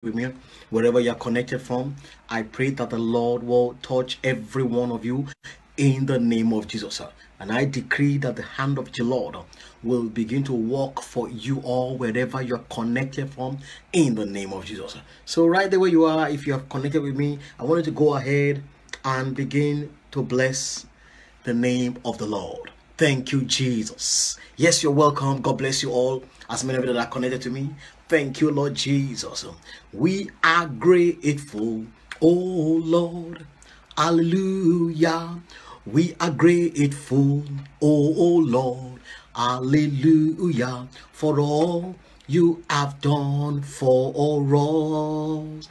with me, wherever you're connected from. I pray that the Lord will touch every one of you in the name of Jesus. And I decree that the hand of the Lord will begin to work for you all wherever you're connected from in the name of Jesus. So, right there where you are, if you have connected with me, I want you to go ahead and begin to bless the name of the Lord. Thank you, Jesus. Yes, you're welcome. God bless you all. As many of you that are connected to me, thank you, Lord Jesus. We are grateful, oh Lord. Hallelujah. We are grateful, oh, oh Lord. Hallelujah. For all you have done for us.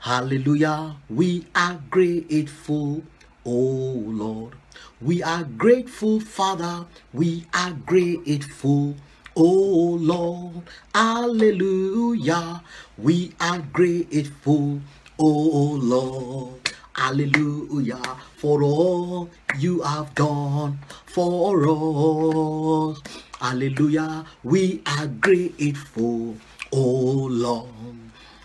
Hallelujah. We are grateful, oh Lord. We are grateful, Father. We are grateful, oh Lord. Hallelujah. We are grateful, oh Lord. Hallelujah. For all you have done for us. Hallelujah. We are grateful, oh Lord.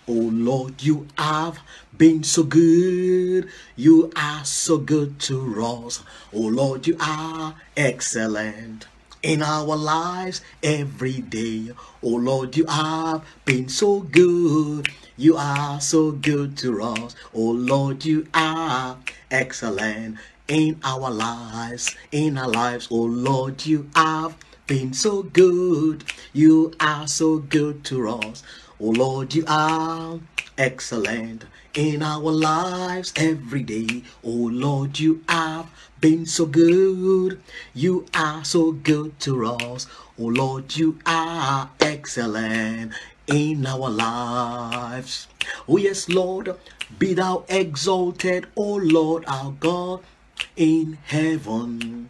Oh Lord, you have been so good. You are so good to us. Oh Lord, you are excellent in our lives every day. Oh Lord, you have been so good. You are so good to us. Oh Lord, you are excellent in our lives. In our lives, oh Lord, you have been so good. You are so good to us. Oh Lord, you are excellent in our lives every day. Oh Lord, you have been so good. You are so good to us. Oh Lord, you are excellent in our lives. Oh yes, Lord, be thou exalted, O Lord our God, in heaven.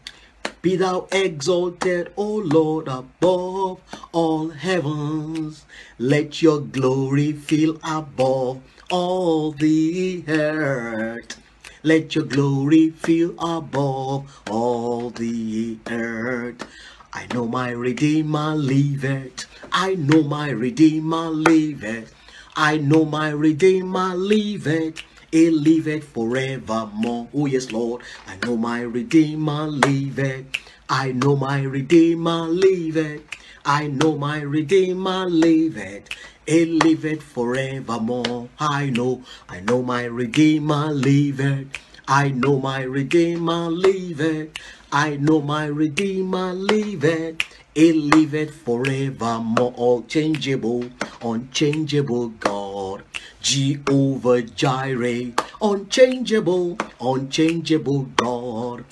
Be thou exalted, O Lord, above all heavens. Let your glory fill above all the earth. Let your glory fill above all the earth. I know my Redeemer liveth. I know my Redeemer liveth. I know my Redeemer liveth. He liveth forevermore. Oh, yes, Lord. I know my Redeemer liveth. I know my Redeemer liveth. I know my Redeemer liveth. He liveth forevermore. I know, I know my Redeemer liveth. I know my Redeemer liveth. I know my Redeemer liveth. He liveth forevermore. All changeable, unchangeable God. Jehovah Jireh, unchangeable, unchangeable God.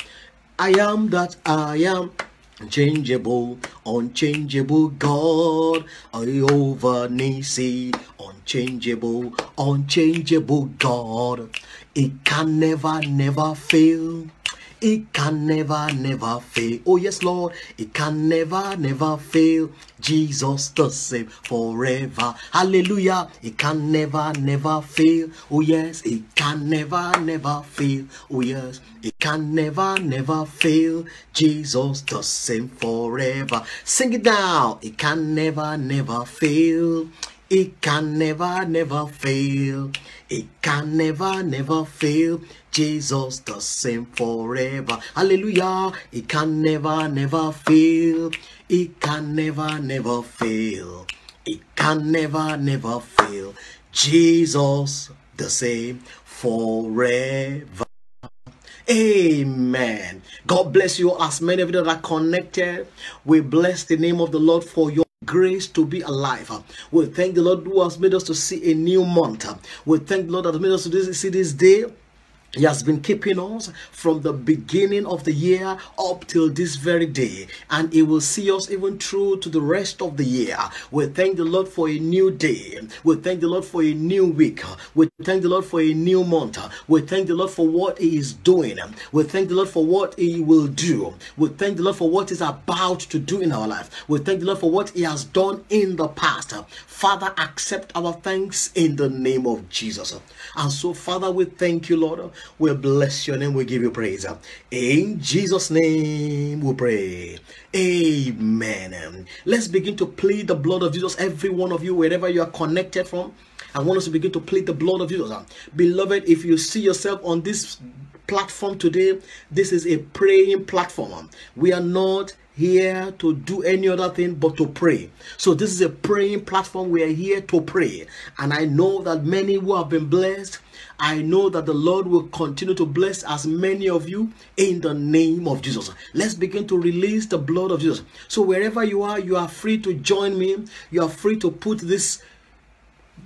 I am that I am. Unchangeable, unchangeable God, I Jehovah Nisi, unchangeable, unchangeable God. It can never, never fail. It can never, never fail. Oh, yes, Lord. It can never, never fail. Jesus the same forever. Hallelujah. It can never, never fail. Oh, yes. It can never, never fail. Oh, yes. It can never, never fail. Jesus the same forever. Sing it now. It can never, never fail. It can never, never fail. It can never, never fail. Jesus the same forever. Hallelujah. It can never, never fail. It can never, never fail. It can never, never fail. Jesus the same forever. Amen. God bless you as many of you that are connected. We bless the name of the Lord for your grace to be alive. We thank the Lord who has made us to see a new month. We thank the Lord that made us to see this day he has been keeping us from the beginning of the year up till this very day, and He will see us even through to the rest of the year. We thank the Lord for a new day. We thank the Lord for a new week. We thank the Lord for a new month. We thank the Lord for what He is doing. We thank the Lord for what He will do. We thank the Lord for what He's about to do in our life. We thank the Lord for what He has done in the past. Father, accept our thanks in the name of Jesus. And so, Father, we thank you, Lord. We bless your name. We give you praise. In Jesus' name we pray. Amen. Let's begin to plead the blood of Jesus, every one of you, wherever you are connected from. I want us to begin to plead the blood of Jesus. Beloved, if you see yourself on this platform today, this is a praying platform. We are not here to do any other thing but to pray. So, this is a praying platform. We are here to pray. And I know that many who have been blessed, I know that the Lord will continue to bless as many of you in the name of Jesus. Let's begin to release the blood of Jesus. So, wherever you are, you are free to join me. You are free to put this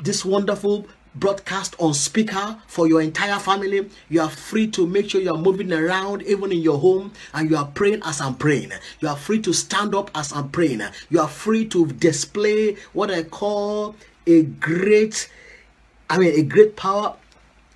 this wonderful broadcast on speaker for your entire family. You are free to make sure you are moving around even in your home and you are praying as I'm praying. You are free to stand up as I'm praying. You are free to display what I call a great I mean a great power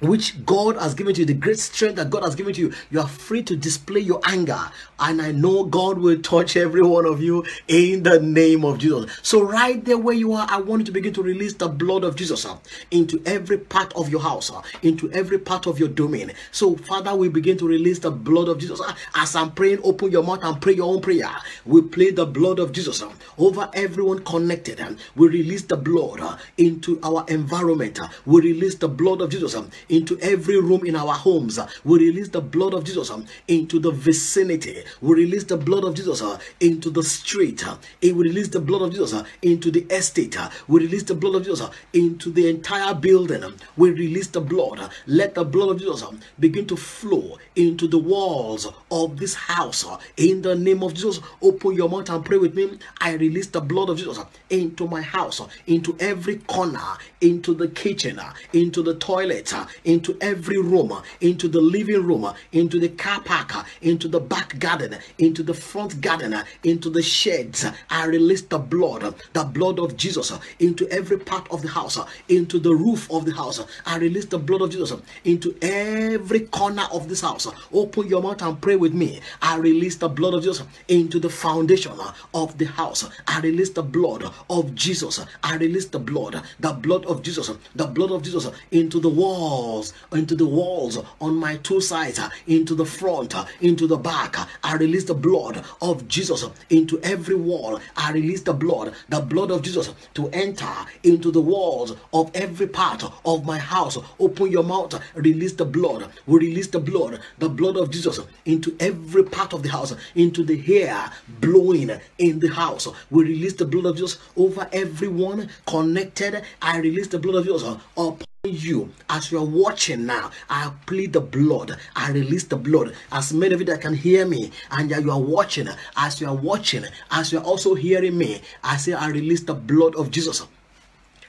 which God has given to you, the great strength that God has given to you, you are free to display your anger. And I know God will touch every one of you in the name of Jesus. So, right there where you are, I want you to begin to release the blood of Jesus uh, into every part of your house, uh, into every part of your domain. So, Father, we begin to release the blood of Jesus. Uh, as I'm praying, open your mouth and pray your own prayer. We play the blood of Jesus uh, over everyone connected. Uh, we release the blood uh, into our environment. Uh, we release the blood of Jesus into every room in our homes. We release the blood of Jesus um, into the vicinity. We release the blood of Jesus uh, into the street. Uh, we release the blood of Jesus uh, into the estate. Uh, we release the blood of Jesus uh, into the entire building. We release the blood. Let the blood of Jesus begin to flow into the walls of this house. In the name of Jesus, open your mouth and pray with me. I release the blood of Jesus into my house, into every corner, into the kitchen, into the toilet, into every room, into the living room, into the car park, into the back garden, into the front garden, into the sheds. I release the blood, the blood of Jesus, into every part of the house, into the roof of the house. I release the blood of Jesus into every corner of this house. Open your mouth and pray with me. I release the blood of Jesus into the foundation of the house. I release the blood of Jesus. I release the blood, the blood of Jesus, the blood of Jesus into the wall into the walls on my two sides, into the front, into the back. I release the blood of Jesus into every wall. I release the blood, the blood of Jesus to enter into the walls of every part of my house. Open your mouth, release the blood. We release the blood, the blood of Jesus into every part of the house, into the hair blowing in the house. We release the blood of Jesus over everyone connected. I release the blood of Jesus upon you as you are watching now i plead the blood i release the blood. As many of you that can hear me and you are watching as you are watching as you are also hearing me i say i release the blood of jesus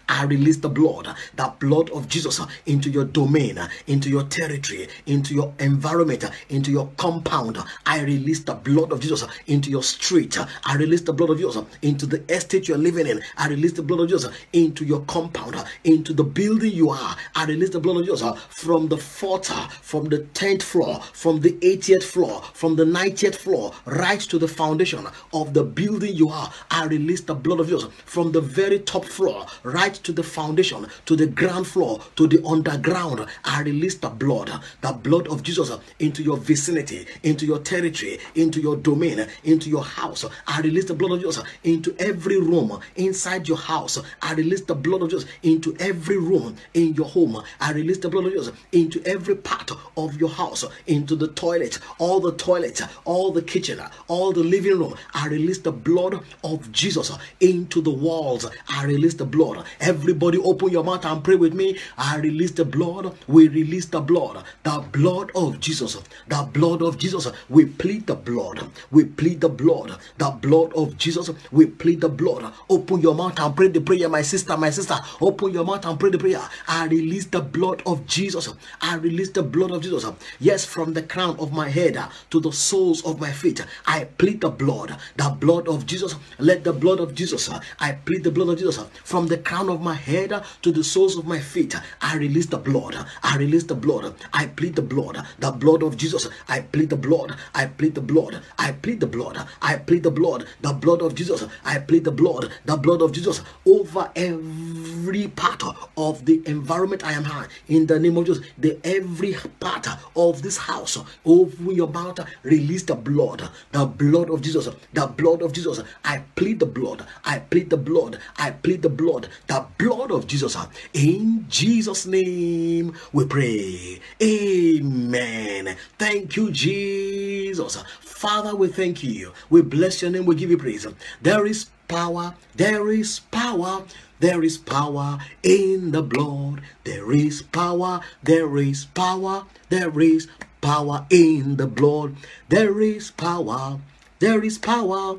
I release the blood, the blood of Jesus uh, into your domain, uh, into your territory, into your environment, uh, into your compound. I release the blood of Jesus into your street. I release the blood of Jesus into the estate you're living in. I release the blood of Jesus into your compound, into the building you are. I release the blood of Jesus from the fourth, from the 10th floor, from the 80th floor, from the 90th floor, right to the foundation of the building you are. I release the blood of Jesus from the very top floor, right right to the foundation, to the ground floor, to the underground. I release the blood, the blood of Jesus into your vicinity, into your territory, into your domain, into your house. I release the blood of Jesus into every room inside your house. I release the blood of Jesus into every room in your home. I release the blood of Jesus into every part of your house, into the toilet, all the toilets, all the kitchen, all the living room. I release the blood of Jesus into the walls. I release the blood Everybody, open your mouth and pray with me. I release the blood. We release the blood. The blood of Jesus. The blood of Jesus. We plead the blood. We plead the blood. The blood of Jesus. We plead the blood. Open your mouth and pray the prayer, my sister, my sister. Open your mouth and pray the prayer. I release the blood of Jesus. I release the blood of Jesus. Yes, from the crown of my head to the soles of my feet. I plead the blood. The blood of Jesus. Let the blood of Jesus. I plead the blood of Jesus from the crown of of my head to the soles of my feet. I release the blood. I release the blood. I plead the blood. The blood of Jesus. I plead the blood. I plead the blood. I plead the blood. I plead the blood. The blood of Jesus. I plead the blood. The blood of Jesus over every part of the environment I am in. In the name of Jesus, the every part of this house. Open your mouth. Release the blood. The blood of Jesus. The blood of Jesus. I plead the blood. I plead the blood. I plead the blood. The blood of Jesus. Ah, in Jesus' name we pray. Amen. Thank you, Jesus. Father, we thank you. We bless your name. We give you praise. There is power. There is power. There is power in the blood. There is power. There is power. There is power in the blood. There is power. There is power.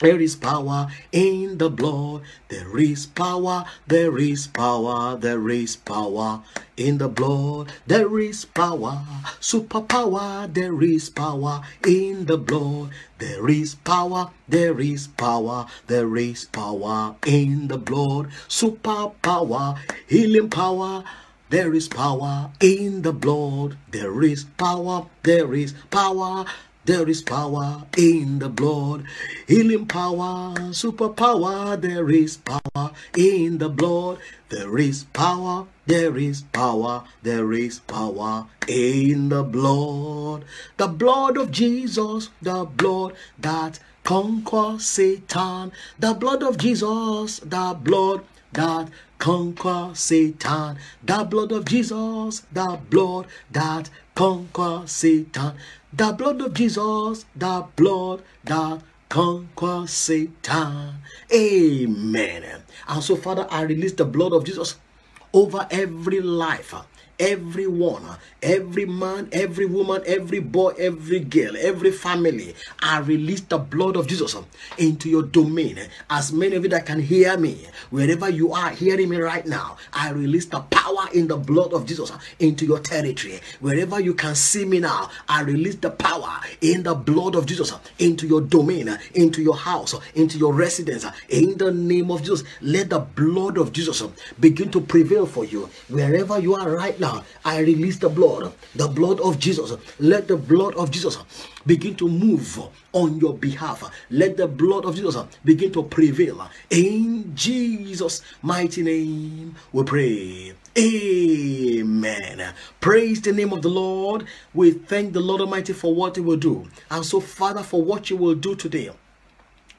There is power in the blood. There is power. There is power. There is power in the blood. There is power. Superpower. There is power in the blood. There is power. There is power. There is power in the blood. Superpower. Healing power. There is power in the blood. There is power. There is power. There is power in the blood, healing power, superpower. There is power in the blood. There is power, there is power, there is power in the blood. The blood of Jesus, the blood that conquers Satan. The blood of Jesus, the blood that conquer Satan. The blood of Jesus, the blood that conquer Satan. The blood of Jesus, the blood that conquer Satan. Amen. And so, Father, I release the blood of Jesus over every life everyone, every man, every woman, every boy, every girl, every family. I release the blood of Jesus um, into your domain. As many of you that can hear me, wherever you are hearing me right now, I release the power in the blood of Jesus um, into your territory. Wherever you can see me now, I release the power in the blood of Jesus um, into your domain, into your house, into your residence. In the name of Jesus, let the blood of Jesus begin to prevail for you wherever you are right now now, I release the blood, the blood of Jesus. Let the blood of Jesus begin to move on your behalf. Let the blood of Jesus begin to prevail. In Jesus' mighty name, we pray. Amen. Praise the name of the Lord. We thank the Lord Almighty for what He will do. And so, Father, for what you will do today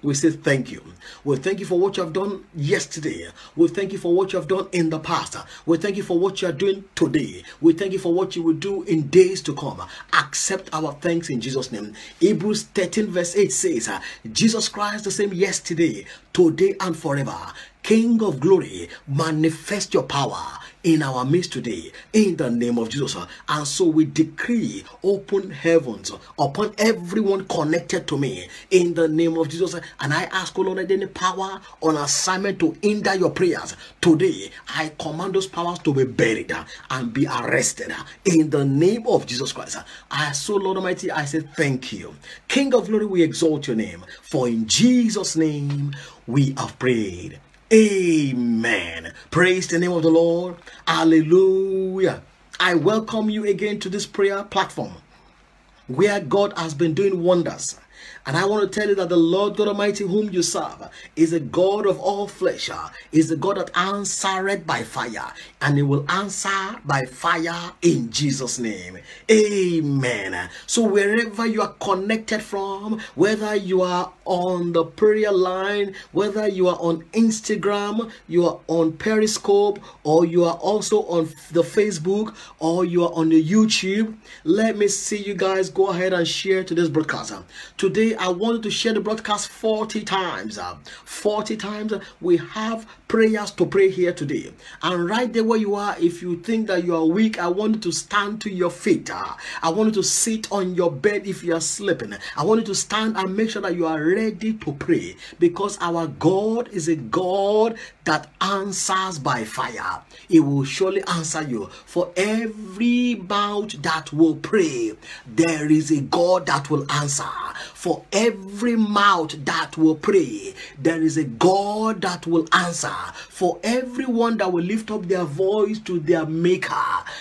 we say thank you. We thank you for what you have done yesterday. We thank you for what you have done in the past. We thank you for what you are doing today. We thank you for what you will do in days to come. Accept our thanks in Jesus' name. Hebrews 13, verse 8 says, Jesus Christ the same yesterday, today, and forever. King of glory, manifest your power in our midst today in the name of Jesus. And so we decree open heavens upon everyone connected to me in the name of Jesus. And I ask, oh Lord, any power on assignment to hinder your prayers today, I command those powers to be buried and be arrested in the name of Jesus Christ. I so, Lord Almighty, I say thank you. King of glory, we exalt your name. For in Jesus' name we have prayed. Amen. Praise the name of the Lord. Hallelujah. I welcome you again to this prayer platform where God has been doing wonders. And I want to tell you that the Lord God Almighty, whom you serve, is a God of all flesh, is the God that answered by fire, and He will answer by fire in Jesus' name. Amen. So, wherever you are connected from, whether you are on the prayer line, whether you are on Instagram, you are on Periscope, or you are also on the Facebook, or you are on the YouTube, let me see you guys go ahead and share to this broadcast. Today, I wanted to share the broadcast 40 times. Uh, 40 times. We have prayers to pray here today. And right there where you are, if you think that you are weak, I want you to stand to your feet. Uh, I want you to sit on your bed if you are sleeping. I want you to stand and make sure that you are ready to pray because our God is a God that answers by fire. He will surely answer you. For every mouth that will pray, there is a God that will answer. For every mouth that will pray, there is a God that will answer. For everyone that will lift up their voice to their Maker,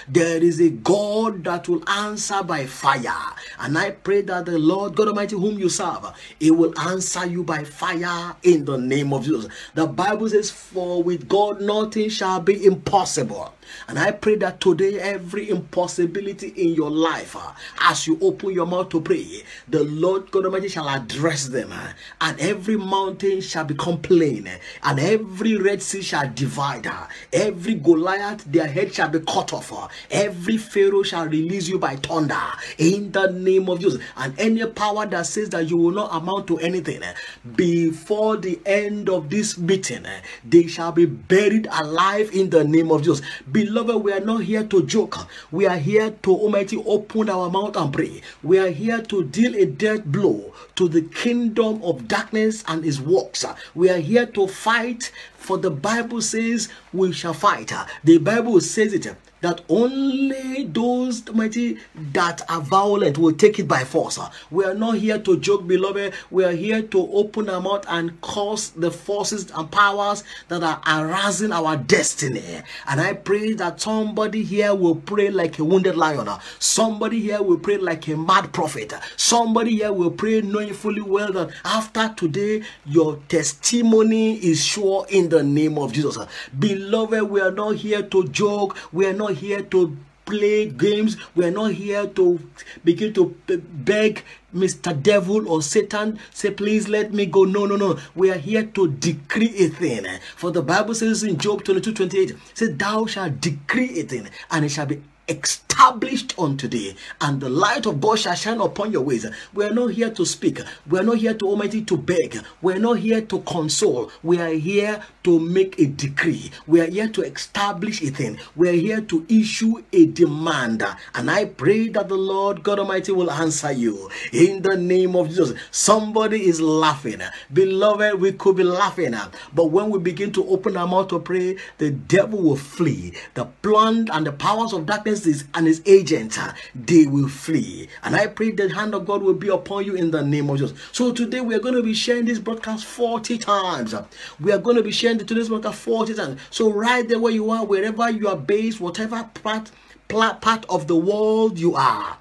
there is a God that will answer by fire. And I pray that the Lord God Almighty, whom you serve, He will answer you by fire in the name of Jesus. The Bible says, For with God nothing shall be impossible. And I pray that today, every impossibility in your life, uh, as you open your mouth to pray, the Lord God Almighty shall address them, uh, and every mountain shall become plain, and every Red Sea shall divide. Uh, every Goliath, their head shall be cut off. Uh, every Pharaoh shall release you by thunder in the name of Jesus. And any power that says that you will not amount to anything uh, before the end of this meeting, uh, they shall be buried alive in the name of Jesus. Beloved, we are not here to joke. We are here to Almighty open our mouth and pray. We are here to deal a death blow to the kingdom of darkness and its works. We are here to fight, for the Bible says we shall fight. The Bible says it that only those mighty that are violent will take it by force. We are not here to joke, beloved. We are here to open our mouth and cause the forces and powers that are harassing our destiny. And I pray that somebody here will pray like a wounded lion. Somebody here will pray like a mad prophet. Somebody here will pray knowing fully well that after today, your testimony is sure in the name of Jesus. Beloved, we are not here to joke. We are not here to play games. We are not here to begin to beg Mr. Devil or Satan, say, please let me go. No, no, no. We are here to decree a thing. For the Bible says in Job 22 28, says, Thou shalt decree a thing, and it shall be established on today and the light of God shall shine upon your ways. We are not here to speak. We are not here to Almighty to beg. We are not here to console. We are here to make a decree. We are here to establish a thing. We are here to issue a demand. And I pray that the Lord God Almighty will answer you in the name of Jesus. Somebody is laughing. Beloved, we could be laughing. But when we begin to open our mouth to pray, the devil will flee. The plan and the powers of darkness is, and his agents, uh, they will flee. And I pray the hand of God will be upon you in the name of Jesus. So today we are going to be sharing this broadcast 40 times. We are going to be sharing to today's broadcast 40 times. So right there where you are, wherever you are based, whatever part, part of the world you are.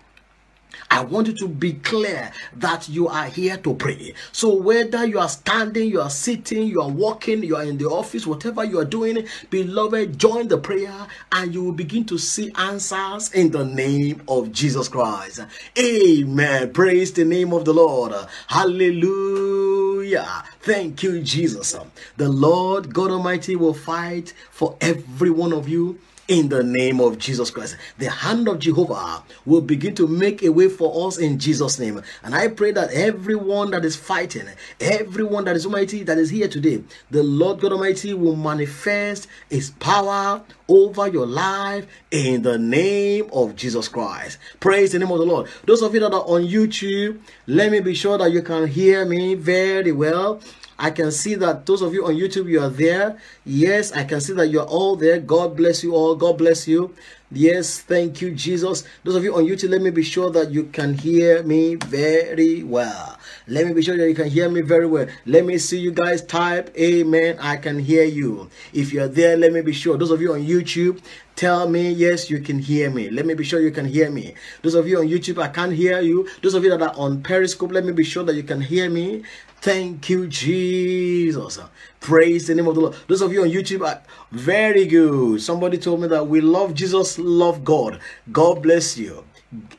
I want you to be clear that you are here to pray. So whether you are standing, you are sitting, you are walking, you are in the office, whatever you are doing, beloved, join the prayer and you will begin to see answers in the name of Jesus Christ. Amen. Praise the name of the Lord. Hallelujah. Thank you, Jesus. The Lord God Almighty will fight for every one of you in the name of Jesus Christ. The hand of Jehovah will begin to make a way for us in Jesus' name. And I pray that everyone that is fighting, everyone that is Almighty, that is here today, the Lord God Almighty will manifest His power over your life in the name of Jesus Christ. Praise the name of the Lord. Those of you that are on YouTube, let me be sure that you can hear me very well. I can see that those of you on YouTube, you are there. Yes, I can see that you're all there. God bless you all. God bless you. Yes, thank you, Jesus. Those of you on YouTube, let me be sure that you can hear me very well. Let me be sure that you can hear me very well. Let me see you guys type, Amen. I can hear you. If you're there, let me be sure. Those of you on YouTube, tell me, yes, you can hear me. Let me be sure you can hear me. Those of you on YouTube, I can't hear you. Those of you that are on Periscope, let me be sure that you can hear me. Thank you, Jesus. Praise the name of the Lord. Those of you on YouTube are very good. Somebody told me that we love Jesus, love God. God bless you.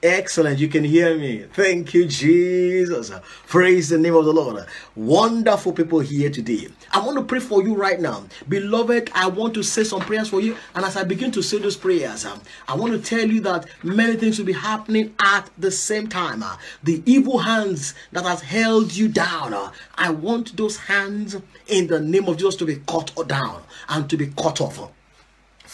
Excellent. You can hear me. Thank you, Jesus. Praise the name of the Lord. Wonderful people here today. I want to pray for you right now. Beloved, I want to say some prayers for you. And as I begin to say those prayers, um, I want to tell you that many things will be happening at the same time. Uh, the evil hands that has held you down, uh, I want those hands in the name of Jesus to be cut down and to be cut off.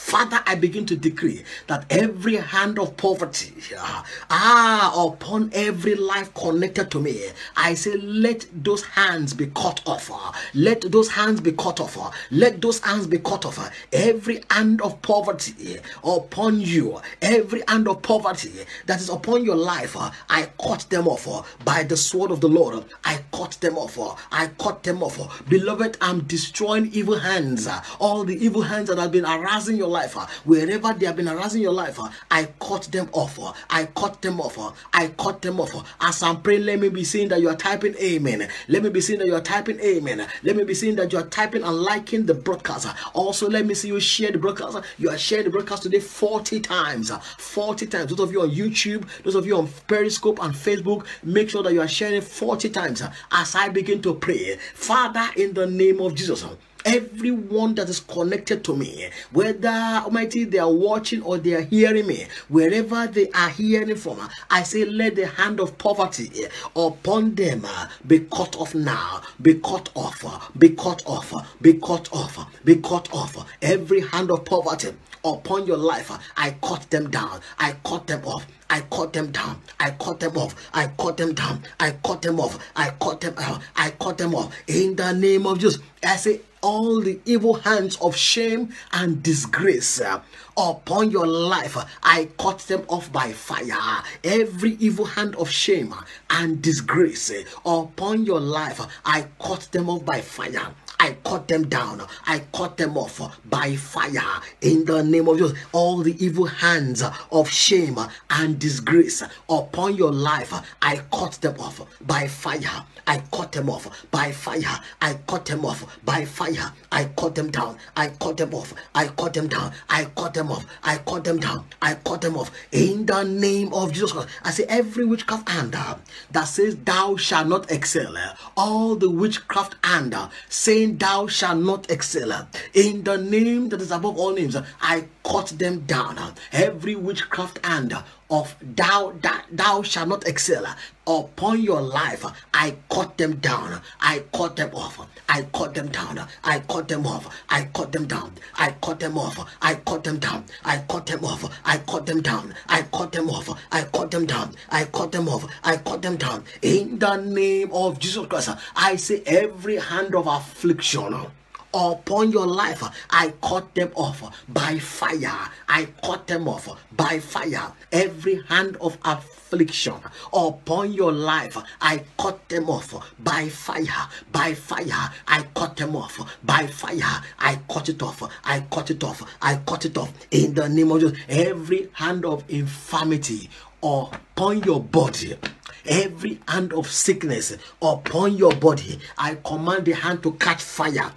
Father, I begin to decree that every hand of poverty, uh, ah, upon every life connected to me, I say, let those hands be cut off. Uh, let those hands be cut off. Uh, let those hands be cut off. Every hand of poverty upon you, every hand of poverty that is upon your life, I cut them off by the sword of the Lord. I cut them off. I cut them off. Beloved, I'm destroying evil hands. All the evil hands that have been harassing your life, ah. wherever they have been harassing your life, ah, I cut them off. Ah. I cut them off. I cut them off. As I'm praying, let me be seeing that you are typing amen. Let me be seeing that you are typing amen. Let me be seeing that you are typing and liking the broadcast. Also, let me see you share the broadcast. You are sharing the broadcast today 40 times. 40 times. Those of you on YouTube, those of you on Periscope and Facebook, make sure that you are sharing 40 times as I begin to pray. Father, in the name of Jesus everyone that is connected to me, whether Almighty they are watching or they are hearing me, wherever they are hearing from, I say, let the hand of poverty upon them be cut off now, be cut off, be cut off, be cut off, be cut off. Every hand of poverty upon your life, I cut them down, I cut them off. I cut them down. I cut them off. I cut them down. I cut them off. I cut them off. I cut them off. In the name of Jesus. I say all the evil hands of shame and disgrace uh, upon your life. I cut them off by fire. Every evil hand of shame and disgrace uh, upon your life, I cut them off by fire. I cut them down. I cut them off by fire. In the name of Jesus, all the evil hands of shame and disgrace upon your life, I cut them off by fire. I cut them off by fire. I cut them off by fire. I cut them down. I cut them off. I cut them down. I cut them off. I cut them down. I cut them off. In the name of Jesus Christ, I say every witchcraft hand that says thou shalt not excel, all the witchcraft hand saying thou shalt not excel. In the name that is above all names, I cut them down. Every witchcraft hand of thou that thou shalt not excel upon your life i cut them down i cut them off i cut them down i cut them off i cut them down i cut them off i cut them down i cut them off i cut them down i cut them off i cut them down i cut them off i cut them down in the name of jesus christ i say every hand of affliction upon your life. I cut them off by fire. I cut them off by fire. Every hand of affliction upon your life, I cut them off by fire. By fire, I cut them off by fire. I cut it off. I cut it off. I cut it off in the name of Jesus. Every hand of infirmity upon your body every hand of sickness upon your body i command the hand to catch fire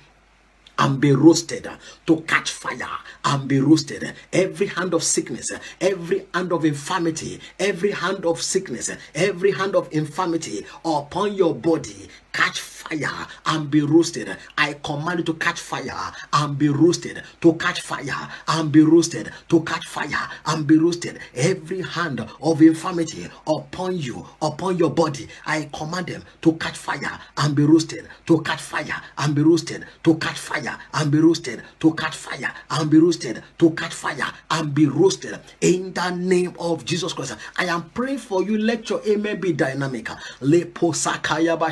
and be roasted to catch fire and be roasted. Every hand of sickness, every hand of infirmity, every hand of sickness, every hand of infirmity upon your body, catch fire and be roasted. I command you to catch fire and be roasted, to catch fire and be roasted, to catch fire and be roasted. Every hand of infirmity upon you, upon your body, I command them to catch fire and be roasted, to catch fire and be roasted, to catch fire and be roasted, to catch fire and be roasted, to catch fire and be roasted. In the name of Jesus Christ, I am praying for you. Let your amen be dynamic. Le posakayaba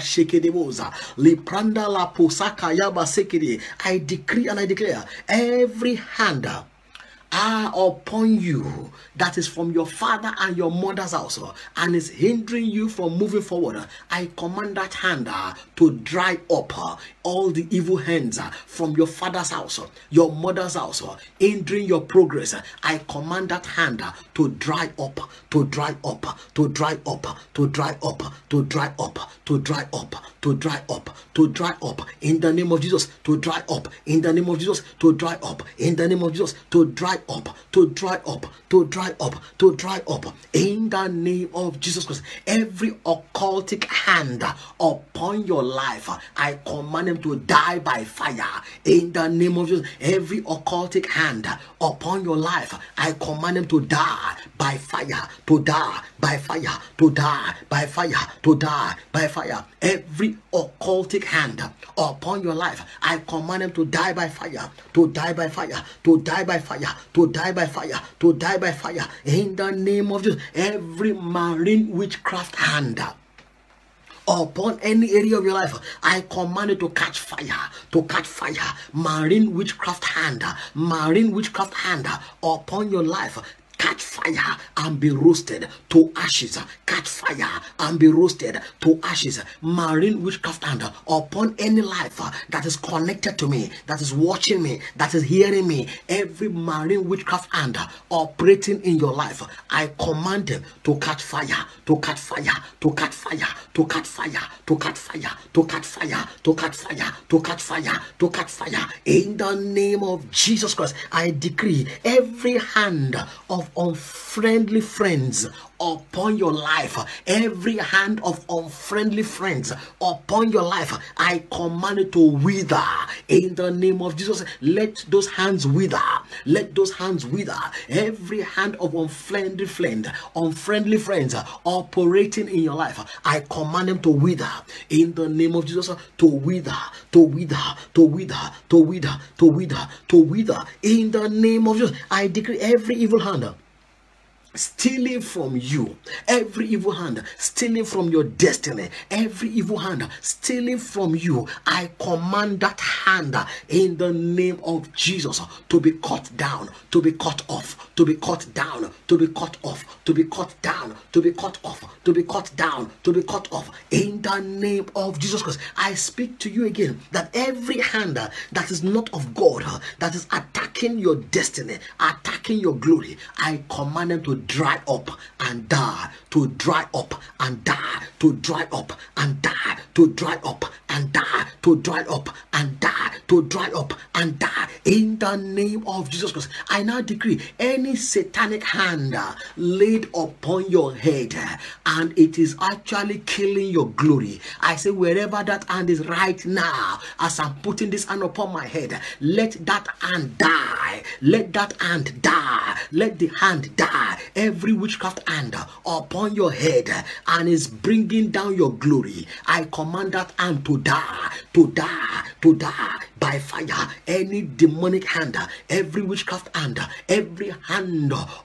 Lipranda yaba sekiri. I decree and I declare every hand are upon you that is from your father and your mother's house and is hindering you from moving forward, I command that hand uh, to dry up uh, all the evil hands uh, from your father's house, your mother's house, hindering your progress. I command that hand to dry up, to dry up, to dry up, to dry up, to dry up, to dry up, to dry up, to dry up in the name of Jesus, to dry up in the name of Jesus, to dry up in the name of Jesus, to dry up, to dry up, to dry up, to dry up in the name of Jesus Christ. Every occultic hand upon your life, I command them to die by fire in the name of Jesus. Every occultic hand upon your life, I command them to die by fire, to die by fire, to die by fire, to die by fire. Every occultic hand upon your life, I command them to die by fire, to die by fire, to die by fire, to die by fire, to die by fire. In the name of Jesus, every marine witchcraft hand upon any area of your life, I command you to catch fire, to catch fire. Marine witchcraft hand, marine witchcraft hand upon your life, catch fire and be roasted to ashes. Catch fire and be roasted to ashes. Marine witchcraft hand upon any life that is connected to me, that is watching me, that is hearing me. Every marine witchcraft hand operating in your life, I command them to catch fire, to catch fire, to catch fire, to catch fire, to catch fire, to catch fire, to catch fire, to catch fire, to catch fire. In the name of Jesus Christ, I decree every hand of unfriendly friends upon your life, every hand of unfriendly friends upon your life, I command it to wither in the name of Jesus. Let those hands wither, let those hands wither. Every hand of unfriendly friend, unfriendly friends operating in your life, I command them to wither in the name of Jesus. To wither, to wither, to wither, to wither, to wither, to wither in the name of Jesus. I decree every evil hand stealing from you every evil hand stealing from your destiny every evil hand stealing from you i command that hand in the name of jesus to be cut down to be cut off to be cut down to be cut off to be cut down to be cut off to be cut down to be cut off in the name of jesus christ i speak to you again that every hand that is not of god that is attacking your destiny attacking your glory i command them to dry up and die, to dry up and die, to dry up and die, to dry up and die, to dry up and die, to dry up and die. In the name of Jesus Christ, I now decree any satanic hand uh, laid upon your head uh, and it is actually killing your glory. I say, wherever that hand is right now, as I'm putting this hand upon my head, let that hand die, let that hand die, let the hand die every witchcraft hand upon your head uh, and is bringing down your glory. I command that hand to die, to die, to die by fire. Any demonic hand, every witchcraft hand, every hand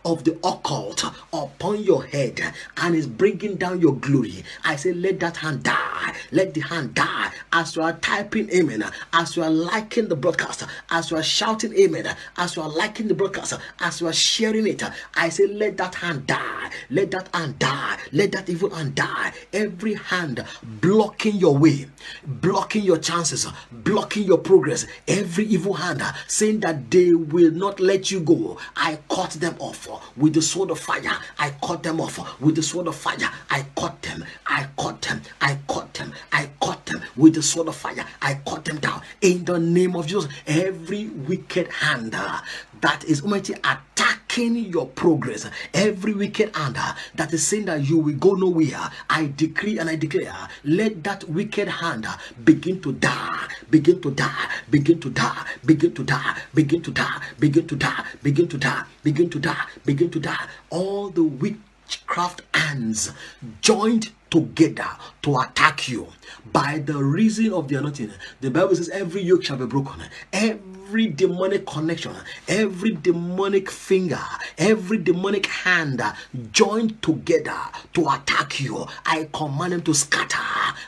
of the occult upon your head and is bringing down your glory. I say, let that hand die. Let the hand die. As you are typing amen, as you are liking the broadcast, as you are shouting amen, as you are liking the broadcast, as you are sharing it, I say, let that hand die. Let that hand die. Let that evil hand die. Every hand blocking your way, blocking your chances, blocking your progress. Every evil hand saying that they will not let you go. I cut them off uh, with the sword of fire. I cut them off uh, with the sword of fire. I cut them. I cut them. I cut them. I cut them with the sword of fire. I cut them down in the name of Jesus. Every wicked hand uh, that is almighty attacking your progress every wicked hand uh, that is saying that you will go nowhere i decree and i declare let that wicked hand uh, begin to die begin to die begin to die begin to die begin to die begin to die begin to die begin to die begin to die all the witchcraft hands joined together to attack you by the reason of the anointing. The Bible says every yoke shall be broken. Every demonic connection, every demonic finger, every demonic hand uh, joined together to attack you. I command them to scatter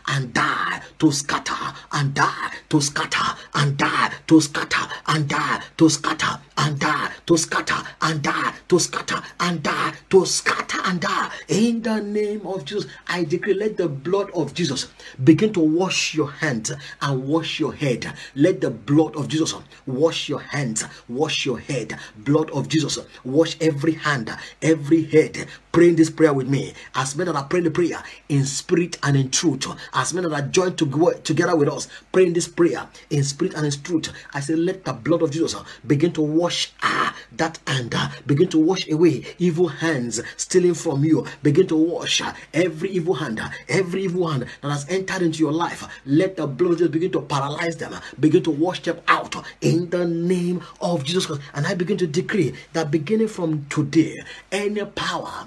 and die, to scatter and die, to scatter and die, to scatter and die, to scatter and die, to scatter and die, to scatter and die, to scatter and die. In the name of Jesus, I decree, let the blood of Jesus begin to wash your hands and wash your head. Let the blood of Jesus wash your hands, wash your head. Blood of Jesus, wash every hand, every head. Praying this prayer with me. As men that are praying the prayer in spirit and in truth, as men that are joined to together with us, praying this prayer in spirit and in truth. I say, let the blood of Jesus uh, begin to wash ah, that hand, begin to wash away evil hands stealing from you. Begin to wash uh, every evil hand, every evil hand that has entered into your life. Let the blood of Jesus begin to paralyze them, begin to wash them out in the name of Jesus Christ. And I begin to decree that beginning from today, any power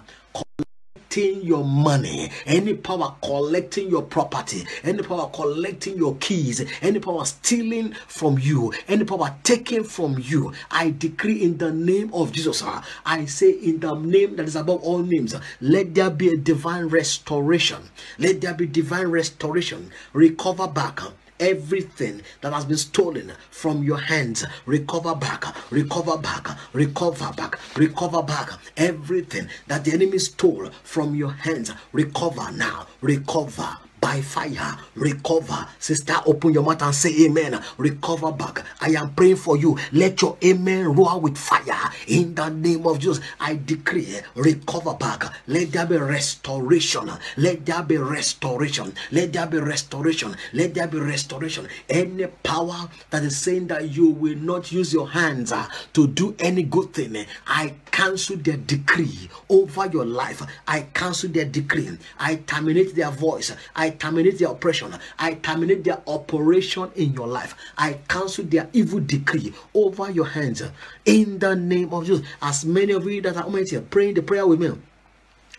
collecting your money, any power collecting your property, any power collecting your keys, any power stealing from you, any power taking from you, I decree in the name of Jesus. I say in the name that is above all names, let there be a divine restoration. Let there be divine restoration. Recover back everything that has been stolen from your hands, recover back, recover back, recover back, recover back. Everything that the enemy stole from your hands, recover now, recover by fire. Recover. Sister, open your mouth and say amen. Recover back. I am praying for you. Let your amen roar with fire. In the name of Jesus, I decree recover back. Let there be restoration. Let there be restoration. Let there be restoration. Let there be restoration. Any power that is saying that you will not use your hands uh, to do any good thing, I cancel their decree over your life. I cancel their decree. I terminate their voice. I terminate their oppression. I terminate their operation in your life. I cancel their evil decree over your hands in the name of Jesus. As many of you that are here praying the prayer with me,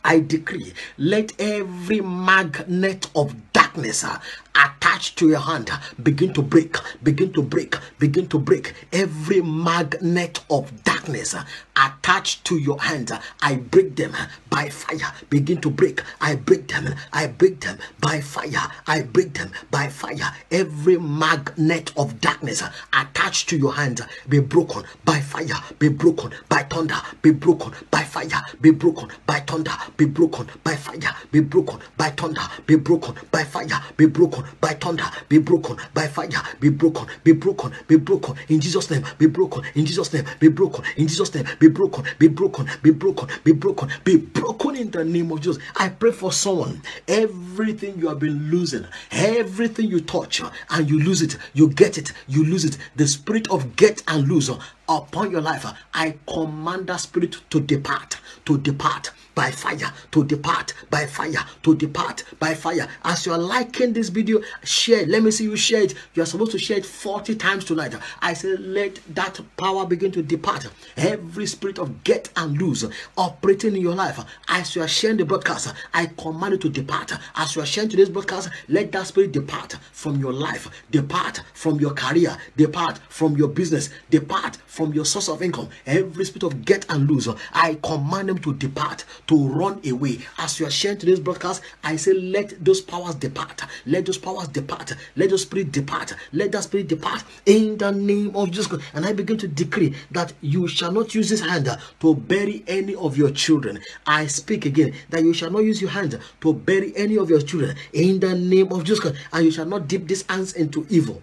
I decree, let every magnet of darkness uh, attached to your hand begin to break, begin to break, begin to break. Every magnet of darkness attached to your hand, I break them by fire. Begin to break. I break them. I break them by fire. I break them by fire. Every magnet of darkness attached to your hand be broken by fire. Be broken by thunder. Be broken by fire. Be broken by thunder. Be broken by fire. Be broken by thunder. Be broken by fire. Be broken by thunder, be broken by fire, be broken, be broken, be broken in Jesus' name, be broken in Jesus' name, be broken in Jesus' name, be broken, be broken, be broken, be broken, be broken in the name of Jesus. I pray for someone, everything you have been losing, everything you touch and you lose it, you get it, you lose it. The spirit of get and lose upon your life, I command that spirit to depart, to depart by fire to depart by fire to depart by fire. As you are liking this video share let me see you share it. You are supposed to share it 40 times tonight. I say let that power begin to depart. Every spirit of get and lose operating in your life as you are sharing the broadcast i command it to depart. As you are sharing today's broadcast let that spirit depart from your life depart from your career depart from your business depart from your source of income every spirit of get and lose uh, i command them to depart to run away. As you are sharing today's broadcast, I say, let those powers depart. Let those powers depart. Let those spirit depart. Let that spirit depart in the name of Jesus Christ. And I begin to decree that you shall not use this hand uh, to bury any of your children. I speak again that you shall not use your hand to bury any of your children in the name of Jesus Christ. And you shall not dip these hands into evil.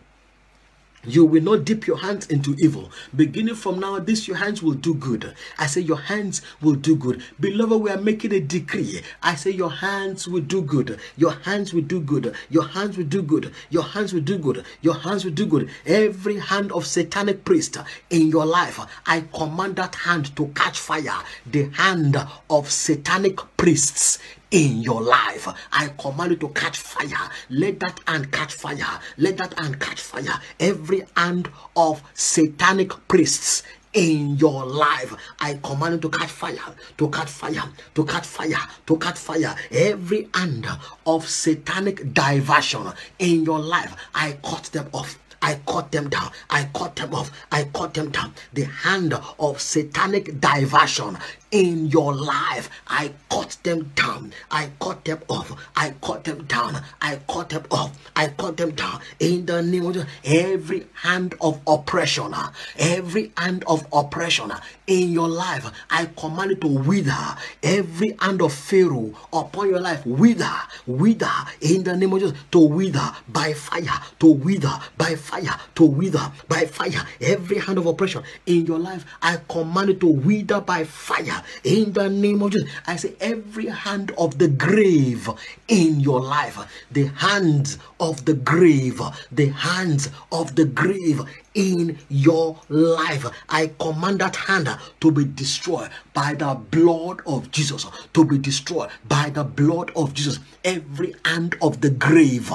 You will not dip your hands into evil. Beginning from now, this your hands will do good. I say your hands will do good. Beloved, we are making a decree. I say your hands will do good. Your hands will do good. Your hands will do good. Your hands will do good. Your hands will do good. Every hand of satanic priest in your life, I command that hand to catch fire. The hand of satanic priests in your life. I command you to catch fire. Let that hand catch fire. Let that hand catch fire. Every hand of satanic priests in your life. I command you to catch fire, to catch fire, to catch fire, to catch fire. Every hand of satanic diversion in your life, I cut them off. I cut them down. I cut them off. I cut them down. The hand of satanic diversion in your life. I cut them down. I cut them off. I cut them down. I cut them off. I cut them down. In the name of Jesus, every hand of oppression, ah, every hand of oppression ah, in your life, I command it to wither. Every hand of Pharaoh upon your life, wither, wither. In the name of Jesus, to wither by fire, to wither by fire, to wither by fire. Every hand of oppression in your life, I command it to wither by fire in the name of Jesus. I say, every hand of the grave in your life, the hands of the grave, the hands of the grave in your life. I command that hand to be destroyed by the blood of Jesus, to be destroyed by the blood of Jesus. Every hand of the grave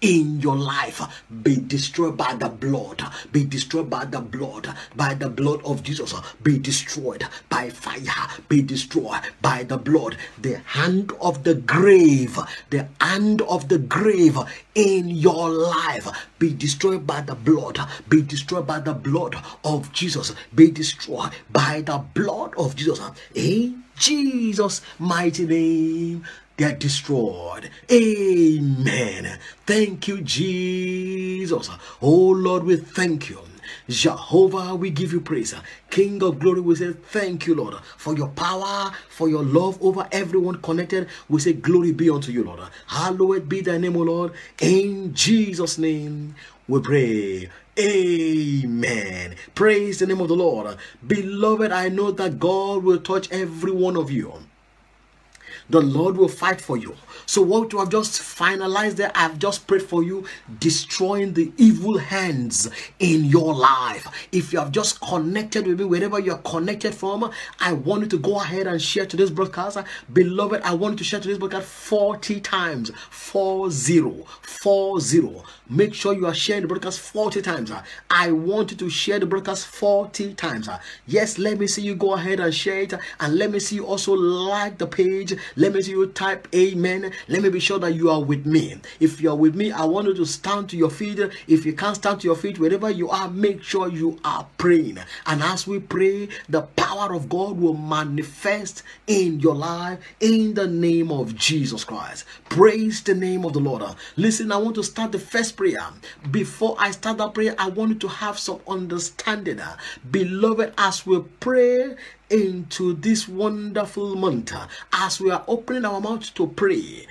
in your life. Be destroyed by the blood. Be destroyed by the blood. By the blood of jesus. Be destroyed by fire. Be destroyed by the blood. The hand of the grave. The hand of the grave in your life. Be destroyed by the blood. Be destroyed by the blood of jesus. Be destroyed by the blood of jesus. In jesus mighty name are destroyed. Amen. Thank you, Jesus. Oh Lord, we thank you. Jehovah, we give you praise. King of glory, we say thank you, Lord, for your power, for your love over everyone connected. We say glory be unto you, Lord. Hallowed be thy name, O Lord. In Jesus' name we pray. Amen. Praise the name of the Lord. Beloved, I know that God will touch every one of you. The Lord will fight for you. So, what you have just finalized there, I've just prayed for you, destroying the evil hands in your life. If you have just connected with me, wherever you're connected from, I want you to go ahead and share to this broadcast. Beloved, I want you to share to this broadcast 40 times. 40. 40. Make sure you are sharing the broadcast 40 times. I want you to share the broadcast 40 times. Yes, let me see you go ahead and share it. And let me see you also like the page. Let me see you type amen. Let me be sure that you are with me. If you are with me, I want you to stand to your feet. If you can't stand to your feet, wherever you are, make sure you are praying. And as we pray, the power of God will manifest in your life in the name of Jesus Christ. Praise the name of the Lord. Listen, I want to start the first prayer. Before I start that prayer, I want you to have some understanding. Beloved, as we pray into this wonderful month, as we are opening our mouth to pray,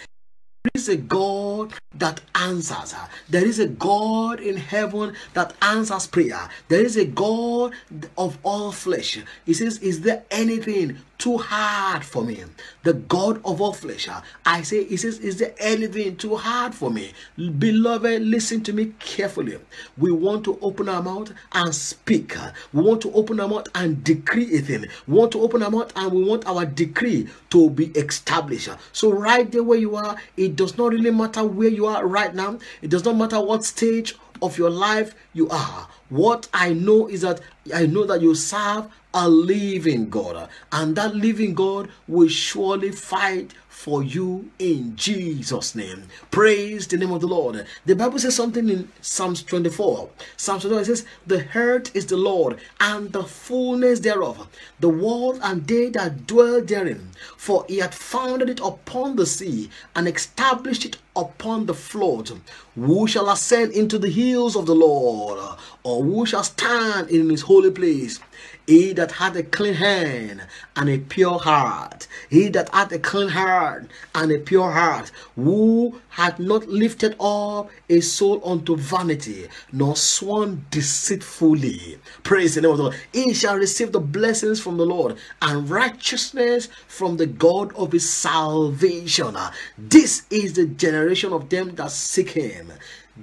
there is a God that answers. There is a God in heaven that answers prayer. There is a God of all flesh. He says, Is there anything too hard for me? The God of all flesh. Ah, I say, He says, Is there anything too hard for me? Beloved, listen to me carefully. We want to open our mouth and speak. Ah. We want to open our mouth and decree a thing. We want to open our mouth and we want our decree to be established. Ah. So, right there where you are, it does not really matter where you are right now, it does not matter what stage of your life you are. What I know is that I know that you serve a living God, and that living God will surely fight for you in Jesus' name. Praise the name of the Lord. The Bible says something in Psalms 24. Psalms 24 says, The earth is the Lord and the fullness thereof, the world and they that dwell therein. For he had founded it upon the sea and established it upon the flood. Who shall ascend into the hills of the Lord? Or who shall stand in his holy place? He that had a clean hand and a pure heart, he that had a clean heart and a pure heart, who had not lifted up a soul unto vanity, nor sworn deceitfully. Praise the name of the Lord. He shall receive the blessings from the Lord and righteousness from the God of his salvation. This is the generation of them that seek him,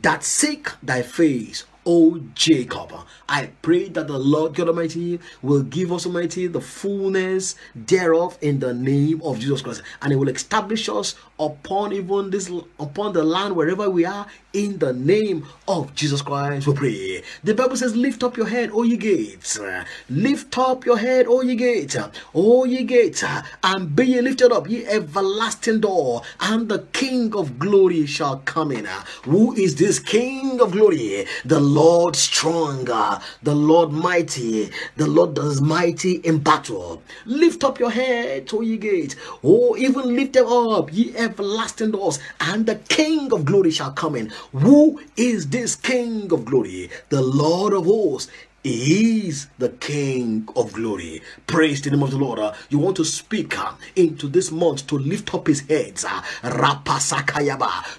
that seek thy face O Jacob. I pray that the Lord God Almighty will give us, Almighty, the fullness thereof in the name of Jesus Christ. And He will establish us upon even this, upon the land wherever we are in the name of Jesus Christ. We pray. The Bible says, Lift up your head, O ye gates. Lift up your head, O ye gates. O ye gates, and be ye lifted up, ye everlasting door, and the King of glory shall come in. Who is this King of glory? The Lord stronger, the Lord mighty, the Lord is mighty in battle. Lift up your head, O ye gates. Oh, even lift them up, ye everlasting doors, and the King of glory shall come in. Who is this King of glory? The Lord of hosts. Is the King of glory. Praise the name of the Lord. Uh, you want to speak uh, into this month to lift up his heads. Uh.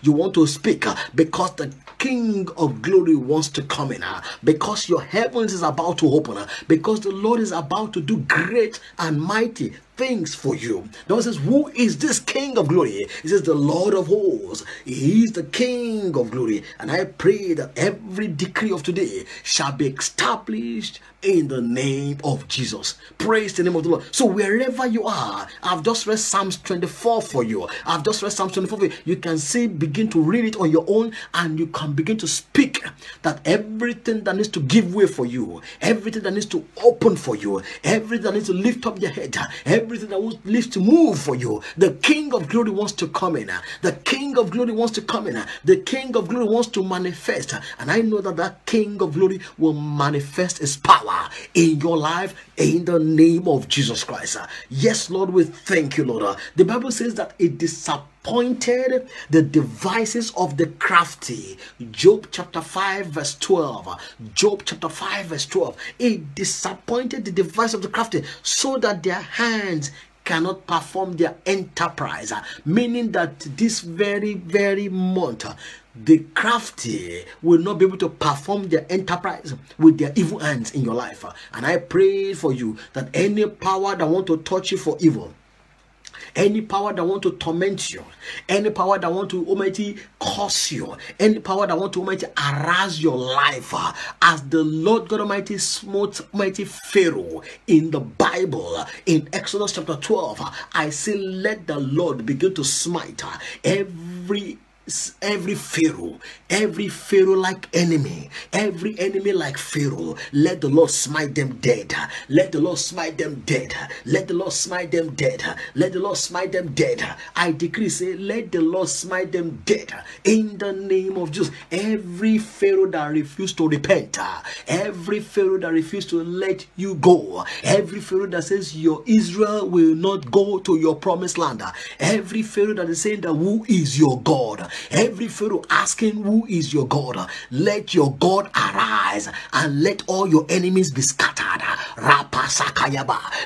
You want to speak because the King of glory wants to come in. Because your heavens is about to open. Because the Lord is about to do great and mighty things for you. The says, Who is this King of glory? He says, The Lord of hosts. He is the King of glory. And I pray that every decree of today shall be established in the name of Jesus. Praise the name of the Lord. So wherever you are, I've just read Psalms 24 for you. I've just read Psalms 24 for you. You can see, begin to read it on your own, and you can begin to speak that everything that needs to give way for you, everything that needs to open for you, everything that needs to lift up your head, everything that needs to move for you, the King of glory wants to come in. The King King of glory wants to come in. The King of glory wants to manifest. And I know that that King of glory will manifest his power in your life in the name of Jesus Christ. Yes, Lord, we thank you, Lord. The Bible says that it disappointed the devices of the crafty. Job chapter 5, verse 12. Job chapter 5, verse 12. It disappointed the device of the crafty so that their hands cannot perform their enterprise, meaning that this very, very month, the crafty will not be able to perform their enterprise with their evil hands in your life. And I pray for you that any power that want to touch you for evil, any power that want to torment you, any power that want to almighty curse you, any power that want to almighty harass your life, as the Lord God Almighty smote mighty Pharaoh in the Bible in Exodus chapter 12. Uh, I say, let the Lord begin to smite every every Pharaoh, every Pharaoh like enemy, every enemy like Pharaoh, let the Lord smite them dead. Let the Lord smite them dead. Let the Lord smite them dead. Let the Lord smite them dead. I decree, say, let the Lord smite them dead in the name of Jesus. Every Pharaoh that refused to repent, every Pharaoh that refused to let you go, every Pharaoh that says your Israel will not go to your promised land, every Pharaoh that is saying that who is your God, Every Pharaoh asking, Who is your God? Let your God arise and let all your enemies be scattered.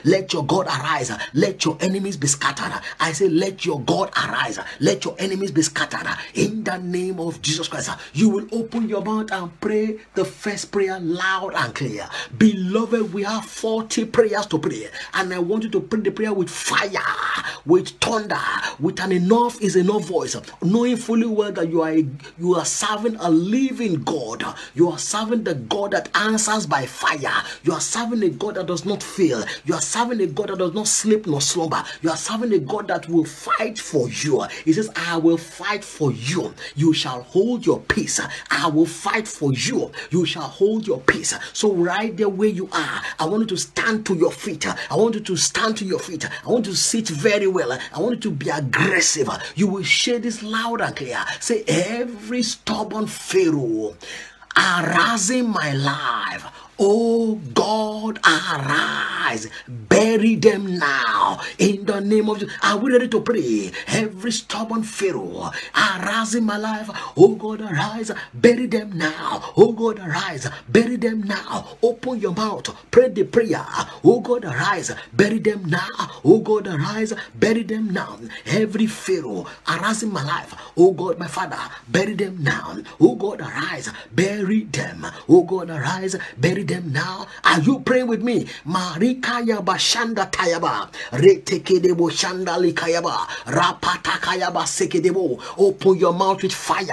Let your God arise. Let your enemies be scattered. I say, Let your God arise. Let your enemies be scattered. In the name of Jesus Christ, you will open your mouth and pray the first prayer loud and clear. Beloved, we have 40 prayers to pray, and I want you to pray the prayer with fire, with thunder, with an enough is enough voice, knowing fully well that you are a, you are serving a living God. You are serving the God that answers by fire. You are serving a God that does not fail. You are serving a God that does not sleep nor slumber. You are serving a God that will fight for you. He says, I will fight for you. You shall hold your peace. I will fight for you. You shall hold your peace. So, right there where you are, I want you to stand to your feet. I want you to stand to your feet. I want you to sit very well. I want you to be aggressive. You will share this loud and clear. Say, every stubborn Pharaoh arousing my life Oh God, arise, bury them now in the name of Jesus. Are we ready to pray? Every stubborn Pharaoh arise in my life. Oh God, arise, bury them now. Oh God, arise, bury them now. Open your mouth, pray the prayer. Oh God, arise, bury them now. Oh God, arise, bury them now. Every Pharaoh arise in my life. Oh God, my Father, bury them now. Oh God, arise, bury them. Oh God, arise, bury them now. Are you praying with me? Marika Marikaya bashanda tayaba. Retekedebo shandali kayaba. Rapata kayaba sekedebo. Open your mouth with fire.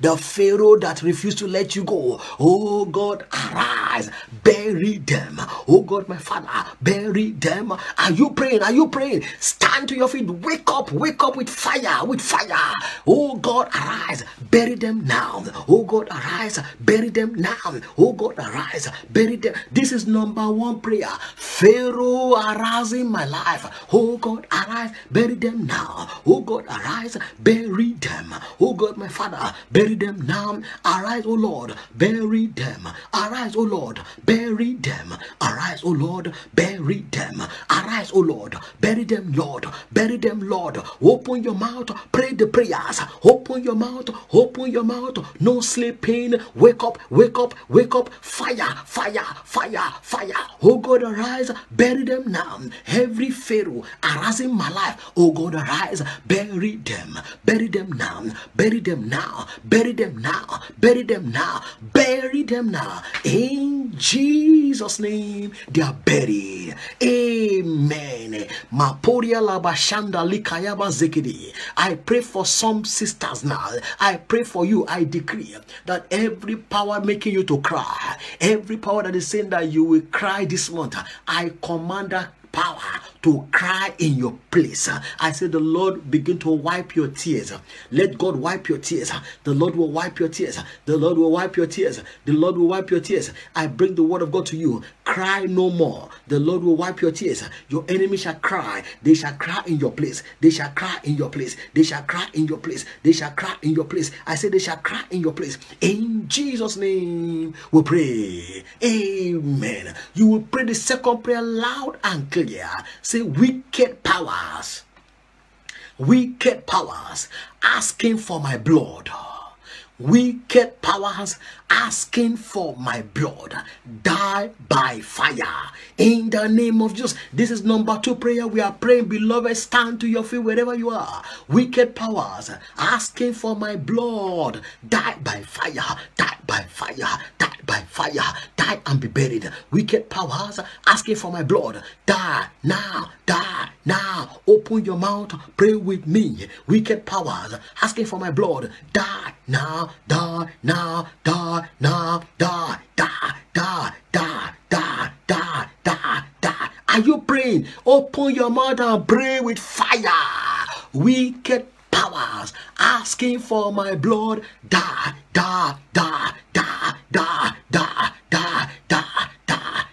The Pharaoh that refused to let you go. Oh God, arise. Bury them. Oh God, my Father, bury them. Are you praying? Are you praying? Stand to your feet. Wake up. Wake up with fire. With fire. Oh God, arise. Bury them now. Oh God, arise. Bury them now. Oh God, arise. Bury them. This is number one prayer. Pharaoh arise in my life. Oh God, arise. Bury them now. Oh God, arise. Bury them. Oh God, my Father, bury them now. Arise, oh Lord. Bury them. Arise, oh Lord. Bury them. Arise, oh Lord. Bury them. Arise, oh Lord. Bury them, Lord. Bury them, Lord. Open your mouth. Pray the prayers. Open your mouth. Open your mouth. No sleeping. Wake up. Wake up. Wake up. Fire. Fire. Fire. Fire. Fire. Oh God, arise. Bury them now. Every Pharaoh arising my life. Oh God, arise. Bury them. Bury them now. Bury them now. Bury them now. Bury them now. Bury them now. In Jesus' name, they are buried. Amen. Maporia labashanda likayaba zekidi. I pray for some sisters now. I pray for you. I decree that every power making you to cry, every power that is saying that you will cry this month, I command that power to cry in your place. I say, The Lord begin to wipe your tears. Let God wipe your tears. The Lord will wipe your tears. The Lord will wipe your tears. The Lord will wipe your tears. I bring the word of God to you. Cry no more. The Lord will wipe your tears. Your enemy shall cry. They shall cry in your place. They shall cry in your place. They shall cry in your place. They shall cry in your place. I say they shall cry in your place. In Jesus' name, we pray. Amen. You will pray the second prayer loud and clear. Wicked powers. Wicked powers asking for my blood wicked powers asking for my blood die by fire in the name of Jesus. This is number two prayer. We are praying, beloved. Stand to your feet wherever you are. Wicked powers asking for my blood die by fire, die by fire, die by fire, die and be buried. Wicked powers asking for my blood die now, die now. Open your mouth, pray with me. Wicked powers asking for my blood die now, die now, die now, die, die, die, die, die, die, die, die. Are you praying? Open your mouth and pray with fire. Wicked powers asking for my blood. Die, die, die, die, die, die, die, die, die.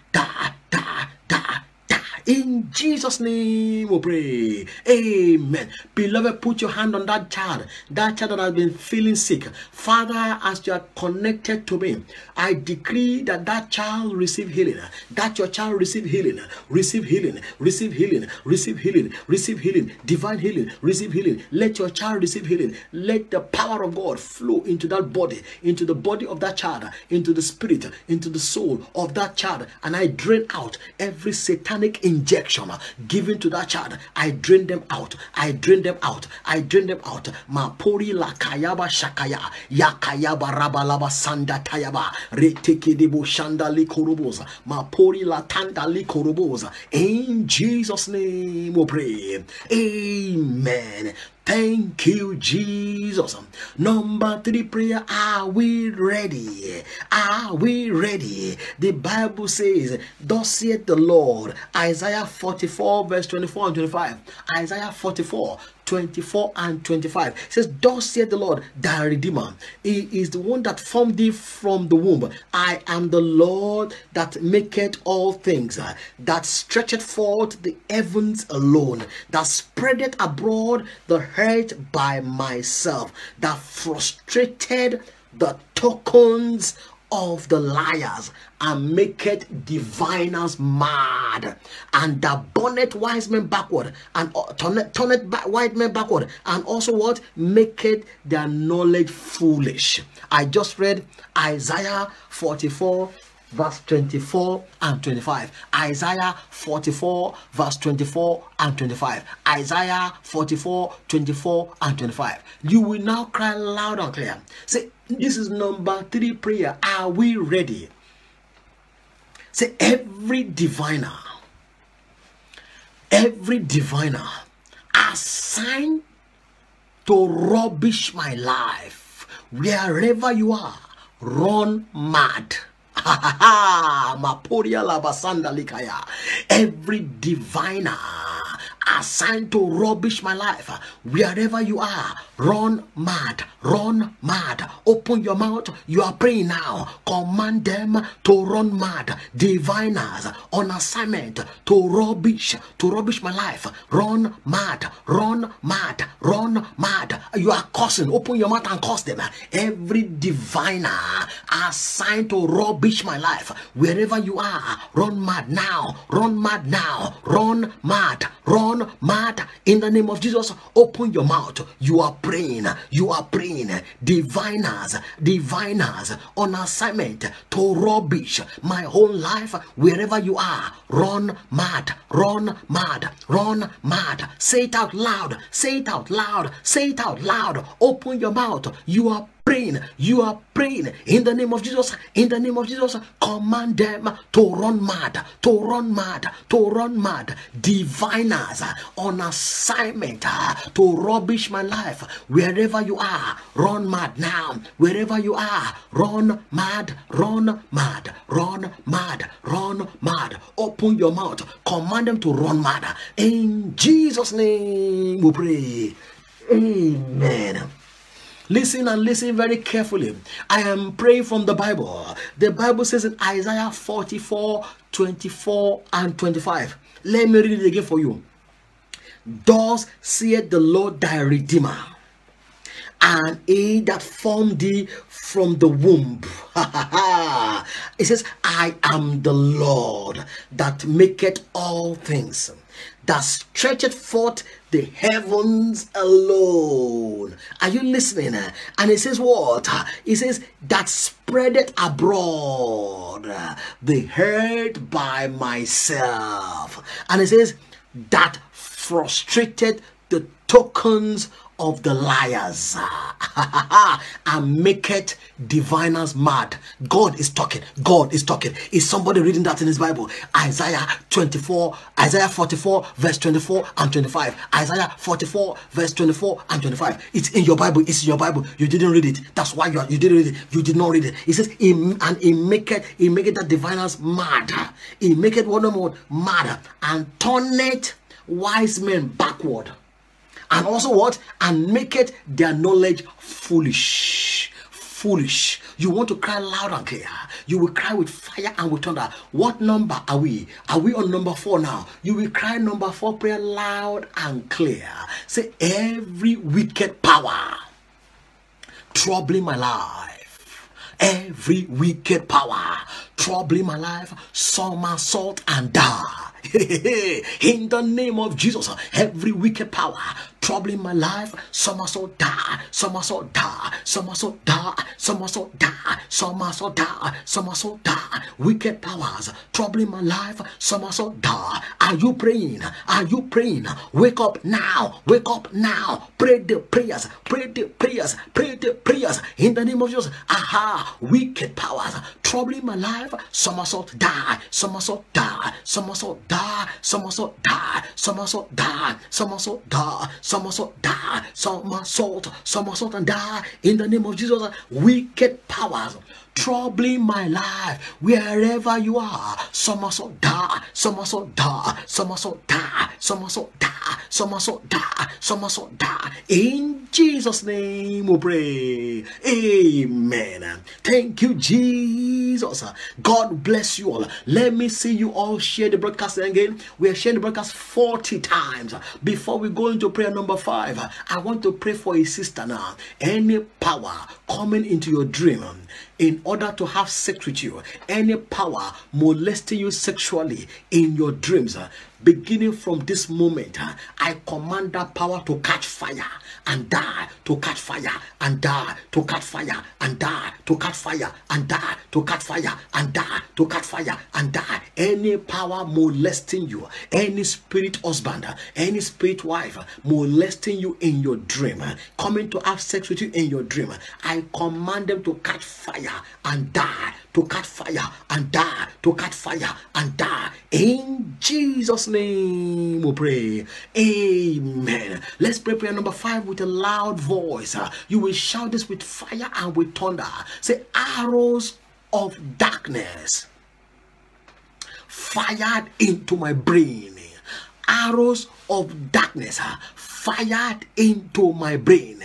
In Jesus' name we pray. Amen. Beloved, put your hand on that child, that child that has been feeling sick. Father, as you are connected to me, I decree that that child receive healing. That your child receive healing. Receive healing. Receive healing. Receive healing. Receive healing. Divine healing. Receive healing. Let your child receive healing. Let the power of God flow into that body, into the body of that child, into the spirit, into the soul of that child. And I drain out every satanic injection uh, given to that child. I drain them out. I drain them out. I drain them out. Mapori la kayaba shakaya. Yakayaba rabalaba sanda tayaba. Reteke debo shanda li koroboza. Mapori la tanda likoroboza. In Jesus' name we pray. Amen. Thank you, Jesus. Number three prayer. Are we ready? Are we ready? The Bible says, Thus saith the Lord. Isaiah 44, verse 24 and 25. Isaiah 44, 24 and 25 it says thus saith the lord thy redeemer. He is the one that formed thee from the womb. I am the lord that maketh all things uh, that stretcheth forth the heavens alone that spreadeth abroad the earth by myself that frustrated the tokens of the liars and make it diviners mad. And that bonnet wise men backward and uh, turn it, turn it back, white men backward and also what? Make it their knowledge foolish. I just read isaiah 44 verse 24 and 25 isaiah 44 verse 24 and 25 isaiah 44 24 and 25 you will now cry loud and clear. Say this is number three prayer. Are we ready? Say every diviner every diviner assigned to rubbish my life. Wherever you are run mad. Every diviner assigned to rubbish my life, wherever you are, run mad, run mad. Open your mouth. You are praying now. Command them to run mad. Diviners on assignment to rubbish, to rubbish my life. Run mad, run mad, run mad. You are cursing. Open your mouth and curse them. Every diviner assigned to rubbish my life, wherever you are, run mad now, run mad now, run mad, run mad in the name of Jesus. Open your mouth. You are praying. You are praying. Diviners, diviners on assignment to rubbish my whole life wherever you are. Run mad, run mad, run mad. Say it out loud. Say it out loud. Say it out loud. Open your mouth. You are praying, you are praying in the name of Jesus, in the name of Jesus, command them to run mad, to run mad, to run mad. Diviners on assignment uh, to rubbish my life. Wherever you are, run mad now. Wherever you are, run mad, run mad, run mad, run mad. Open your mouth, command them to run mad. In Jesus' name we pray. Amen. Listen and listen very carefully. I am praying from the Bible. The Bible says in Isaiah 44 24 and 25. Let me read it again for you. Thus saith the Lord thy Redeemer, and he that formed thee from the womb. it says, I am the Lord that maketh all things, that stretcheth forth the heavens alone. Are you listening? Eh? And it says, What? It says, That spreadeth abroad the herd by myself. And it says, That frustrated the tokens of the liars and make it diviners mad. God is talking. God is talking. Is somebody reading that in his Bible? Isaiah 24, Isaiah 44, verse 24 and 25. Isaiah 44, verse 24 and 25. It's in your Bible. It's in your Bible. You didn't read it. That's why you, you didn't read it. You did not read it. He says, and he make it, he make it that diviners mad. He make it one more mad and turn it wise men backward and also what? And make it their knowledge foolish. Foolish. You want to cry loud and clear. You will cry with fire and with thunder. What number are we? Are we on number four now? You will cry number four prayer loud and clear. Say every wicked power troubling my life. Every wicked power troubling my life. Somersault and die. In the name of Jesus, every wicked power troubling my life, somersault die, somersault die, somersault die, somersault die, somersault die, somersault die. Wicked powers troubling my life, somersault die. Are you praying? Are you praying? Wake up now, wake up now. Pray the prayers, pray the prayers, pray the prayers in the name of Jesus. Aha, wicked powers troubling my life, somersault die, somersault die, somersault die, somersault die, somersault die, somersault die, somersault die, somersault, die, somersault, somersault and die. In the name of Jesus. Wicked powers troubling my life wherever you are. Somersault die, somersault die, somersault die, somersault die, somersault die, somersault die. In Jesus' name we pray. Amen. Thank you, Jesus. God bless you all. Let me see you all share the broadcast again. We are sharing the broadcast 40 times. Before we go into prayer number five, I want to pray for a sister now. Any power coming into your dream in order to have sex with you, any power molesting you sexually in your dreams, uh, beginning from this moment, uh, I command that power to catch fire and die, to catch fire and die, to catch fire and die, to catch fire and die, to catch fire and die, to catch fire and die. Any power molesting you, any spirit husband, any spirit wife molesting you in your dream, coming to have sex with you in your dream, I command them to catch fire and die, to catch fire and die, to catch fire and die. In Jesus' name we pray. Amen. Let's pray prayer number five with a loud voice. You will shout this with fire and with thunder. Say, arrows of darkness fired into my brain. Arrows of darkness fired into my brain.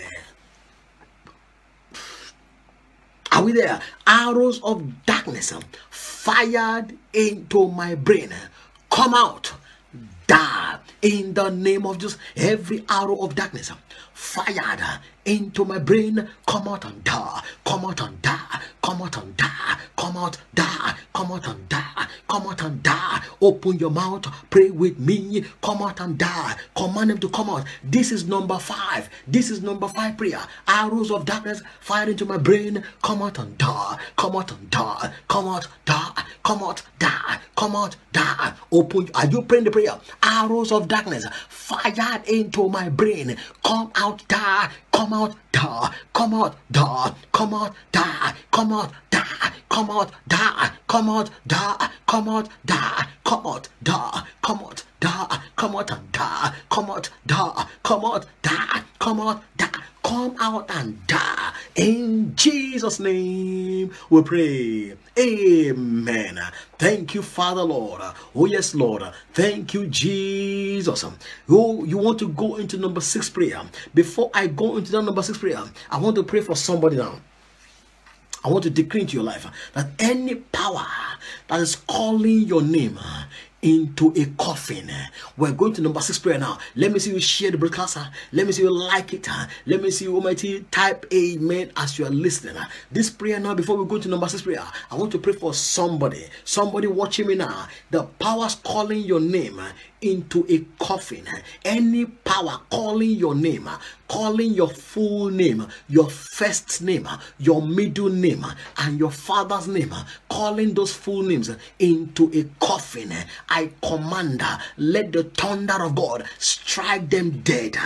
Are we there? Arrows of darkness fired into my brain. Come out. Die in the name of Jesus. Every arrow of darkness fired into my brain. Come out and die. Come out and die. Come out and die. Come out, die. Come out and die. Come out and die. Open your mouth. Pray with me. Come out and die. Command them to come out. This is number five. This is number five prayer. Arrows of darkness fired into my brain. Come out and die. Come out and die. Come out, die. Come out, die. Come out, die. Open. Are you praying the prayer? Arrows of darkness fired into my brain. Come out, die. Come out, die. Come out, die. Come out, die. Come out, die. Come out, die. Come out, die. Come out, die. Come out, die. Come out, die. Come out and die. Come out, die. Come out, die. Come out, die. Come out and die. In Jesus' name we pray. Amen. Thank you, Father Lord. Oh, yes, Lord. Thank you, Jesus. Oh, you want to go into number six prayer. Before I go into that number six prayer, I want to pray for somebody now. I want to decree into your life that any power that is calling your name into a coffin. We're going to number six prayer now. Let me see you share the broadcast. Let me see you like it. Let me see you Almighty type amen as you are listening. This prayer now, before we go to number six prayer, I want to pray for somebody, somebody watching me now. The powers calling your name into a coffin. Any power calling your name, calling your full name, your first name, your middle name, and your father's name, calling those full names into a coffin. I command, let the thunder of God strike them dead.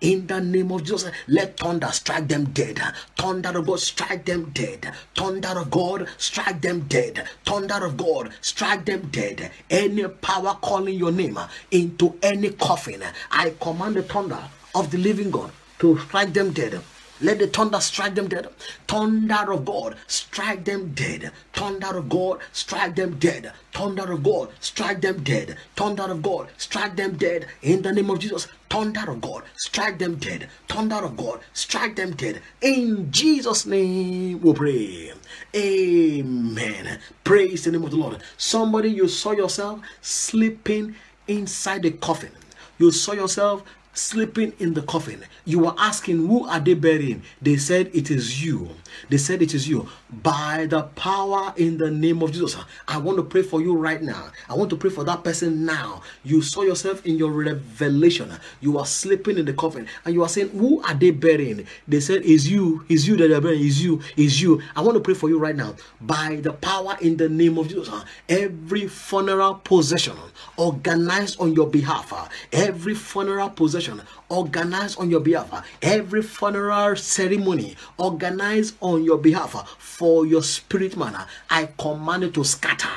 In the name of Jesus, let thunder strike them dead. Thunder of God strike them dead. Thunder of God strike them dead. Thunder of God strike them dead. Any power calling your name into any coffin. I command the thunder of the living God to strike them dead. Let the thunder strike them dead. Thunder of God, strike them dead. Thunder of God, strike them dead. Thunder of God, strike them dead. Thunder of God, strike them dead. In the name of Jesus, thunder of God, strike them dead. Thunder of God, strike them dead. In Jesus' name we pray. Amen. Praise the name of the Lord. Somebody, you saw yourself sleeping inside the coffin. You saw yourself sleeping in the coffin. You were asking, Who are they burying? They said, It is you. They said, It is you. By the power in the name of Jesus. I want to pray for you right now. I want to pray for that person now. You saw yourself in your revelation. You are sleeping in the coffin and you are saying, Who are they burying? They said, Is you. Is you that they're burying. Is you. Is you. I want to pray for you right now. By the power in the name of Jesus. Every funeral possession organized on your behalf. Every funeral possession organized on your behalf. Every funeral ceremony organized on your behalf for your spirit man. I command it to scatter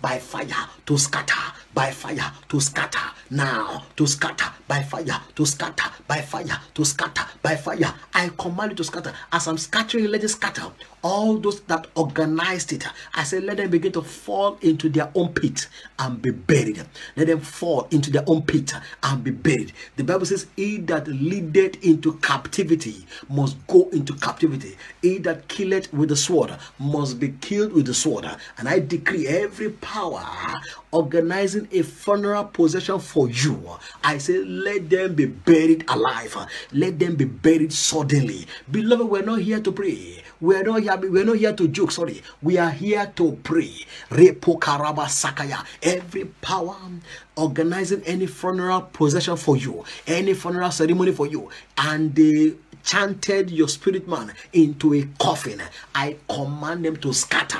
by fire, to scatter by fire, to scatter now, to scatter by fire, to scatter by fire, to scatter by fire. I command you to scatter. As I'm scattering, let it scatter. All those that organized it, I say, let them begin to fall into their own pit and be buried. Let them fall into their own pit and be buried. The Bible says, He that leadeth into captivity must go into captivity. He that killeth with the sword must be killed with the sword. And I decree every power organizing a funeral possession for you. I say, let them be buried alive. Let them be buried suddenly. Beloved, we're not here to pray. We're not here, we're not here to joke. Sorry. We are here to pray. Repo karaba sakaya. Every power organizing any funeral possession for you, any funeral ceremony for you, and they chanted your spirit man into a coffin, I command them to scatter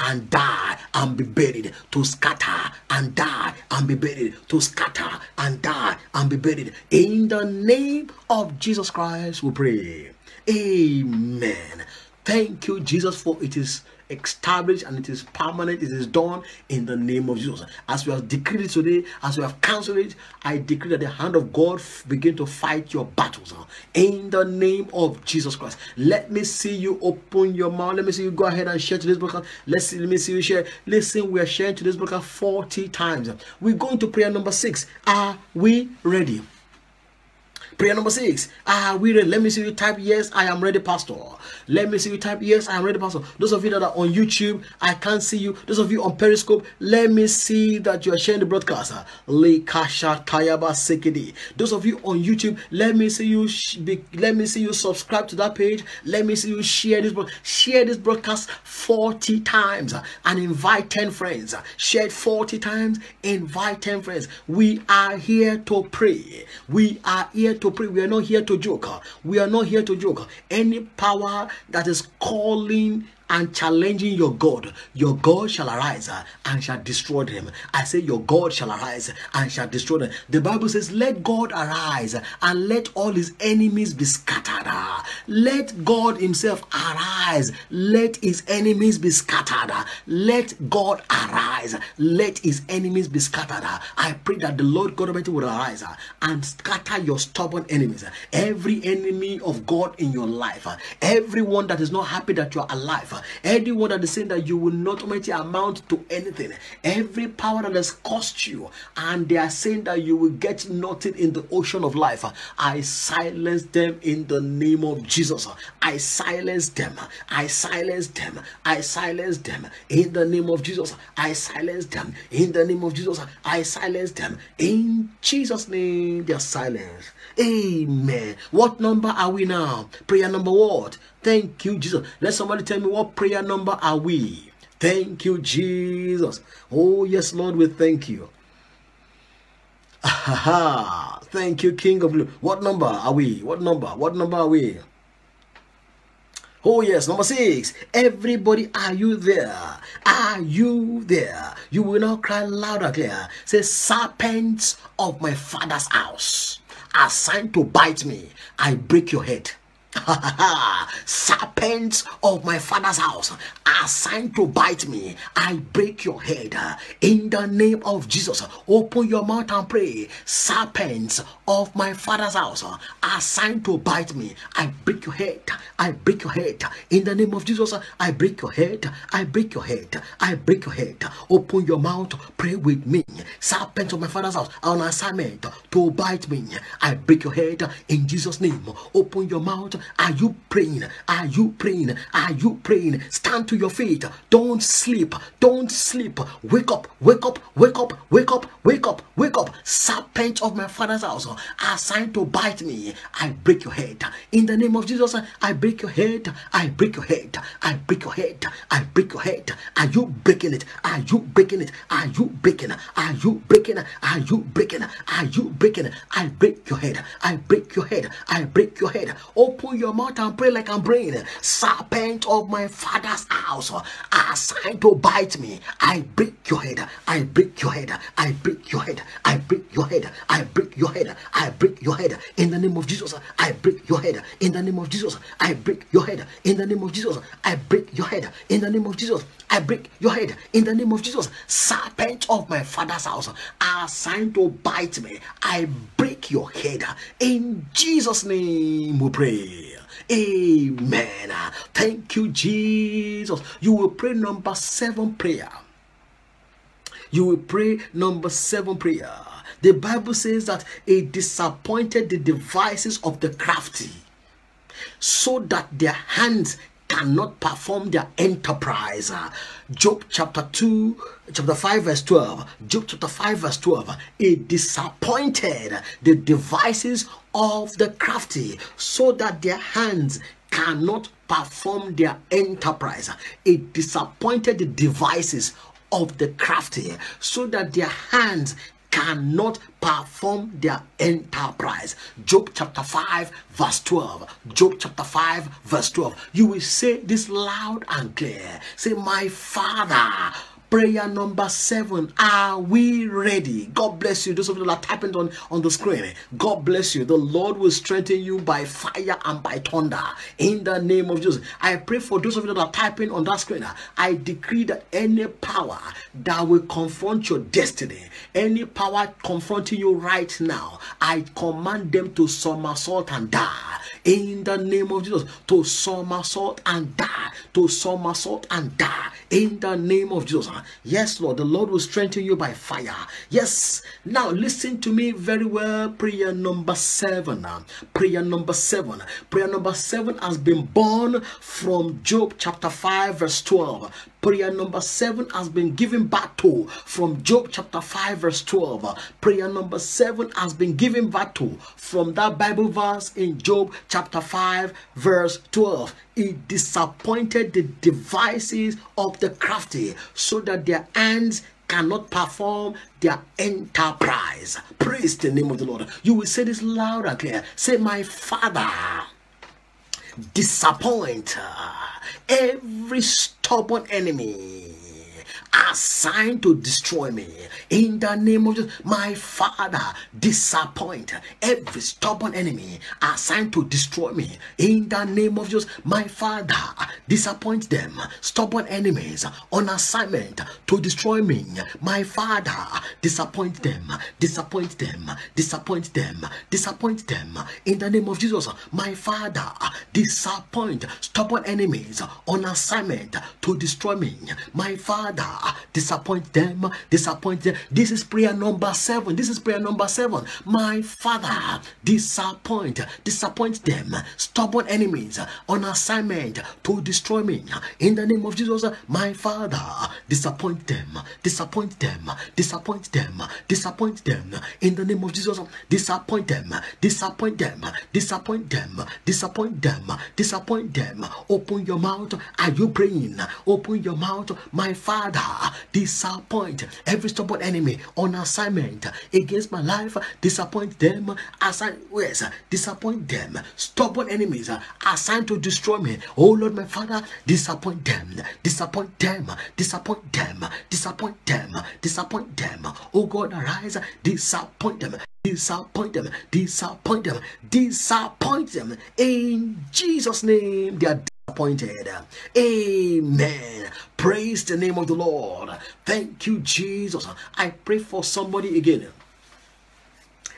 and die and be buried, to scatter and die and be buried, to scatter and die and be buried. In the name of Jesus Christ, we pray. Amen. Thank you, Jesus, for it is established and it is permanent. It is done in the name of Jesus. As we have decreed it today, as we have cancelled it, I decree that the hand of God begin to fight your battles in the name of Jesus Christ. Let me see you open your mouth. Let me see you go ahead and share to this book. Let's see, let me see you share. Listen, we are sharing to this book 40 times. We're going to prayer number six. Are we ready? Prayer number six. Are we ready. Let me see you type yes, I am ready, Pastor. Let me see you type yes, I am ready, Pastor. Those of you that are on YouTube, I can't see you. Those of you on Periscope, let me see that you are sharing the broadcast. Those of you on YouTube, let me see you. Let me see you subscribe to that page. Let me see you share this. Share this broadcast forty times and invite ten friends. Share it forty times. Invite ten friends. We are here to pray. We are here to pray. We are not here to joke. We are not here to joke. Any power that is calling and challenging your God, your God shall arise uh, and shall destroy them. I say, Your God shall arise and shall destroy them. The Bible says, Let God arise and let all his enemies be scattered. Let God himself arise. Let his enemies be scattered. Let God arise. Let his enemies be scattered. I pray that the Lord God Almighty will arise and scatter your stubborn enemies. Every enemy of God in your life, everyone that is not happy that you are alive, anyone that is saying that you will not amount to anything, every power that has cost you, and they are saying that you will get nothing in the ocean of life, I silence them in the name of Jesus. I silence them. I silence them. I silence them in the name of Jesus. I silence them in the name of Jesus. I silence them in Jesus' name. They are silenced. Amen. What number are we now? Prayer number what? Thank you, Jesus. Let somebody tell me what prayer number are we? Thank you, Jesus. Oh, yes, Lord, we thank you. Thank you, King of Glory. What number are we? What number? What number are we? Oh, yes, number six. Everybody, are you there? Are you there? You will now cry louder, clear. Say, serpents of my father's house assigned to bite me. I break your head. serpents of my father's house assigned to bite me. I break your head. In the name of jesus open your mouth and pray. Serpents of my father's house assigned to bite me. I break your head. I break your head. In the name of jesus i break your head. I break your head. I break your head. Open your mouth pray with me. Serpents of my father's house on assignment to bite me. I break your head. In jesus name open your mouth are you praying? Are you praying? Are you praying? Stand to your feet. Don't sleep. Don't sleep. Wake up. Wake up. Wake up. Wake up. Wake up. Wake up. Serpent of my father's house assigned to bite me. I break your head. In the name of Jesus, I break your head. I break your head. I break your head. I break your head. Are you breaking it? Are you breaking it? Are you breaking? Are you breaking? Are you breaking? Are you breaking? I break your head. I break your head. I break your head. Open your mouth and pray like I'm praying. Serpent of my father's house assigned to bite me. I break your head. I break your head. I break your head. I break your head. I break your head. I break your head. In the name of Jesus, I break your head. In the name of Jesus, I break your head. In the name of Jesus, I break your head. In the name of Jesus, I break your head. In the name of Jesus, serpent of my father's house assigned to bite me. I your head. In Jesus' name we pray. Amen. Thank you, Jesus. You will pray number seven prayer. You will pray number seven prayer. The Bible says that it disappointed the devices of the crafty so that their hands cannot perform their enterprise. Uh, Job chapter 2, chapter 5, verse 12. Job chapter 5, verse 12. It disappointed the devices of the crafty so that their hands cannot perform their enterprise. It disappointed the devices of the crafty so that their hands cannot perform their enterprise. Job chapter 5, verse 12. Job chapter 5, verse 12. You will say this loud and clear. Say, My Father, Prayer number seven. Are we ready? God bless you. Those of you that are typing on, on the screen. God bless you. The Lord will strengthen you by fire and by thunder. In the name of Jesus. I pray for those of you that are typing on that screen. I decree that any power that will confront your destiny, any power confronting you right now, I command them to somersault and die. In the name of Jesus. To somersault and die. To somersault and die. In the name of Jesus. Yes, Lord, the Lord will strengthen you by fire. Yes. Now, listen to me very well. Prayer number seven. Prayer number seven. Prayer number seven has been born from Job chapter 5, verse 12. Prayer number seven has been given battle from Job chapter 5, verse 12. Prayer number seven has been given battle from that Bible verse in Job chapter 5, verse 12. It disappointed the devices of the crafty so that their hands cannot perform their enterprise. Praise the name of the Lord. You will say this loud and clear. Say, My Father, disappoint Every stubborn enemy assigned to destroy me. In the name of Jesus, my Father, disappoint every stubborn enemy assigned to destroy me. In the name of Jesus, my Father, disappoint them. Stubborn enemies on assignment to destroy me. My Father, disappoint them. Disappoint them. Disappoint them. Disappoint them. In the name of Jesus, my Father, disappoint stubborn enemies on assignment to destroy me. My Father, Ah, disappoint them, disappoint them. This is prayer number seven. This is prayer number seven. My Father, disappoint, disappoint them, stubborn enemies on assignment to destroy me. In the name of Jesus, my Father, disappoint them, disappoint them, disappoint them, disappoint them. In the name of Jesus, disappoint them, disappoint them, disappoint them, disappoint them, disappoint them. Open your mouth. Are you praying? Open your mouth, my Father Ah, disappoint every stubborn enemy on assignment against my life, disappoint them, assign yes, disappoint them, stubborn enemies assigned to destroy me. Oh Lord, my Father, disappoint them, disappoint them, disappoint them, disappoint them, disappoint them. Oh God, arise, disappoint them, disappoint them, disappoint them, disappoint them in Jesus' name. They are appointed. Amen. Praise the name of the Lord. Thank you, Jesus. I pray for somebody again.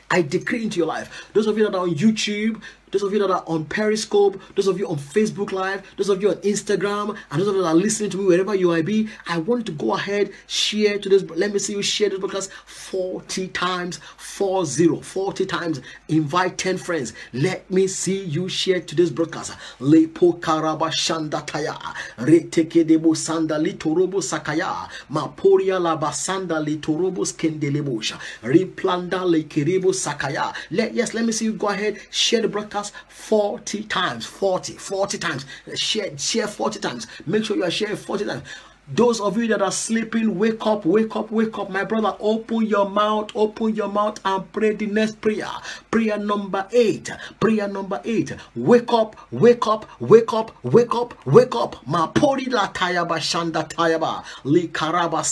I decree into your life. Those of you that are on YouTube, those of you that are on Periscope, those of you on Facebook Live, those of you on Instagram, and those of you that are listening to me wherever you might be, I want to go ahead, share to this. Let me see you share this podcast 40 times, 40, 40 times. Invite 10 friends. Let me see you share to this broadcast. Lepo karaba shanda taya. Reteke debo sanda litorobo sakaya. Maporia labasanda litorobo skendelebosha. Replanda lekerebo sakaya. Let, yes, let me see you go ahead, share the broadcast 40 times 40 40 times. Share share 40 times. Make sure you are sharing 40 times those of you that are sleeping, wake up, wake up, wake up. My brother, open your mouth, open your mouth and pray the next prayer. Prayer number eight. Prayer number eight. Wake up, wake up, wake up, wake up, wake up. Mapori la tayaba shanda tayaba. Li karaba.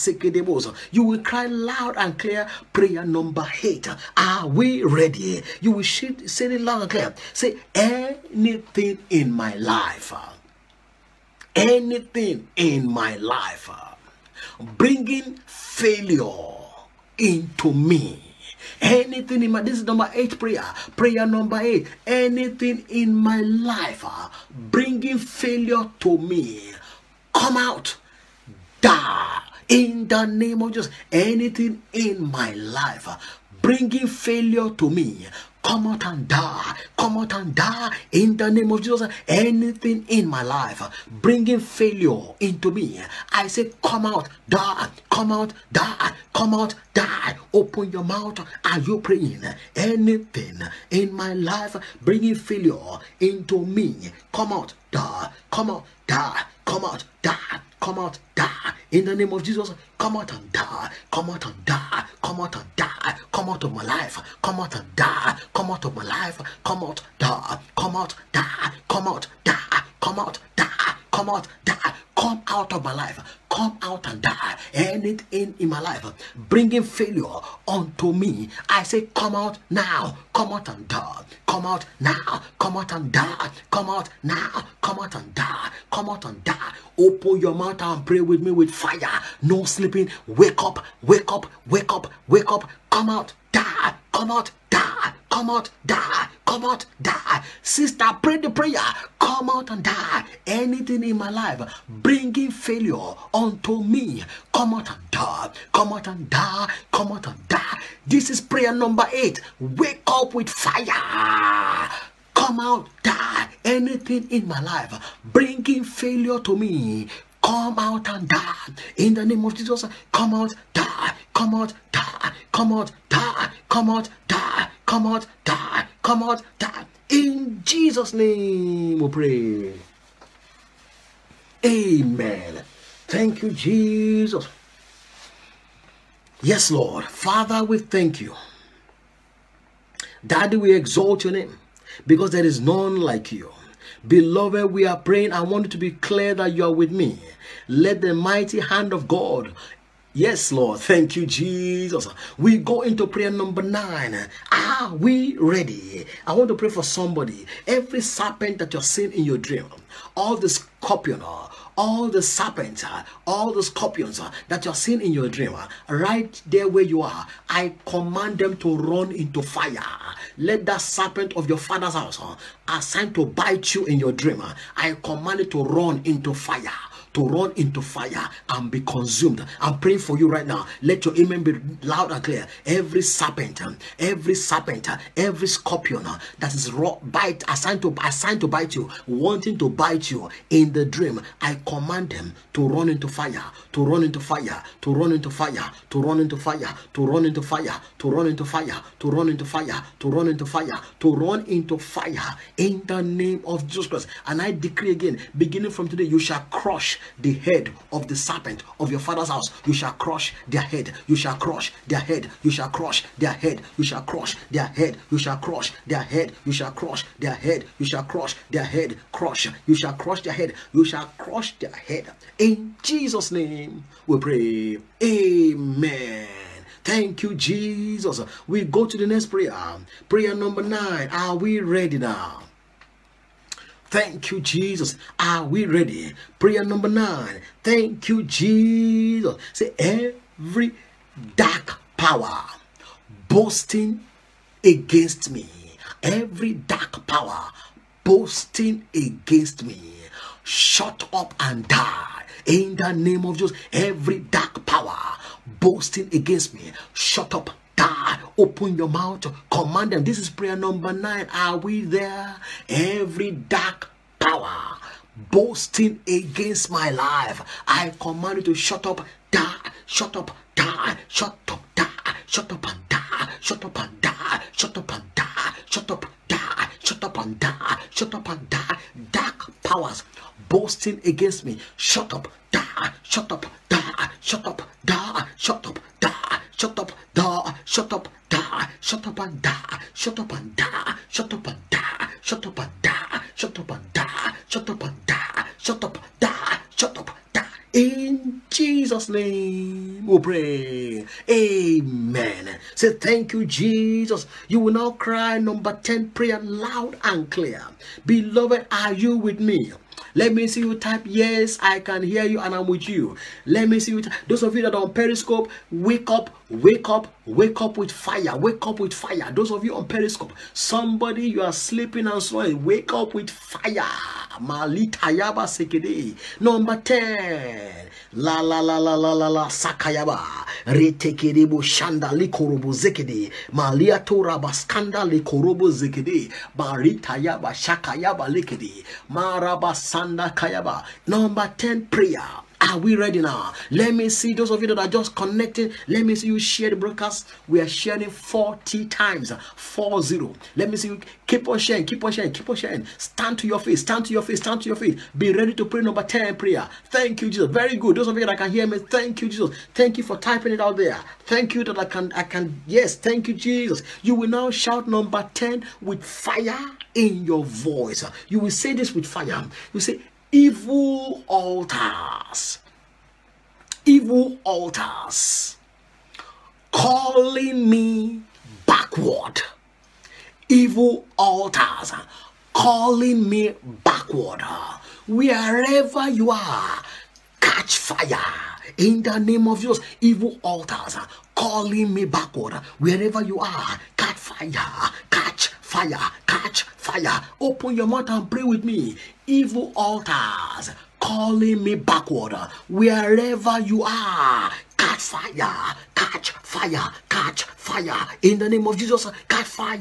You will cry loud and clear. Prayer number eight. Are we ready? You will say it loud and clear. Say anything in my life anything in my life uh, bringing failure into me. Anything in my this is number eight prayer. Prayer number eight. Anything in my life uh, bringing failure to me come out die. In the name of Jesus. Anything in my life uh, bringing failure to me Come out and die. Come out and die in the name of Jesus. Anything in my life bringing failure into me, I say, Come out, die. Come out, die. Come out, die. Open your mouth. Are you praying? Anything in my life bringing failure into me, come out, die. Come out, die. Come out, die. Come out, die. In the name of Jesus, come out and die. Come out and die. Come out and die. Come out of my life. Come out and die. Come out of my life. Come out, die. Come out, die. Come out, die. Come out, die. Come out, die. Come out of my life. Come out and die. Anything in my life bringing failure unto me, I say, Come out now. Come out and die. Come out now. Come out and die. Come out now. Come out and die. Come out and die. Open your mouth and pray with me with fire. No sleeping. Wake up. Wake up. Wake up. Wake up. Come out. Die. Come out. Come out. Die. Come out. Die. Sister, pray the prayer. Come out and die. Anything in my life bringing failure unto me. Come out and die. Come out and die. Come out and die. This is prayer number eight. Wake up with fire come out, die. Anything in my life bringing failure to me, come out and die. In the name of Jesus, come out, die. Come out, die. Come out, die. Come out, die. Come out, die. Come out, die. In Jesus' name we pray. Amen. Thank you, Jesus. Yes, Lord. Father, we thank you. Daddy, we exalt your name because there is none like you. Beloved, we are praying. I want you to be clear that you are with me. Let the mighty hand of God Yes, Lord. Thank you, Jesus. We go into prayer number nine. Are we ready? I want to pray for somebody. Every serpent that you're seeing in your dream, all the scorpion, all the serpents, all the scorpions that you're seeing in your dream, right there where you are, I command them to run into fire. Let that serpent of your father's house uh, assigned to bite you in your dream, I command it to run into fire to run into fire and be consumed. I'm praying for you right now. Let your amen be loud and clear. Every serpent, every serpent, every scorpion that is raw, bite assigned to assigned to bite you, wanting to bite you in the dream, I command them to run into fire, to run into fire, to run into fire, to run into fire, to run into fire, to run into fire, to run into fire, to run into fire, to run into fire in the name of Jesus Christ. And I decree again, beginning from today, you shall crush the head of the serpent of your father's house. You shall crush their head. You shall crush their head. You shall crush their head. You shall crush their head. You shall crush their head. You shall crush their head. You shall crush their head. Crush. You shall crush their head. You shall crush their head. In Jesus' name we pray. Amen. Thank you, Jesus. We go to the next prayer. Prayer number nine. Are we ready now? Thank you, Jesus. Are we ready? Prayer number nine. Thank you, Jesus. Say, every dark power boasting against me, every dark power boasting against me, shut up and die. In the name of Jesus, every dark power boasting against me, shut up die. Open your mouth, command them. This is prayer number nine. Are we there? Every dark power boasting against my life, I command you to shut up, die, shut up, die, shut up, die, shut up and die, shut up and die, shut up and die, shut up, die, shut up and die, shut up and die. Dark powers boasting against me, shut up, die, shut up, die, shut up, die, shut up, die, shut up, die, shut up, die, shut up and die, shut up and die, shut up and die, shut up and die, shut up and die, shut up and die, shut up, die, shut up, die. In Jesus' name we pray. Amen. Say thank you, Jesus. You will now cry number 10 prayer loud and clear. Beloved, are you with me? Let me see you type, yes, I can hear you and I'm with you. Let me see you. Those of you that are on Periscope, wake up, wake up, wake up with fire. Wake up with fire. Those of you on Periscope, somebody you are sleeping and snoring, wake up with fire. Malitayaba sekede. Number 10. La la la la la la la sakayaba. Retekeribo shanda likorobo zekede. Malia toraba skanda likorobo zekede. Baritayaba shakayaba lekede. Maraba sanda kayaba. Number 10 prayer. Are we ready now? Let me see those of you that are just connecting. Let me see you share the broadcast. We are sharing 40 times. 40. Let me see you keep on sharing, keep on sharing, keep on sharing. Stand to your face, stand to your face, stand to your face. Be ready to pray number 10 prayer. Thank you, Jesus. Very good. Those of you that can hear me, thank you, Jesus. Thank you for typing it out there. Thank you that I can, I can, yes, thank you, Jesus. You will now shout number 10 with fire in your voice. You will say this with fire. You say, evil altars, evil altars calling me backward, evil altars calling me backward. Wherever you are, catch fire in the name of Jesus. Evil altars calling me backward. Wherever you are, catch fire, catch fire, catch fire. Open your mouth and pray with me. Evil altars calling me backward. Wherever you are, catch fire, catch fire, catch fire. In the name of Jesus, catch fire.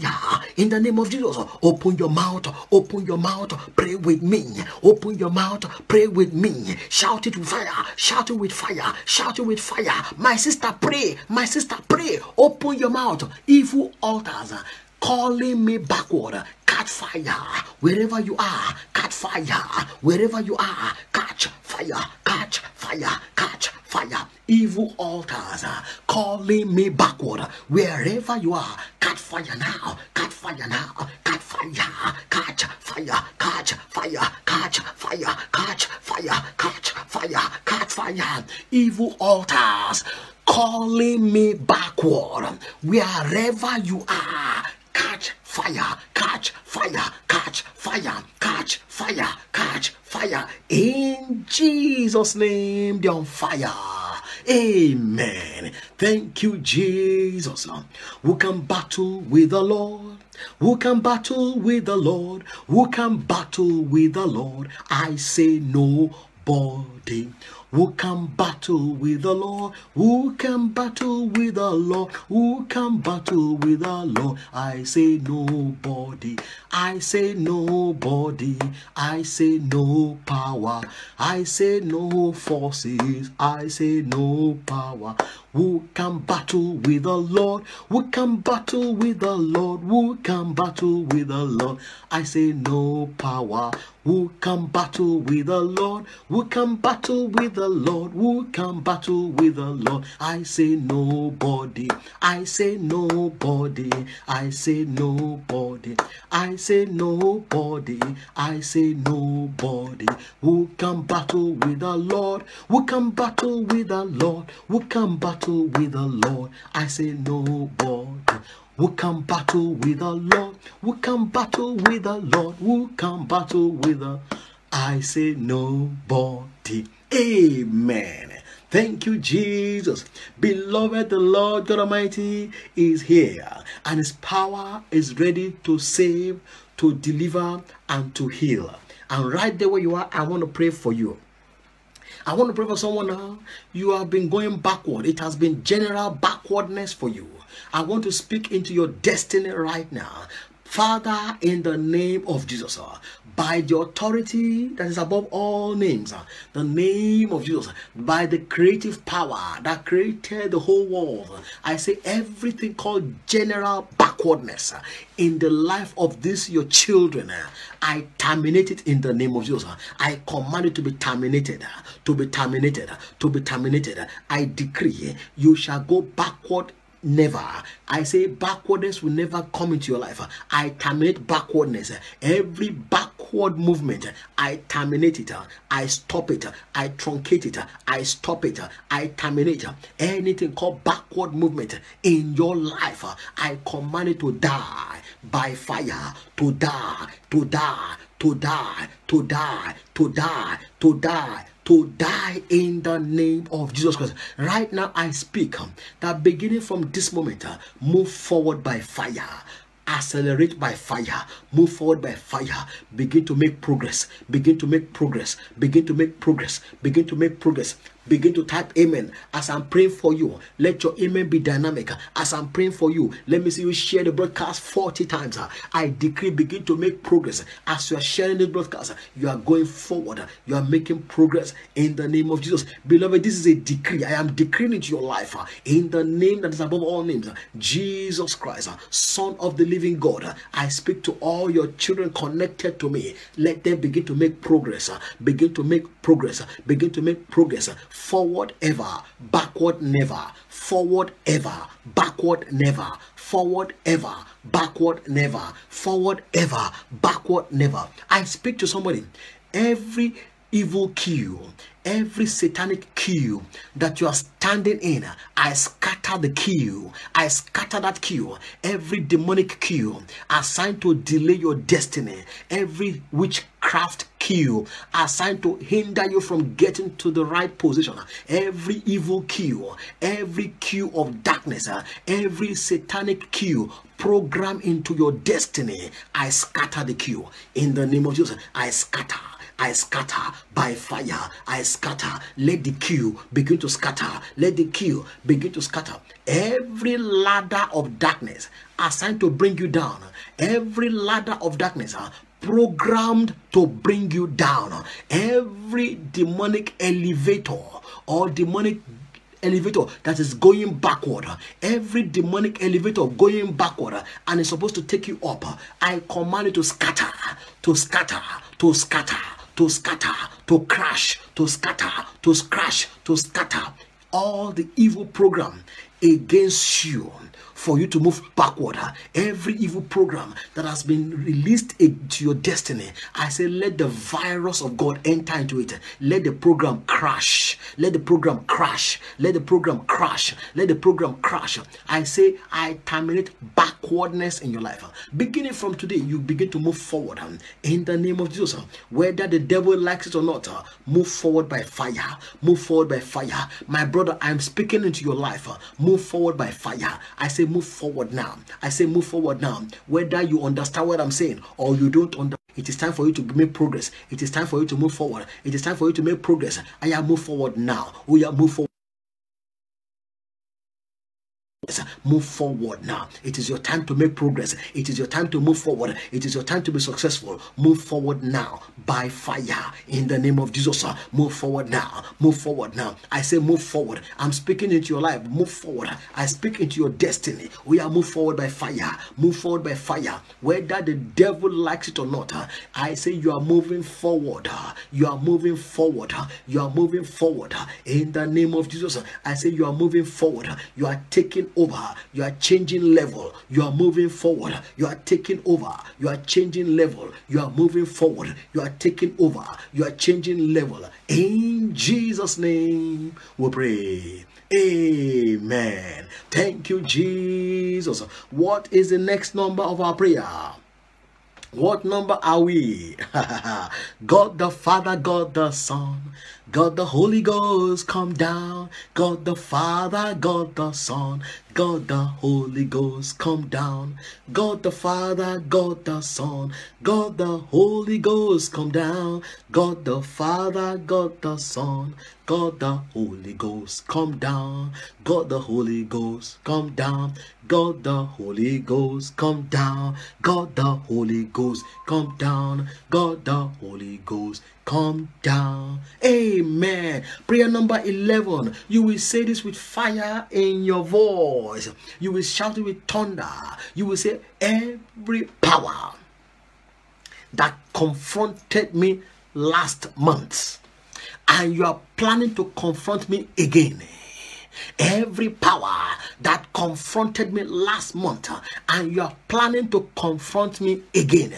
In the name of Jesus, open your mouth, open your mouth, pray with me. Open your mouth, pray with me. Shout it with fire, shout it with fire, shout it with fire. My sister, pray, my sister, pray. Open your mouth. Evil altars calling me backward. Catch fire wherever you are. Catch fire wherever you are. Catch fire, catch fire, catch fire. Evil altars calling me backward wherever you are. Catch fire now, catch fire now, catch fire, catch fire, catch fire, catch fire, catch fire, catch fire, catch fire. Evil altars calling me backward. Wherever you are, catch fire, catch fire, catch fire, catch fire, catch fire. In Jesus' name, they're on fire. Amen. Thank you, Jesus. Who can battle with the Lord? Who can battle with the Lord? Who can battle with the Lord? I say nobody. Who can battle with the Lord? Who can battle with the Lord? Who can battle with the Lord? I say nobody. I say nobody. I say no power. I say no forces. I say no power. Who can battle with the Lord? Who can battle with the Lord? Who can battle with the Lord? I say no power. Who can battle with the Lord? Who can battle with the Lord? Who can battle with the Lord? I say nobody. I say nobody. I say nobody. I say nobody. I say nobody. Who can battle with the Lord? Who can battle with the Lord? Who can battle with the Lord? I say nobody. Who can battle with the Lord? Who can battle with the Lord? Who can battle with the I say nobody. Amen. Thank you, Jesus. Beloved, the Lord God Almighty is here, and His power is ready to save, to deliver, and to heal. And right there where you are, I want to pray for you. I want to pray for someone now. You have been going backward. It has been general backwardness for you. I want to speak into your destiny right now. Father, in the name of Jesus, uh, by the authority that is above all names, uh, the name of Jesus, by the creative power that created the whole world, ah, I say everything called general backwardness uh, in the life of these your children, I terminate it in the name of Jesus. I command it to be terminated, to be terminated, to be terminated. I decree eh, you shall go backward never. I say backwardness will never come into your life. I terminate backwardness. Every backward movement, I terminate it. I stop it. I truncate it. I stop it. I terminate anything called backward movement in your life. I command it to die by fire, to die, to die, to die, to die, to die, to die, to die in the name of Jesus Christ. Right now, I speak um, that beginning from this moment, uh, move forward by fire. Accelerate by fire. Move forward by fire. Begin to make progress. Begin to make progress. Begin to make progress. Begin to make progress Begin to type amen as I'm praying for you. Let your amen be dynamic. As I'm praying for you, let me see you share the broadcast 40 times. I decree, begin to make progress. As you are sharing this broadcast, you are going forward. You are making progress in the name of Jesus. Beloved, this is a decree. I am decreeing into your life uh, in the name that is above all names uh, Jesus Christ, uh, Son of the living God. I speak to all your children connected to me. Let them begin to make progress. Begin to make progress. Begin to make progress forward ever, backward never, forward ever, backward never, forward ever, backward never, forward ever, backward never. I speak to somebody. Every evil queue, every satanic queue that you are standing in, I scatter the queue. I scatter that queue. Every demonic queue assigned to delay your destiny, every witchcraft queue assigned to hinder you from getting to the right position, every evil queue, every queue of darkness, every satanic queue program into your destiny, I scatter the queue in the name of Jesus. I scatter I scatter by fire. I scatter. Let the queue begin to scatter. Let the queue begin to scatter. Every ladder of darkness assigned to bring you down, every ladder of darkness programmed to bring you down, every demonic elevator or demonic elevator that is going backward, every demonic elevator going backward and is supposed to take you up, I command it to scatter, to scatter, to scatter to scatter, to crash, to scatter, to crash, to scatter. All the evil program against you for you to move backward. Every evil program that has been released into your destiny, I say, let the virus of God enter into it. Let the program crash. Let the program crash. Let the program crash. Let the program crash. I say, I terminate backwardness in your life. Beginning from today, you begin to move forward in the name of Jesus. Whether the devil likes it or not, move forward by fire. Move forward by fire. My brother, I'm speaking into your life. Move forward by fire. I say, move forward now. I say move forward now. Whether you understand what I'm saying or you don't understand. It is time for you to make progress. It is time for you to move forward. It is time for you to make progress. I am move forward now. We are move forward. Move forward now. It is your time to make progress. It is your time to move forward. It is your time to be successful. Move forward now by fire in the name of Jesus. Move forward now. Move forward now. I say move forward. I'm speaking into your life. Move forward. I speak into your destiny. We are move forward by fire. Move forward by fire. Whether the devil likes it or not, uh, I say you are moving forward. Uh, you are moving forward. Uh, you are moving forward in the name of Jesus. I say you are moving forward. You are taking over. You are changing level. You are moving forward. You are taking over. You are changing level. You are moving forward. You are taking over. You are changing level. In Jesus' name, we pray. Amen. Thank you, Jesus. What is the next number of our prayer? What number are we? God the Father, God the Son, God the Holy Ghost, come down. God the Father, God the Son, God the Holy Ghost, come down. God the Father, God the Son, God the Holy Ghost, come down. God the Father, God the Son, God the Holy Ghost, come down. God the Holy Ghost, come down. God the Holy Ghost, come down. God the Holy Ghost, come down. God the Holy Ghost, come down. Amen. Prayer number 11. You will say this with fire in your voice. You will shout it with thunder. You will say, Every power that confronted me last month and you are planning to confront me again. Every power that confronted me last month and you are planning to confront me again,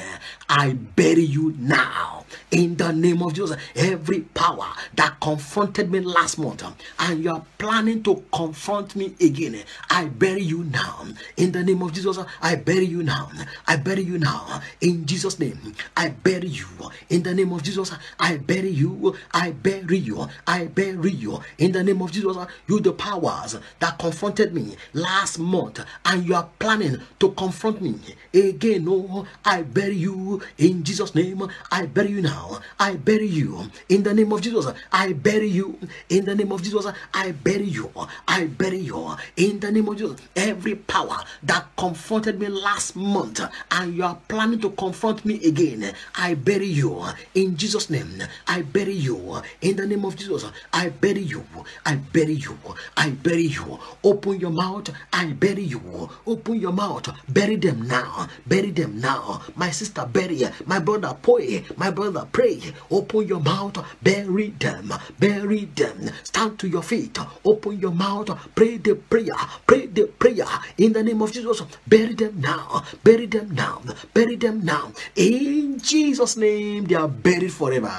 I bury you now in the name of Jesus. Every power that confronted me last month um, and you are planning to confront me again, I bury you now in the name of Jesus. Um, I bury you now. I bury you now in Jesus' name. I bury you in the name of Jesus. Um, I bury you. I bury you. I bury you in the name of Jesus. You, the powers that confronted me last month, and you are planning to confront me again. Oh, I bury you in Jesus' name. I bury you now. I bury you in the name of Jesus. I bury you in the name of Jesus. I bury you. I bury you in the name of Jesus. Every power that confronted me last month and you are planning to confront me again, I bury you in Jesus' name. I bury you in the name of Jesus. I bury you. I bury you. I bury you. Open your mouth. I bury you. Open your mouth. Bury them now. Bury them now. My sister, bury. My brother, pray. My brother, pray. Open your mouth. Bury them. Bury them. Stand to your feet. Open your mouth. Pray the prayer. Pray the prayer. In the name of Jesus. Bury them now. Bury them now. Bury them now. In Jesus' name, they are buried forever.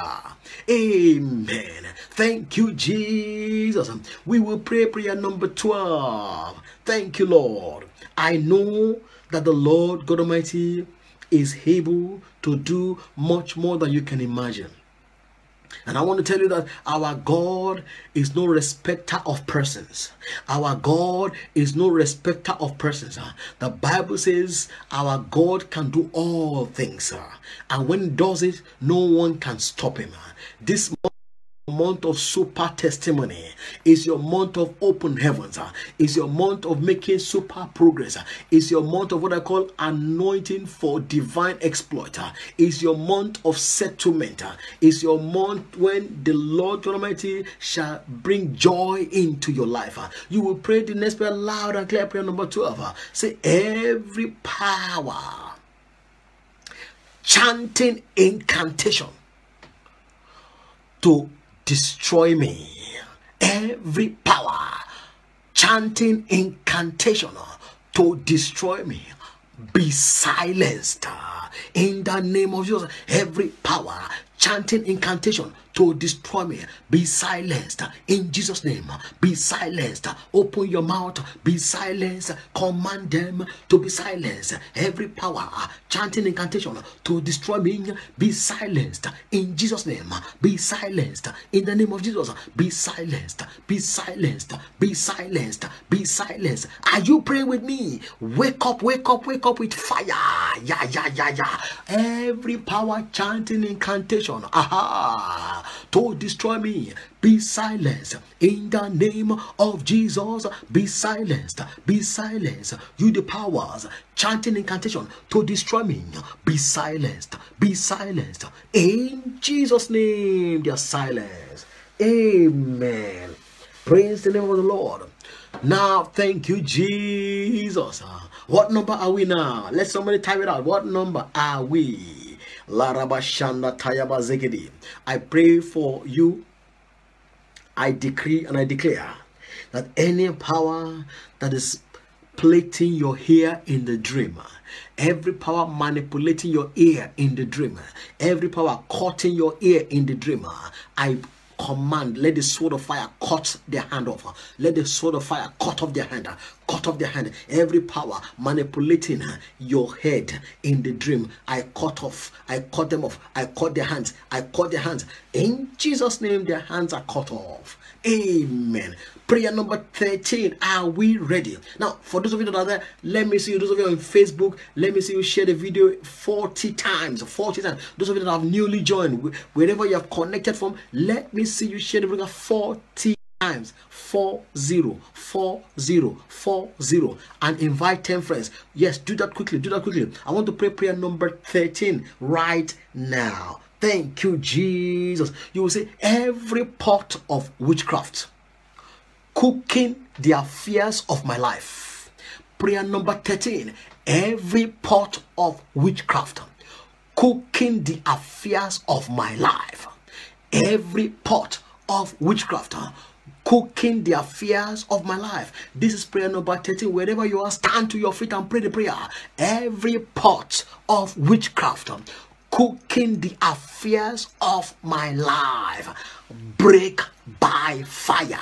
Amen. Thank you, Jesus. We will pray prayer number 12. Thank you, Lord. I know that the Lord God Almighty is able to do much more than you can imagine. And I want to tell you that our God is no respecter of persons. Our God is no respecter of persons. The Bible says our God can do all things. And when he does it, no one can stop him. This month of super testimony. Is your month of open heavens. Is your month of making super progress. Is your month of what i call anointing for divine exploit. Uh, is your month of settlement. Is your month when the lord almighty shall bring joy into your life. You will pray the next prayer loud and clear prayer number 12 uh. say every power chanting incantation to destroy me. Every power chanting incantation to destroy me be silenced in the name of Jesus. Every power chanting incantation to destroy me be silenced in Jesus' name. Be silenced. Open your mouth. Be silenced. Command them to be silenced. Every power chanting incantation to destroy me be silenced in Jesus' name. Be silenced in the name of Jesus. Be silenced. Be silenced. Be silenced. Be silenced. Are you praying with me? Wake up, wake up, wake up with fire. Yeah, yeah, yeah, yeah. Every power chanting incantation. Aha to destroy me. Be silenced in the name of Jesus. Be silenced. Be silenced. You the powers chanting incantation to destroy me. Be silenced. Be silenced. In Jesus' name, they are silenced. Amen. Praise the name of the Lord. Now, thank you, Jesus. What number are we now? Let somebody type it out. What number are we? I pray for you. I decree and I declare that any power that is plating your ear in the dream, every power manipulating your ear in the dream, every power cutting your ear in the dream, I command, let the sword of fire cut their hand off. Let the sword of fire cut off their hand. Cut off their hand. Every power manipulating your head in the dream, I cut off. I cut them off. I cut their hands. I cut their hands. In Jesus' name, their hands are cut off. Amen. Prayer number 13. Are we ready? Now, for those of you that are there, let me see you. Those of you on Facebook, let me see you share the video 40 times. 40 times. Those of you that have newly joined, wherever you have connected from, let me see you share the video 40 times. 40 40 40 and invite 10 friends. Yes, do that quickly. Do that quickly. I want to pray prayer number 13 right now. Thank you, Jesus. You will say, every pot of witchcraft cooking the affairs of my life. Prayer number 13 every pot of witchcraft cooking the affairs of my life. Every pot of witchcraft cooking the affairs of my life. This is prayer number 13. Wherever you are, stand to your feet and pray the prayer. Every pot of witchcraft cooking the affairs of my life break by fire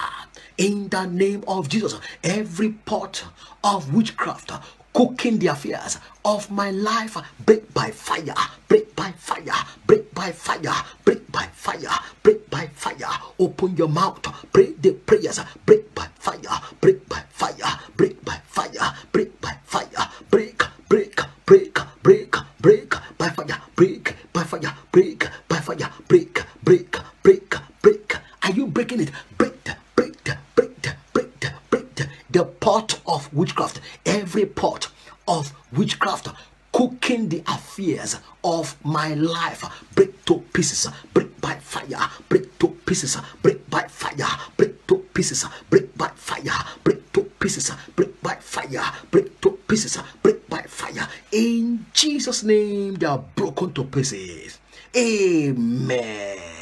in the name of Jesus. Every pot of witchcraft cooking the affairs of my life break by fire break by fire break by fire break by fire break by fire open your mouth pray the prayers break by fire break by fire break by fire break by fire break break break break break by fire break by fire break by fire break break break break are you breaking it break the pot of witchcraft every pot of witchcraft cooking the affairs of my life. Break to pieces break by fire break to pieces break by fire break to pieces break by fire break to pieces break by fire break to pieces break by fire. In jesus name they are broken to pieces. Amen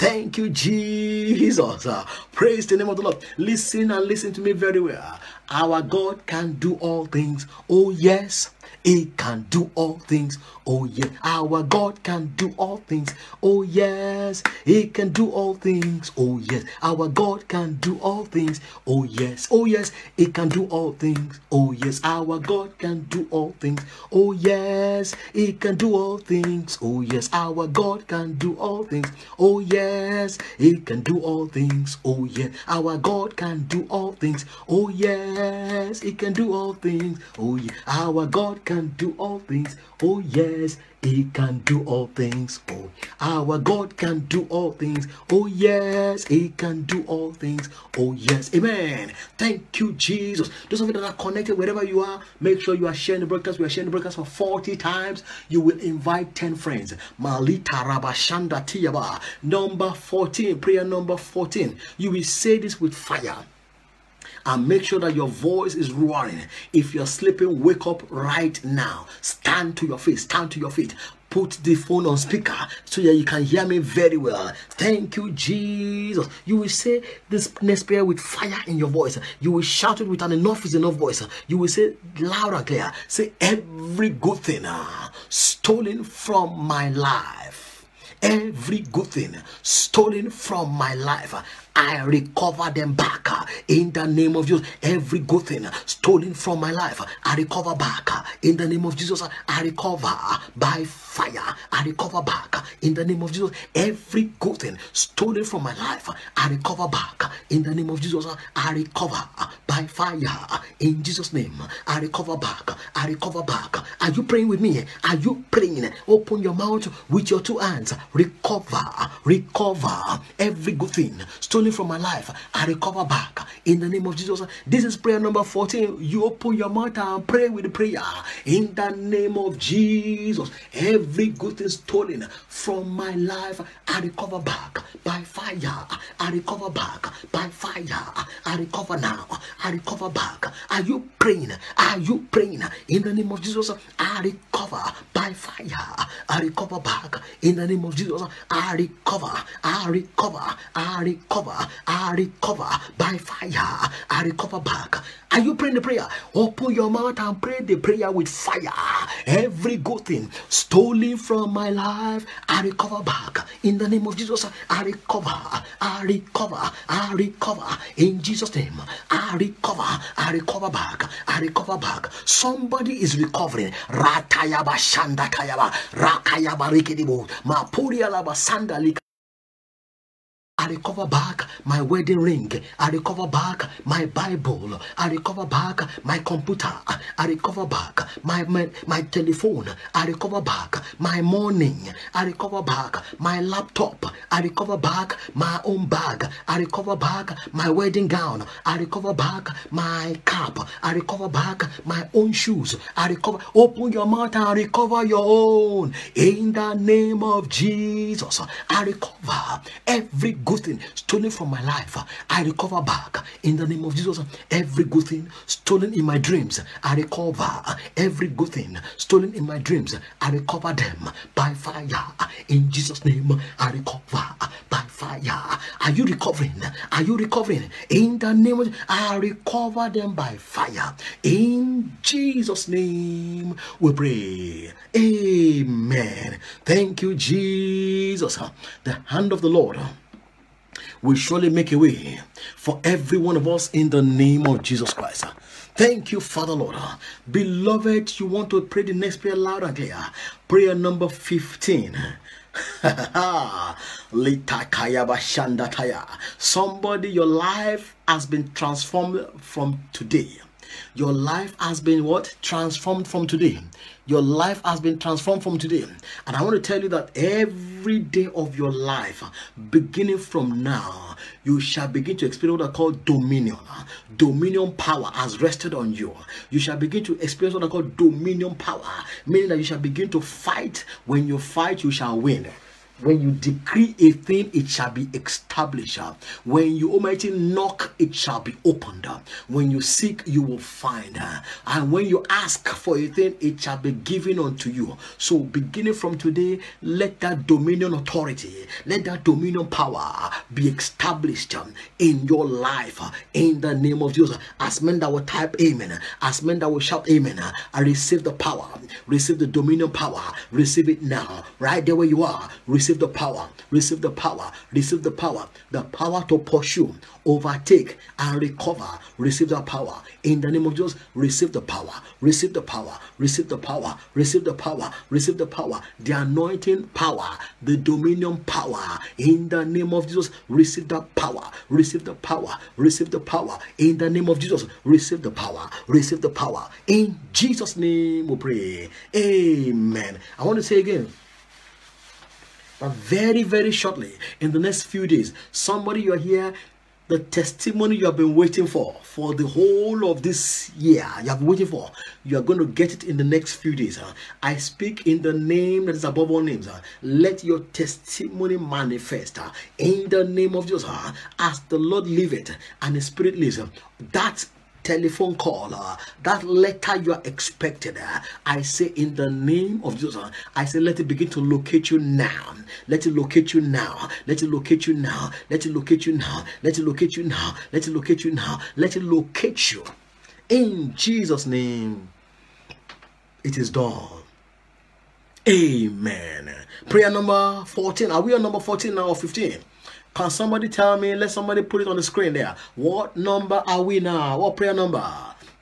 Thank you, Jesus. Uh, praise the name of the Lord. Listen and listen to me very well. Our God can do all things. Oh, yes. He can do all things. Oh, yes. Our God can do all things. Oh, yes. He can do all things. Oh, yes. Our God can do all things. Oh, yes. Oh, yes. He can do all things. Oh, yes. Our God can do all things. Oh, yes. He can do all things. Oh, yes. Our God can do all things. Oh, yes. He can do all things. Oh, yes. Our God can do all things. Oh, yes. He can do all things. Oh, yes. Our God can do all things. Oh, yes, He can do all things. Oh, our God can do all things. Oh, yes, He can do all things. Oh, yes, Amen. Thank you, Jesus. Those of you that are connected, wherever you are, make sure you are sharing the broadcast. We are sharing the broadcast for 40 times. You will invite 10 friends. Malita Rabashanda Tiyaba. Number 14, prayer number 14. You will say this with fire and make sure that your voice is roaring. If you're sleeping, wake up right now. Stand to your feet. Stand to your feet. put the phone on speaker so that you can hear me very well. Thank you, Jesus. You will say this next prayer with fire in your voice. You will shout it with an enough is enough voice. You will say loud and clear. Say every good thing uh, stolen from my life. Every good thing stolen from my life I recover them back uh, in the name of Jesus. Every good thing stolen from my life, I recover back uh, in the name of Jesus. I recover by fire. I recover back uh, in the name of Jesus. Every good thing stolen from my life, I recover back in the name of Jesus. I recover by fire in Jesus' name. I recover back. I recover back. Are you praying with me? Are you praying? Open your mouth with your two hands. Recover, recover every good thing stolen stolen from my life, I recover back in the name of Jesus. This is prayer number 14. You open your mouth and pray with prayer in the name of Jesus. Every good thing stolen from my life, I recover back by fire. I recover back by fire. I recover now. I recover back. Are you praying? Are you praying in the name of Jesus? I recover by fire. I recover back in the name of Jesus. I recover. I recover. I recover recover. I recover by fire. I recover back. Are you praying the prayer? Open your mouth and pray the prayer with fire. Every good thing stolen from my life, I recover back. In the name of Jesus, I recover. I recover. I recover. In Jesus' name, I recover. I recover back. I recover back. Somebody is recovering. Ratayaba. Rakayaba Sandalika. I recover back my wedding ring. I recover back my Bible. I recover back my computer. I recover back my, my, my telephone. I recover back my morning. I recover back my laptop. I recover back my own bag. I recover back my wedding gown. I recover back my cap. I recover back my own shoes. I recover. Open your mouth and recover your own. In the name of Jesus, I recover every good thing stolen from my life, I recover back in the name of Jesus. Every good thing stolen in my dreams, I recover. Every good thing stolen in my dreams, I recover them by fire. In Jesus' name, I recover by fire. Are you recovering? Are you recovering? In the name of I recover them by fire. In Jesus' name, we pray. Amen. Thank you, Jesus. The hand of the Lord will surely make a way for every one of us in the name of Jesus Christ. Thank you, Father Lord. Beloved, you want to pray the next prayer loud and clear. Prayer number 15. Somebody, your life has been transformed from today. Your life has been what? Transformed from today. Your life has been transformed from today. And I want to tell you that every day of your life, beginning from now, you shall begin to experience what I call dominion. Dominion power has rested on you. You shall begin to experience what I call dominion power, meaning that you shall begin to fight. When you fight, you shall win. When you decree a thing, it shall be established. When you almighty knock, it shall be opened. When you seek, you will find. And when you ask for a thing, it shall be given unto you. So, beginning from today, let that dominion authority, let that dominion power be established in your life in the name of Jesus. As men that will type amen, as men that will shout amen, I receive the power, receive the dominion power, receive it now, right there where you are. Receive receive the power, receive the power, receive the power, the power to pursue, overtake, and recover. Receive the power in the name of Jesus. Receive the power, receive the power, receive the power, receive the power, receive the power, the anointing power, the dominion power in the name of Jesus. Receive the power, receive the power, receive the power in the name of Jesus. Receive the power, receive the power in Jesus' name. We pray. Amen. I want to say again. But very, very shortly, in the next few days, somebody you're here, the testimony you have been waiting for, for the whole of this year, you have been waiting for, you are going to get it in the next few days. Huh? I speak in the name that is above all names. Huh? Let your testimony manifest huh? in the name of Jesus. As the Lord liveth and the Spirit lives, that telephone call, uh, that letter you are expected, uh, I say in the name of Jesus, uh, I say let it begin to locate you now. Let it locate you now. Let it locate you now. Let it locate you now. Let it locate you now. Let it locate you now. Let it locate you. In Jesus' name, it is done. Amen. Prayer number 14. Are we on number 14 now or 15? Can somebody tell me? Let somebody put it on the screen there. What number are we now? What prayer number?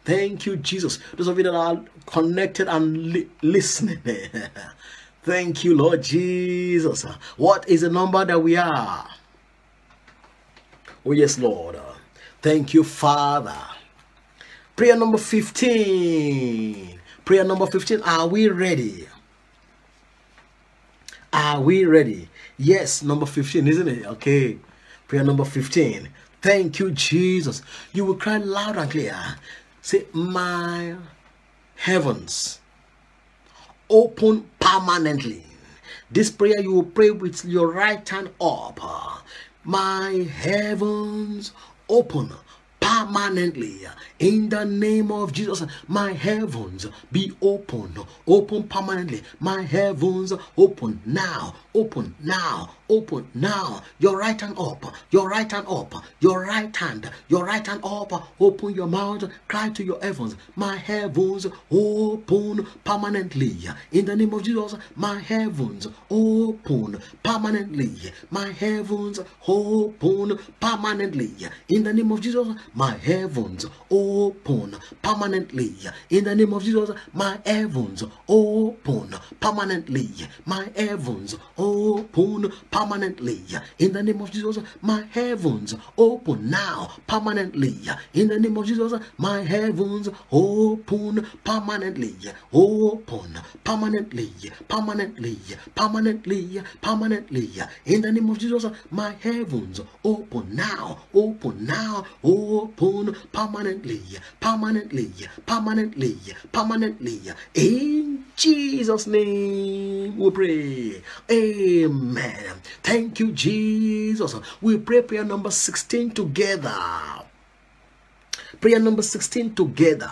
Thank you, Jesus. Those of you that are connected and li- listening. Thank you, Lord Jesus. What is the number that we are? Oh, yes, Lord. Thank you, Father. Prayer number 15. Prayer number 15. Are we ready? Are we ready? Yes, number 15, isn't it? Okay. Prayer number 15. Thank you, Jesus. You will cry loud and clear. Say, My heavens open permanently. This prayer you will pray with your right hand up. My heavens open permanently in the name of Jesus. My heavens be open, open permanently. My heavens open now, open now, open now. Your right hand up, your right hand up, your right hand, your right hand up. Open your mouth, cry to your heavens. My heavens open permanently. In the name of Jesus, my heavens open permanently. My heavens open permanently. In the name of Jesus, my heavens open permanently. In the name of Jesus, my heavens open permanently. My heavens open permanently. In the name of Jesus, my heavens open now permanently. In the name of Jesus, my heavens open permanently. Open permanently, permanently, permanently, permanently. In the name of Jesus, my heavens open now, open now, open permanently, permanently, permanently, permanently. In Jesus' name we pray. Amen. Thank you, Jesus. We pray prayer number 16 together. Prayer number 16 together.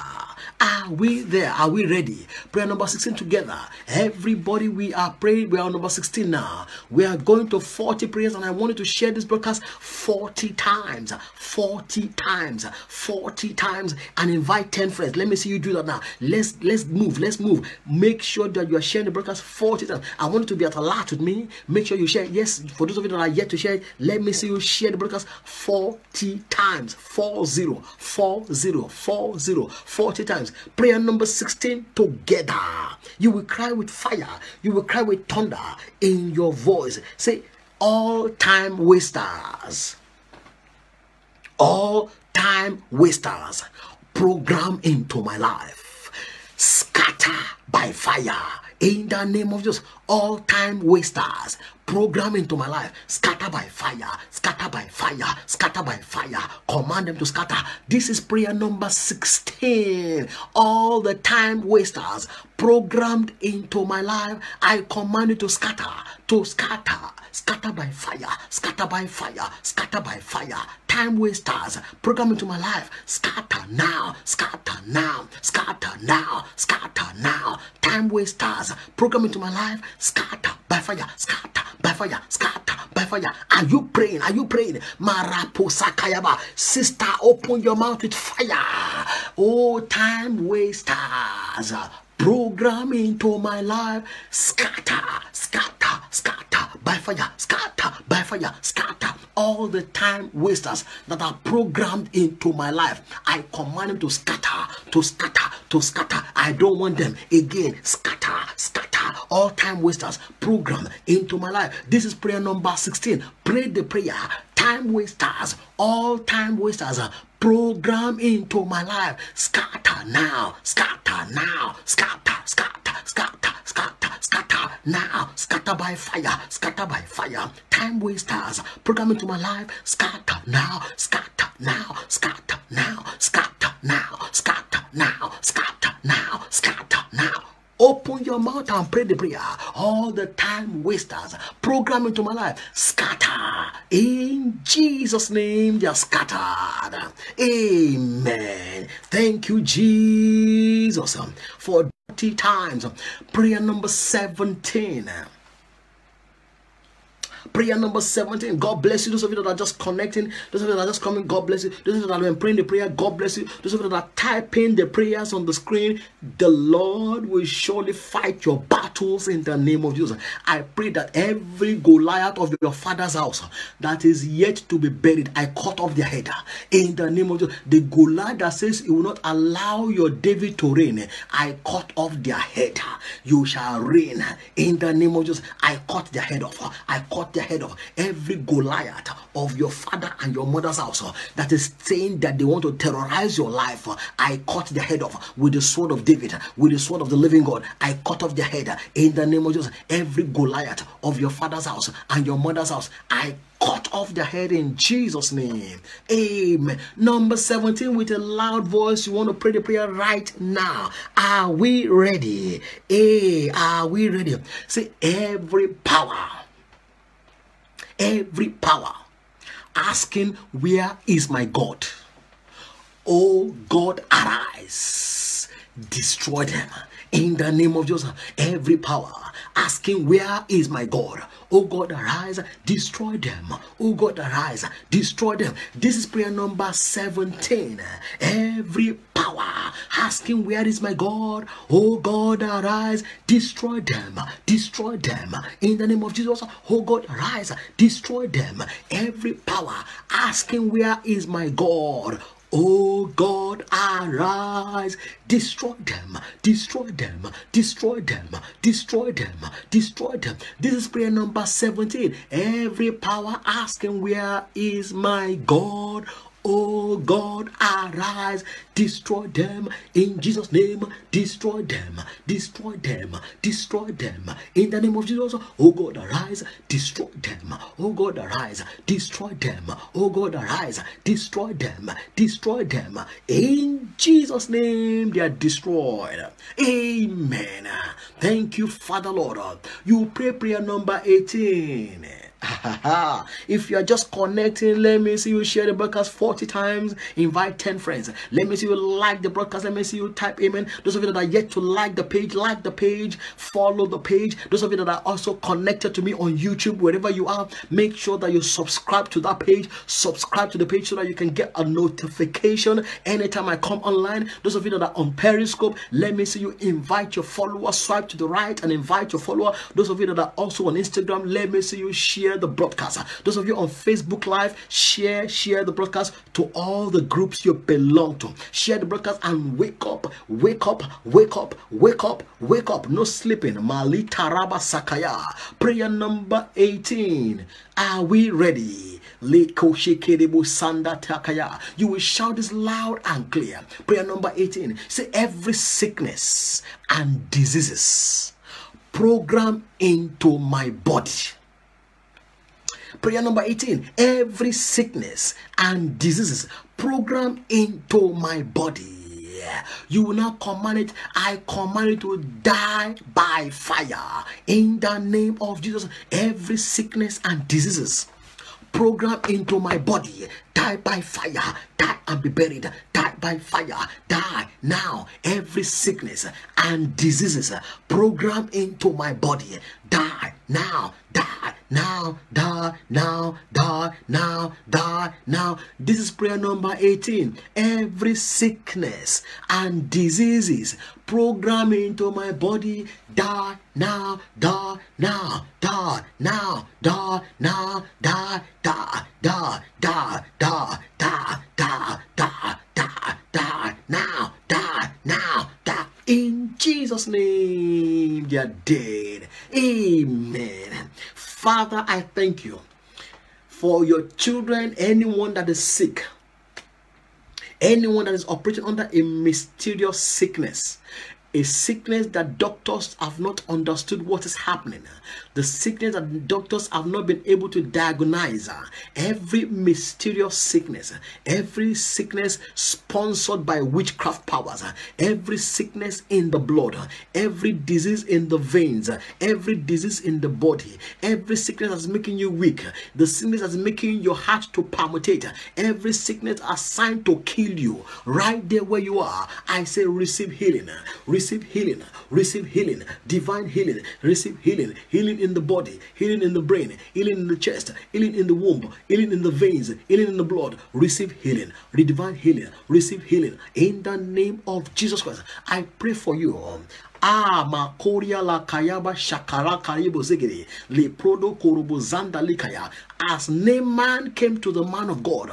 Are we there? Are we ready? Prayer number 16 together. Everybody, we are praying. We are on number 16 now. We are going to 40 prayers, and I wanted to share this broadcast 40 times. 40 times. 40 times. And invite 10 friends. Let me see you do that now. Let's let's move. Let's move. Make sure that you are sharing the broadcast 40 times. I want you to be at a lot with me. Make sure you share. Yes, for those of you that are yet to share, let me see you share the broadcast 40 times. 40, 40, 40, 40 times times. Prayer number 16 together. You will cry with fire, you will cry with thunder in your voice. Say, all time wasters, all time wasters program into my life, scatter by fire in the name of Jesus. All time wasters program into my life. Scatter by fire. Scatter by fire. Scatter by fire. Command them to scatter. This is prayer number 16 all the time wasters programmed into my life i command you to scatter. To scatter. Scatter by fire. Scatter by fire. Scatter by fire. Time wasters program into my life. Scatter now. Scatter now. Scatter now. Scatter now. Time wasters program into my life. Scatter by fire. Scatter by fire, scatter by fire. Are you praying? Are you praying? Maraposakayaba. Sister, open your mouth with fire. Oh, time wasters. Program into my life. Scatter, scatter, scatter by fire, scatter by fire, scatter all the time wasters that are programmed into my life. I command them to scatter, to scatter, to scatter. I don't want them again. Scatter, scatter all time wasters program into my life. This is prayer number 16. Pray the prayer. Time wasters, all time wasters program into my life. Scatter now, scatter now, scatter, scatter, scatter, scatter, scatter now, scatter by fire, scatter by fire. Time wasters program into my life. Scatter now, scatter now, scatter now, scatter now, scatter now, scatter now, scatter now. Open your mouth and pray the prayer. All the time wasters program into my life. Scatter. In Jesus' name, they are scattered. Amen. Thank you, Jesus, for 30 times. Prayer number 17. Prayer number 17. God bless you. Those of you that are just connecting, those of you that are just coming, God bless you. Those of you that have been praying the prayer, God bless you. Those of you that are typing the prayers on the screen, the Lord will surely fight your battles in the name of Jesus. I pray that every Goliath of your father's house that is yet to be buried, I cut off their head in the name of Jesus. The Goliath that says he will not allow your David to reign, I cut off their head. You shall reign in the name of Jesus. I cut their head off. I cut the head of every Goliath of your father and your mother's house uh, that is saying that they want to terrorize your life. Uh, I cut the head off with the sword of David, with the sword of the living God. I cut off the head uh, in the name of Jesus. Every Goliath of your father's house and your mother's house, I cut off the head in Jesus' name. Amen. Number 17, with a loud voice, you want to pray the prayer right now. Are we ready? Hey, are we ready? Say, every power every power, asking, Where is my God? Oh God, arise, destroy them in the name of Jesus. Every power asking, Where is my God? Oh God, arise, destroy them. Oh God, arise, destroy them. This is prayer number 17. Every power asking, Where is my God? Oh God, arise, destroy them, destroy them. In the name of Jesus, oh God, arise, destroy them. Every power asking, Where is my God? Oh God, arise, destroy them, destroy them, destroy them, destroy them, destroy them. This is prayer number 17. Every power asking, Where is my God? Oh God, arise, destroy them in Jesus' name, destroy them, destroy them, destroy them in the name of Jesus. Oh God, arise, destroy them. Oh God, arise, destroy them. Oh God, arise, destroy them, destroy them in Jesus' name. They are destroyed. Amen. Thank you, Father Lord. You pray prayer number 18. If you are just connecting, let me see you share the broadcast 40 times. Invite 10 friends. Let me see you like the broadcast. Let me see you type amen. Those of you that are yet to like the page, like the page, follow the page. Those of you that are also connected to me on YouTube, wherever you are, make sure that you subscribe to that page. Subscribe to the page so that you can get a notification anytime I come online. Those of you that are on Periscope, let me see you invite your follower. Swipe to the right and invite your follower. Those of you that are also on Instagram, let me see you share share the broadcast. Those of you on Facebook Live, share, share the broadcast to all the groups you belong to. Share the broadcast and wake up, wake up, wake up, wake up, wake up. No sleeping. Mali Taraba Sakaya. Prayer number 18. Are we ready? You will shout this loud and clear. Prayer number 18. Say every sickness and diseases program into my body Prayer number 18 every sickness and diseases program into my body. You will not command it. I command it to die by fire in the name of Jesus. Every sickness and diseases program into my body die by fire die and be buried die by fire die now every sickness and diseases program into my body die now die now, die, now, die, now, die, now. This is prayer number 18. Every sickness and diseases program into my body, die, now, die, now, die, now, die, now, die, die, die, die, die, die, die, die, die, die, now, die, now, die. In Jesus' name, they are dead. Amen. Father, I thank you for your children, anyone that is sick, anyone that is operating under a mysterious sickness, a sickness that doctors have not understood what is happening. The sickness that doctors have not been able to diagnose, every mysterious sickness, every sickness sponsored by witchcraft powers, every sickness in the blood, every disease in the veins, every disease in the body, every sickness that's making you weak, the sickness that's making your heart to palmitate, every sickness assigned to kill you, right there where you are, I say receive healing, receive healing, receive healing, divine healing, receive healing, healing in the body, healing in the brain, healing in the chest, healing in the womb, healing in the veins, healing in the blood, receive healing, divine healing, receive healing in the name of Jesus Christ. I pray for you. Ah, makoria la kayaba shakara karibo zegiri le prodo korobo zanda likaya. As Naaman came to the man of God,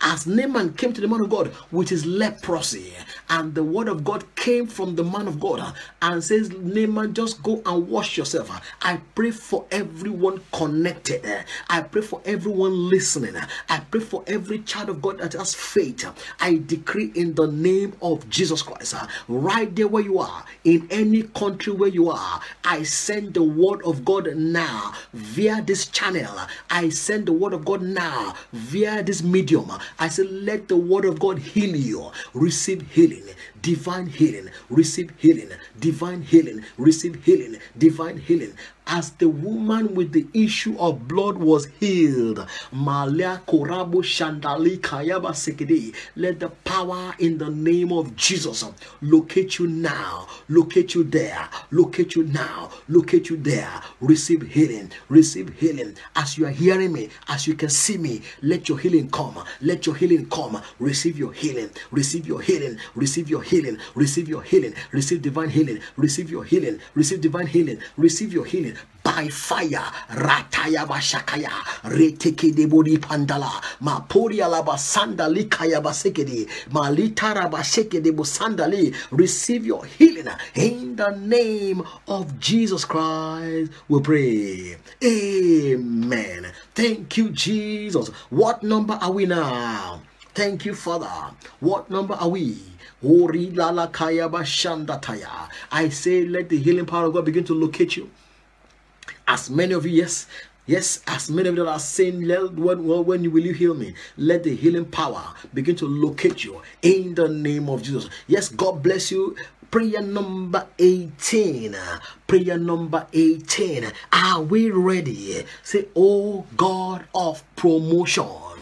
as Naaman came to the man of God with his leprosy, and the word of God came from the man of God uh, and says, Naaman, just go and wash yourself. Uh, I pray for everyone connected. Uh, I pray for everyone listening. I pray for every child of God that has faith. I decree in the name of Jesus Christ, right there where you are, in any country where you are, I send the word of God now via this channel. I send the word of God now via this medium. I say, let the word of God heal you. Receive healing, divine healing. Receive healing, divine healing. Receive healing, divine healing as the woman with the issue of blood was healed. Malia Korabo Shandali Kayaba Sekede. Let the power in the name of Jesus locate you now. Locate you there. Locate you now. Locate you there. Receive healing. Receive healing. As you are hearing me, as you can see me, let your healing come. Let your healing come. Receive your healing. Receive your healing. Receive your healing. Receive your healing. Receive divine healing. Receive your healing. Receive divine healing. Receive your healing by fire. Rataya bashakaya. Reteke de body pandala. Mapori alaba sandali kaya basekedi. Malitara basheke de sandali. Receive your healing in the name of Jesus Christ. We pray. Amen. Thank you, Jesus. What number are we now? Thank you, Father. What number are we? I say, let the healing power of God begin to locate you. As many of you, yes, Yes, as many of you that are saying, when, when will you heal me? Let the healing power begin to locate you in the name of Jesus. Yes, God bless you. Prayer number 18. Prayer number 18. Are we ready? Say, Oh God of promotion.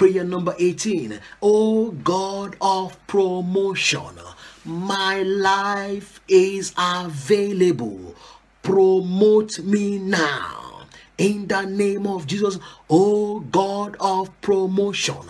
Prayer number 18. Oh God of promotion. My life is available promote me now in the name of Jesus, oh God of promotion.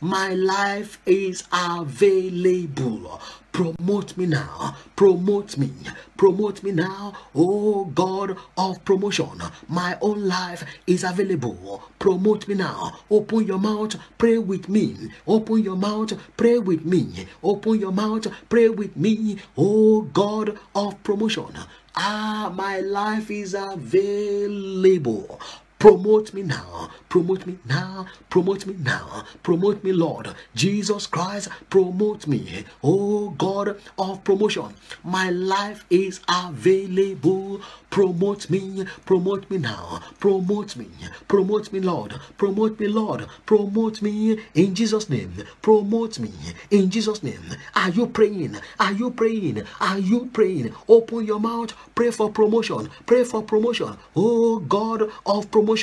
My life is available. Promote me now. Promote me. Promote me now. Oh God of promotion. My own life is available. Promote me now. Open your mouth. Pray with me. Open your mouth. Pray with me. Open your mouth. Pray with me. Oh God of promotion. Ah, my life is available. Promote me now. Promote me now. Promote me now. Promote me, Lord. Jesus Christ, promote me. Oh God of promotion. My life is available. Promote me. Promote me now. Promote me. Promote me, Lord. Promote me, Lord. Promote me in Jesus' name. Promote me in Jesus' name. Are you praying? Are you praying? Are you praying? Open your mouth. Pray for promotion. Pray for promotion. Oh God of promotion.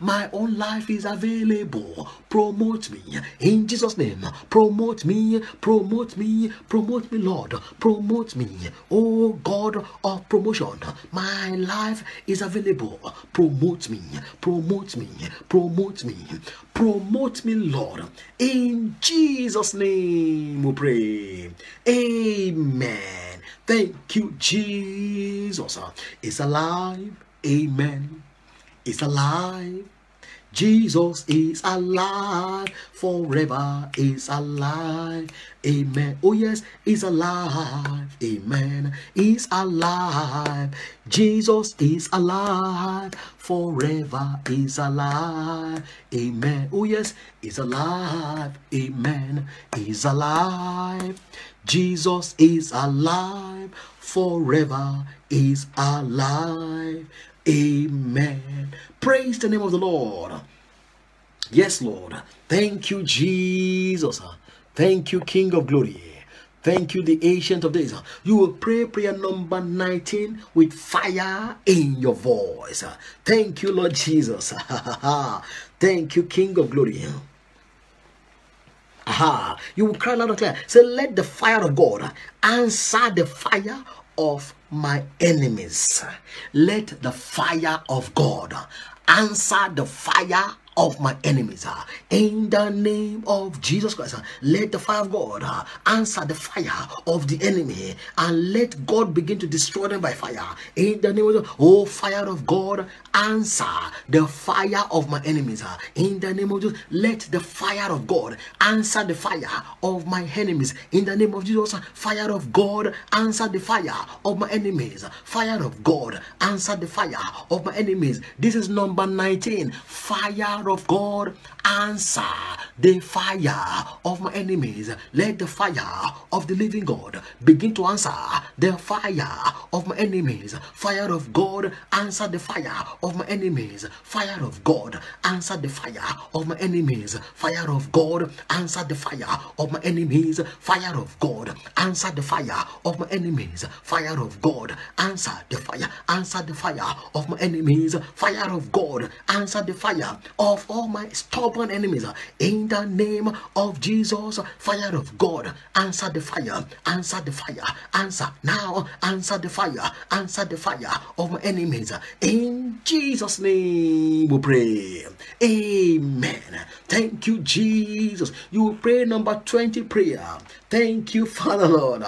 My own life is available. Promote me in Jesus' name. Promote me. Promote me. Promote me, Lord. Promote me. Oh God of promotion. My life is available. Promote me. Promote me. Promote me. Promote me, Lord. In Jesus' name we pray. Amen. Thank you, Jesus. Is alive. Amen. Is alive. Jesus is alive, forever is alive. Amen. Oh, yes, is alive. Amen. Is alive. Jesus is alive, forever is alive. Amen. Oh, yes, is alive. Amen. Is alive. Jesus is alive, forever is alive. Amen. Praise the name of the Lord. Yes, Lord. Thank you, Jesus. Thank you, King of Glory. Thank you, the Ancient of Days. You will pray prayer number 19 with fire in your voice. Thank you, Lord Jesus. Thank you, King of Glory. Aha. You will cry loud and clear. Say, let the fire of God answer the fire of my enemies. Let the fire of God answer the fire of my enemies. Uh, in the name of Jesus Christ, uh, let the fire of God uh, answer the fire of the enemy and let God begin to destroy them by fire. In the name of the oh fire of God, answer the fire of my enemies. In the name of Jesus, let the fire of God answer the fire of my enemies. In the name of Jesus, fire of God, answer the fire of my enemies. Fire of God, answer the fire of my enemies. This is number 19. Fire fire of God answer the fire of my enemies. Let the fire of the living God begin to answer the fire of my enemies. Fire of God answer the fire of my enemies. Fire of God answer the fire of my enemies. Fire of God answer the fire of my enemies. Fire of God answer the fire of my enemies. Fire of God answer the fire. Answer the fire of my enemies. Fire of God answer the fire of all my stubborn enemies in the name of Jesus. Fire of God, answer the fire, answer the fire, answer now, answer the fire, answer the fire of my enemies. In Jesus' name we pray. Amen. Thank you, Jesus. You pray number 20 prayer. Thank you, Father Lord.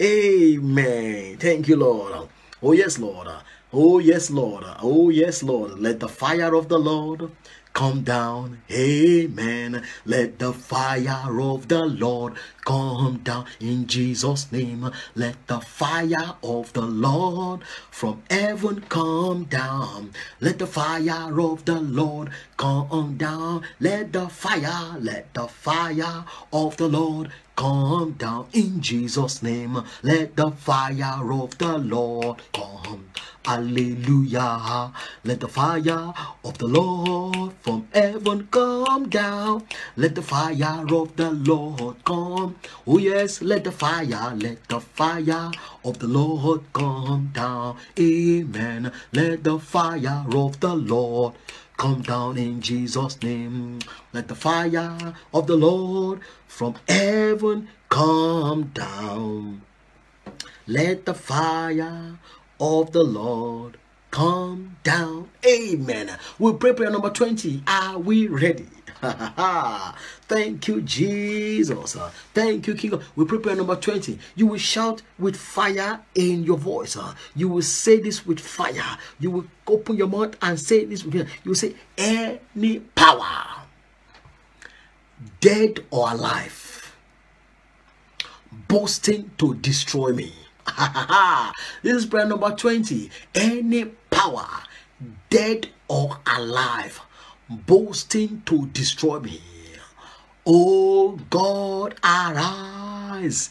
Amen. Thank you, Lord. Oh, yes, Lord. Oh, yes, Lord. Oh, yes, Lord. Let the fire of the Lord come down. Amen. Let the fire of the Lord come down in Jesus' name. Let the fire of the Lord from heaven come down. Let the fire of the Lord come down. Let the fire, let the fire of the Lord come down in Jesus' name. Let the fire of the Lord come Hallelujah. Let the fire of the Lord from heaven come down. Let the fire of the Lord come. Oh, yes, let the fire, let the fire of the Lord come down. Amen. Let the fire of the Lord come down in Jesus' name. Let the fire of the Lord from heaven come down. Let the fire of the Lord come down. Amen. We pray prayer number 20. Are we ready? Thank you, Jesus. Thank you, King. We pray prayer number 20. You will shout with fire in your voice. You will say this with fire. You will open your mouth and say this with fire. You will say, Any power, dead or alive, boasting to destroy me this is prayer number 20. Any power, dead or alive, boasting to destroy me. Oh God, arise.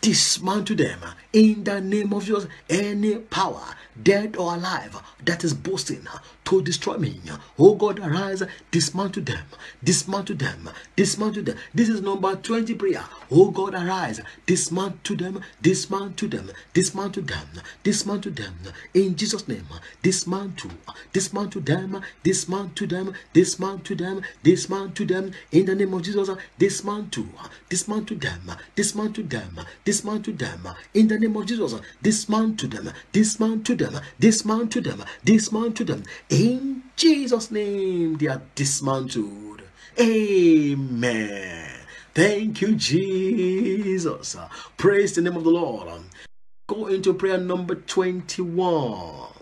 Dismantle them in the name of Jesus. Any power, dead or alive, that is boasting to destroy me. Oh God, arise, dismantle them, dismantle them, dismantle them. This is number 20 prayer. Oh God, arise, dismantle them, dismantle them, dismantle them, dismantle them. In Jesus' name, dismantle, dismantle them, dismantle them, dismantle them, dismantle them. In the name of Jesus, dismantle, dismantle them, dismantle them, dismantle them. In the name of Jesus, dismantle them, dismantle them, dismantle them, dismantle them. In Jesus' name, they are dismantled. Amen. Thank you, Jesus. Praise the name of the Lord. Go into prayer number 21.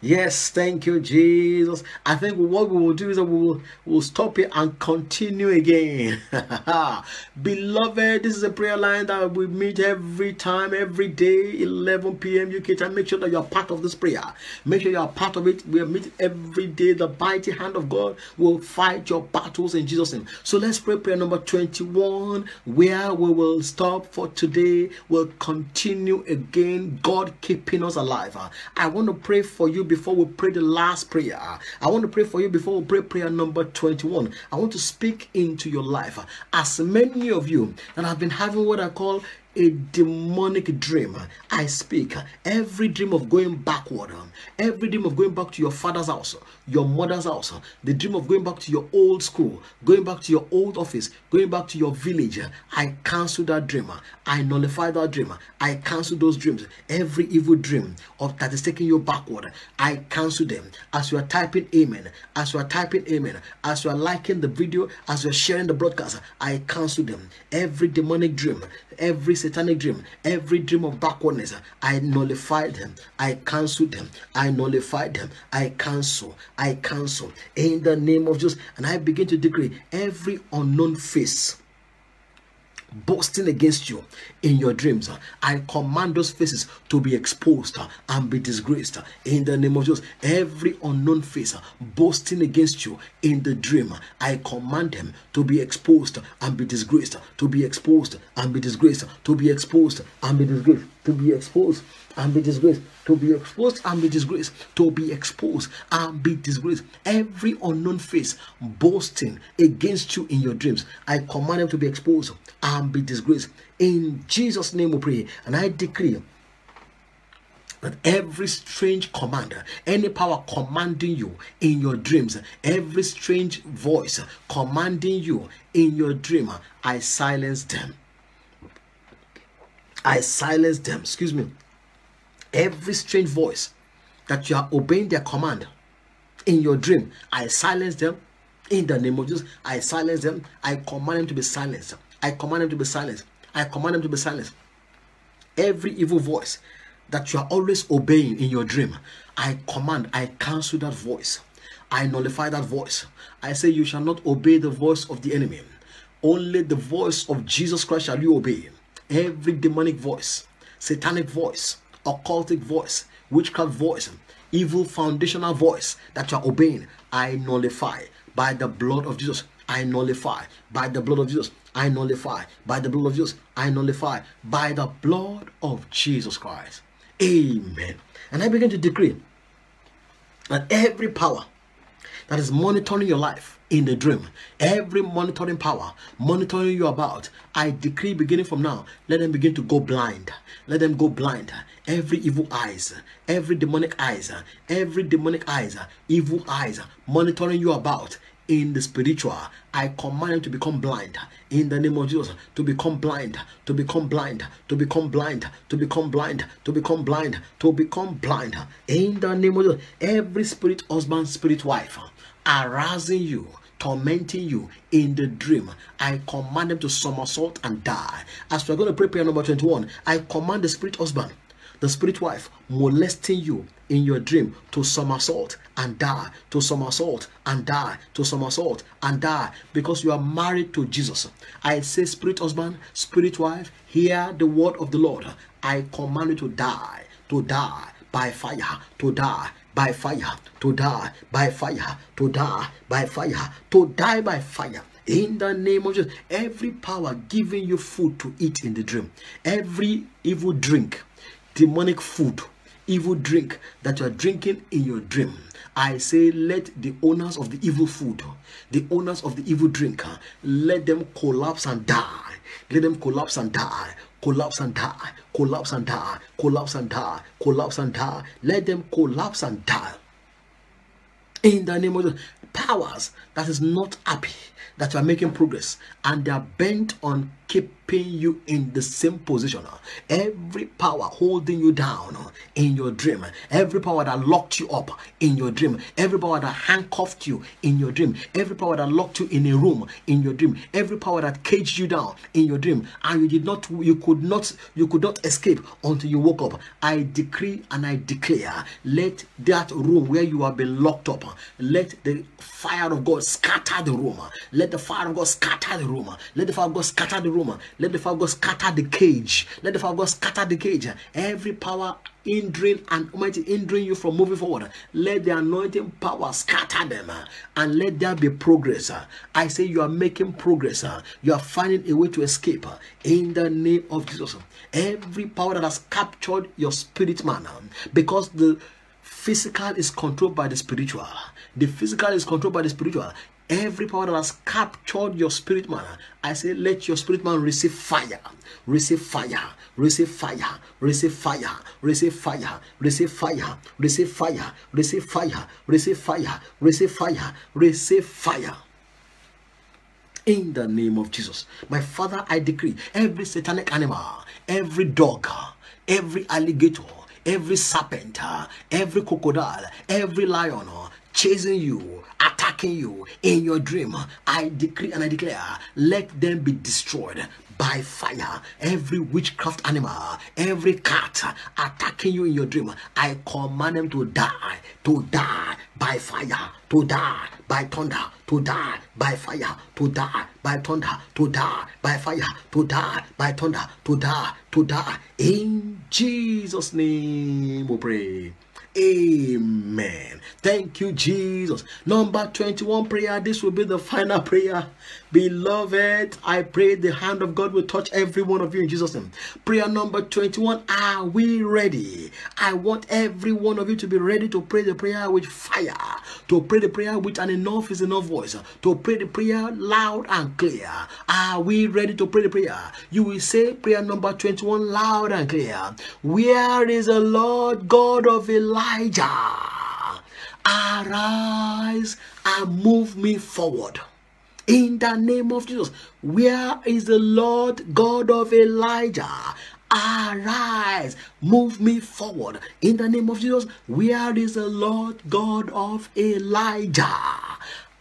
Yes, thank you, Jesus. I think what we will do is that we will we'll stop it and continue again. Beloved, this is a prayer line that we meet every time, every day, 11 p.m. UK time. Make sure that you are part of this prayer. Make sure you are part of it. We meet every day. The mighty hand of God will fight your battles in Jesus' name. So let's pray prayer number 21, where we will stop for today. We'll continue again. God keeping us alive. I want to pray for you before we pray the last prayer. I want to pray for you before we pray prayer number 21. I want to speak into your life. As many of you that have been having what I call a demonic dream. I speak every dream of going backward, every dream of going back to your father's house, your mother's house, the dream of going back to your old school, going back to your old office, going back to your village. I cancel that dream. I nullify that dream. I cancel those dreams. Every evil dream of that is taking you backward, I cancel them. As you are typing amen, as you are typing amen, as you are liking the video, as you are sharing the broadcast, I cancel them. Every demonic dream, every satanic dream, every dream of backwardness, I nullify them. I cancel them. I nullify them. I cancel. I cancel in the name of Jesus. And I begin to decree every unknown face boasting against you in your dreams. I command those faces to be exposed and be disgraced in the name of Jesus. Every unknown face boasting against you in the dream, I command them to be exposed and be disgraced, to be exposed and be disgraced, to be exposed and be disgraced, to be exposed and be disgraced, to be exposed and be disgraced, to be exposed and be disgraced. Every unknown face boasting against you in your dreams, I command them to be exposed and be disgraced. In Jesus' name we pray, and I decree that every strange commander, any power commanding you in your dreams, every strange voice commanding you in your dream, I silence them. I silence them. Excuse me every strange voice that you are obeying their command in your dream, I silence them in the name of Jesus. I silence them. I command them to be silenced. I command them to be silenced. I command them to be silenced. Every evil voice that you are always obeying in your dream, I command, I cancel that voice. I nullify that voice. I say, You shall not obey the voice of the enemy. Only the voice of Jesus Christ shall you obey. Every demonic voice, satanic voice, occultic voice, witchcraft voice, evil foundational voice that you are obeying, I nullify by the blood of Jesus. I nullify by the blood of Jesus. I nullify by the blood of Jesus. I nullify by the blood of Jesus Christ. Amen. And I begin to decree that every power that is monitoring your life in the dream, every monitoring power monitoring you about, I decree beginning from now, let them begin to go blind. Let them go blind. Every evil eyes, every demonic eyes, every demonic eyes, evil eyes monitoring you about in the spiritual. I command them to become blind in the name of Jesus. To become blind, to become blind, to become blind, to become blind, to become blind, to become blind in the name of Jesus. Every spirit husband, spirit wife arousing you tormenting you in the dream, I command them to somersault and die. As we're going to pray prayer number 21, I command the spirit husband, the spirit wife molesting you in your dream to somersault and die, to somersault and die, to somersault and die because you are married to Jesus. I say, spirit husband, spirit wife, hear the word of the Lord. I command you to die, to die by fire, to die by fire, to die by fire, to die by fire, to die by fire. In the name of Jesus, every power giving you food to eat in the dream, every evil drink, demonic food, evil drink that you are drinking in your dream. I say, let the owners of the evil food, the owners of the evil drink, let them collapse and die. Let them collapse and die collapse and die, collapse and die, collapse and die, collapse and die. Let them collapse and die. In the name of the powers that is not happy that you are making progress and they are bent on keeping you in the same position. Uh, every power holding you down uh, in your dream, uh, every power that locked you up in your dream, every power that handcuffed you in your dream, every power that locked you in a room in your dream, every power that caged you down in your dream, and you did not, you could not, you could not escape until you woke up. I decree and I declare, let that room where you have been locked up, let the fire of God scatter the room. Let the fire of God scatter the room. Let the fire of God scatter the room. Let the fire of God scatter the cage. Let the fire of God scatter the cage. Every power hindering and almighty hindering you from moving forward. Let the anointing power scatter them uh, and let there be progress. Uh, I say you are making progress. Uh, you are finding a way to escape in the name of Jesus. Every power that has captured your spirit man um, because the physical is controlled by the spiritual. The physical is controlled by the spiritual. Every power that has captured your spirit man, I say, let your spirit man receive fire, receive fire, receive fire, receive fire, receive fire, receive fire, receive fire, receive fire, receive fire, receive fire, receive fire. In the name of Jesus, my Father, I decree every satanic animal, every dog, every alligator, every serpent, every crocodile, every lion chasing you, attacking you in your dream, I decree and I declare, let them be destroyed by fire. Every witchcraft animal, every cat attacking you in your dream, I command them to die, to die by fire, to die by thunder, to die by fire, to die by thunder, to die by fire, to die by thunder, to die, to die. In Jesus' name we pray. Amen. Thank you, Jesus. Number 21 prayer. This will be the final prayer. Beloved, I pray the hand of God will touch every one of you in Jesus' name. Prayer number 21. Are we ready? I want every one of you to be ready to pray the prayer with fire, to pray the prayer with an enough is enough voice, to pray the prayer loud and clear. Are we ready to pray the prayer? You will say prayer number 21 loud and clear. Where is the Lord God of Elijah? Arise and move me forward in the name of Jesus. Where is the Lord God of Elijah? Arise, move me forward in the name of Jesus. Where is the Lord God of Elijah?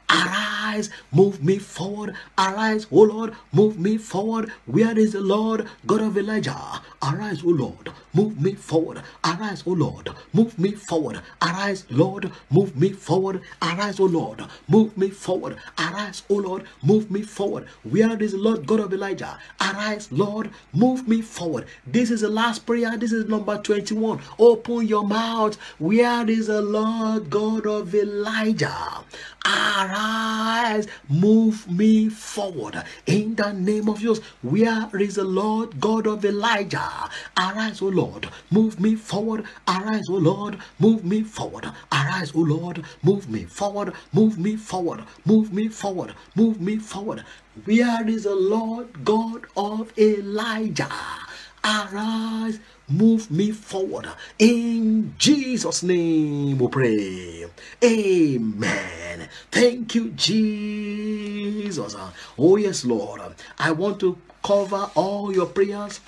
Arise, move me forward. Arise, oh Lord, move me forward. Where is the Lord, God of Elijah? Arise, O Lord, move me forward. Arise, O Lord, move me forward. Arise, Lord, move me forward. Arise, O Lord, move me forward. Arise, O Lord, move me forward. Where is the Lord, God of Elijah? Arise, Lord, move me forward. This is the last prayer. This is number 21. Open your mouth. Where is the Lord, God of Elijah? Arise, move me forward in the name of Jesus. Where is the Lord God of Elijah? Arise, O Lord, move me forward. Arise, O Lord, move me forward. Arise, O Lord, move me forward. Move me forward. Move me forward. Move me forward. Where is the Lord God of Elijah? Arise, move me forward. In Jesus' name we pray. Amen. Thank you, Jesus. Oh, yes, Lord. I want to cover all your prayers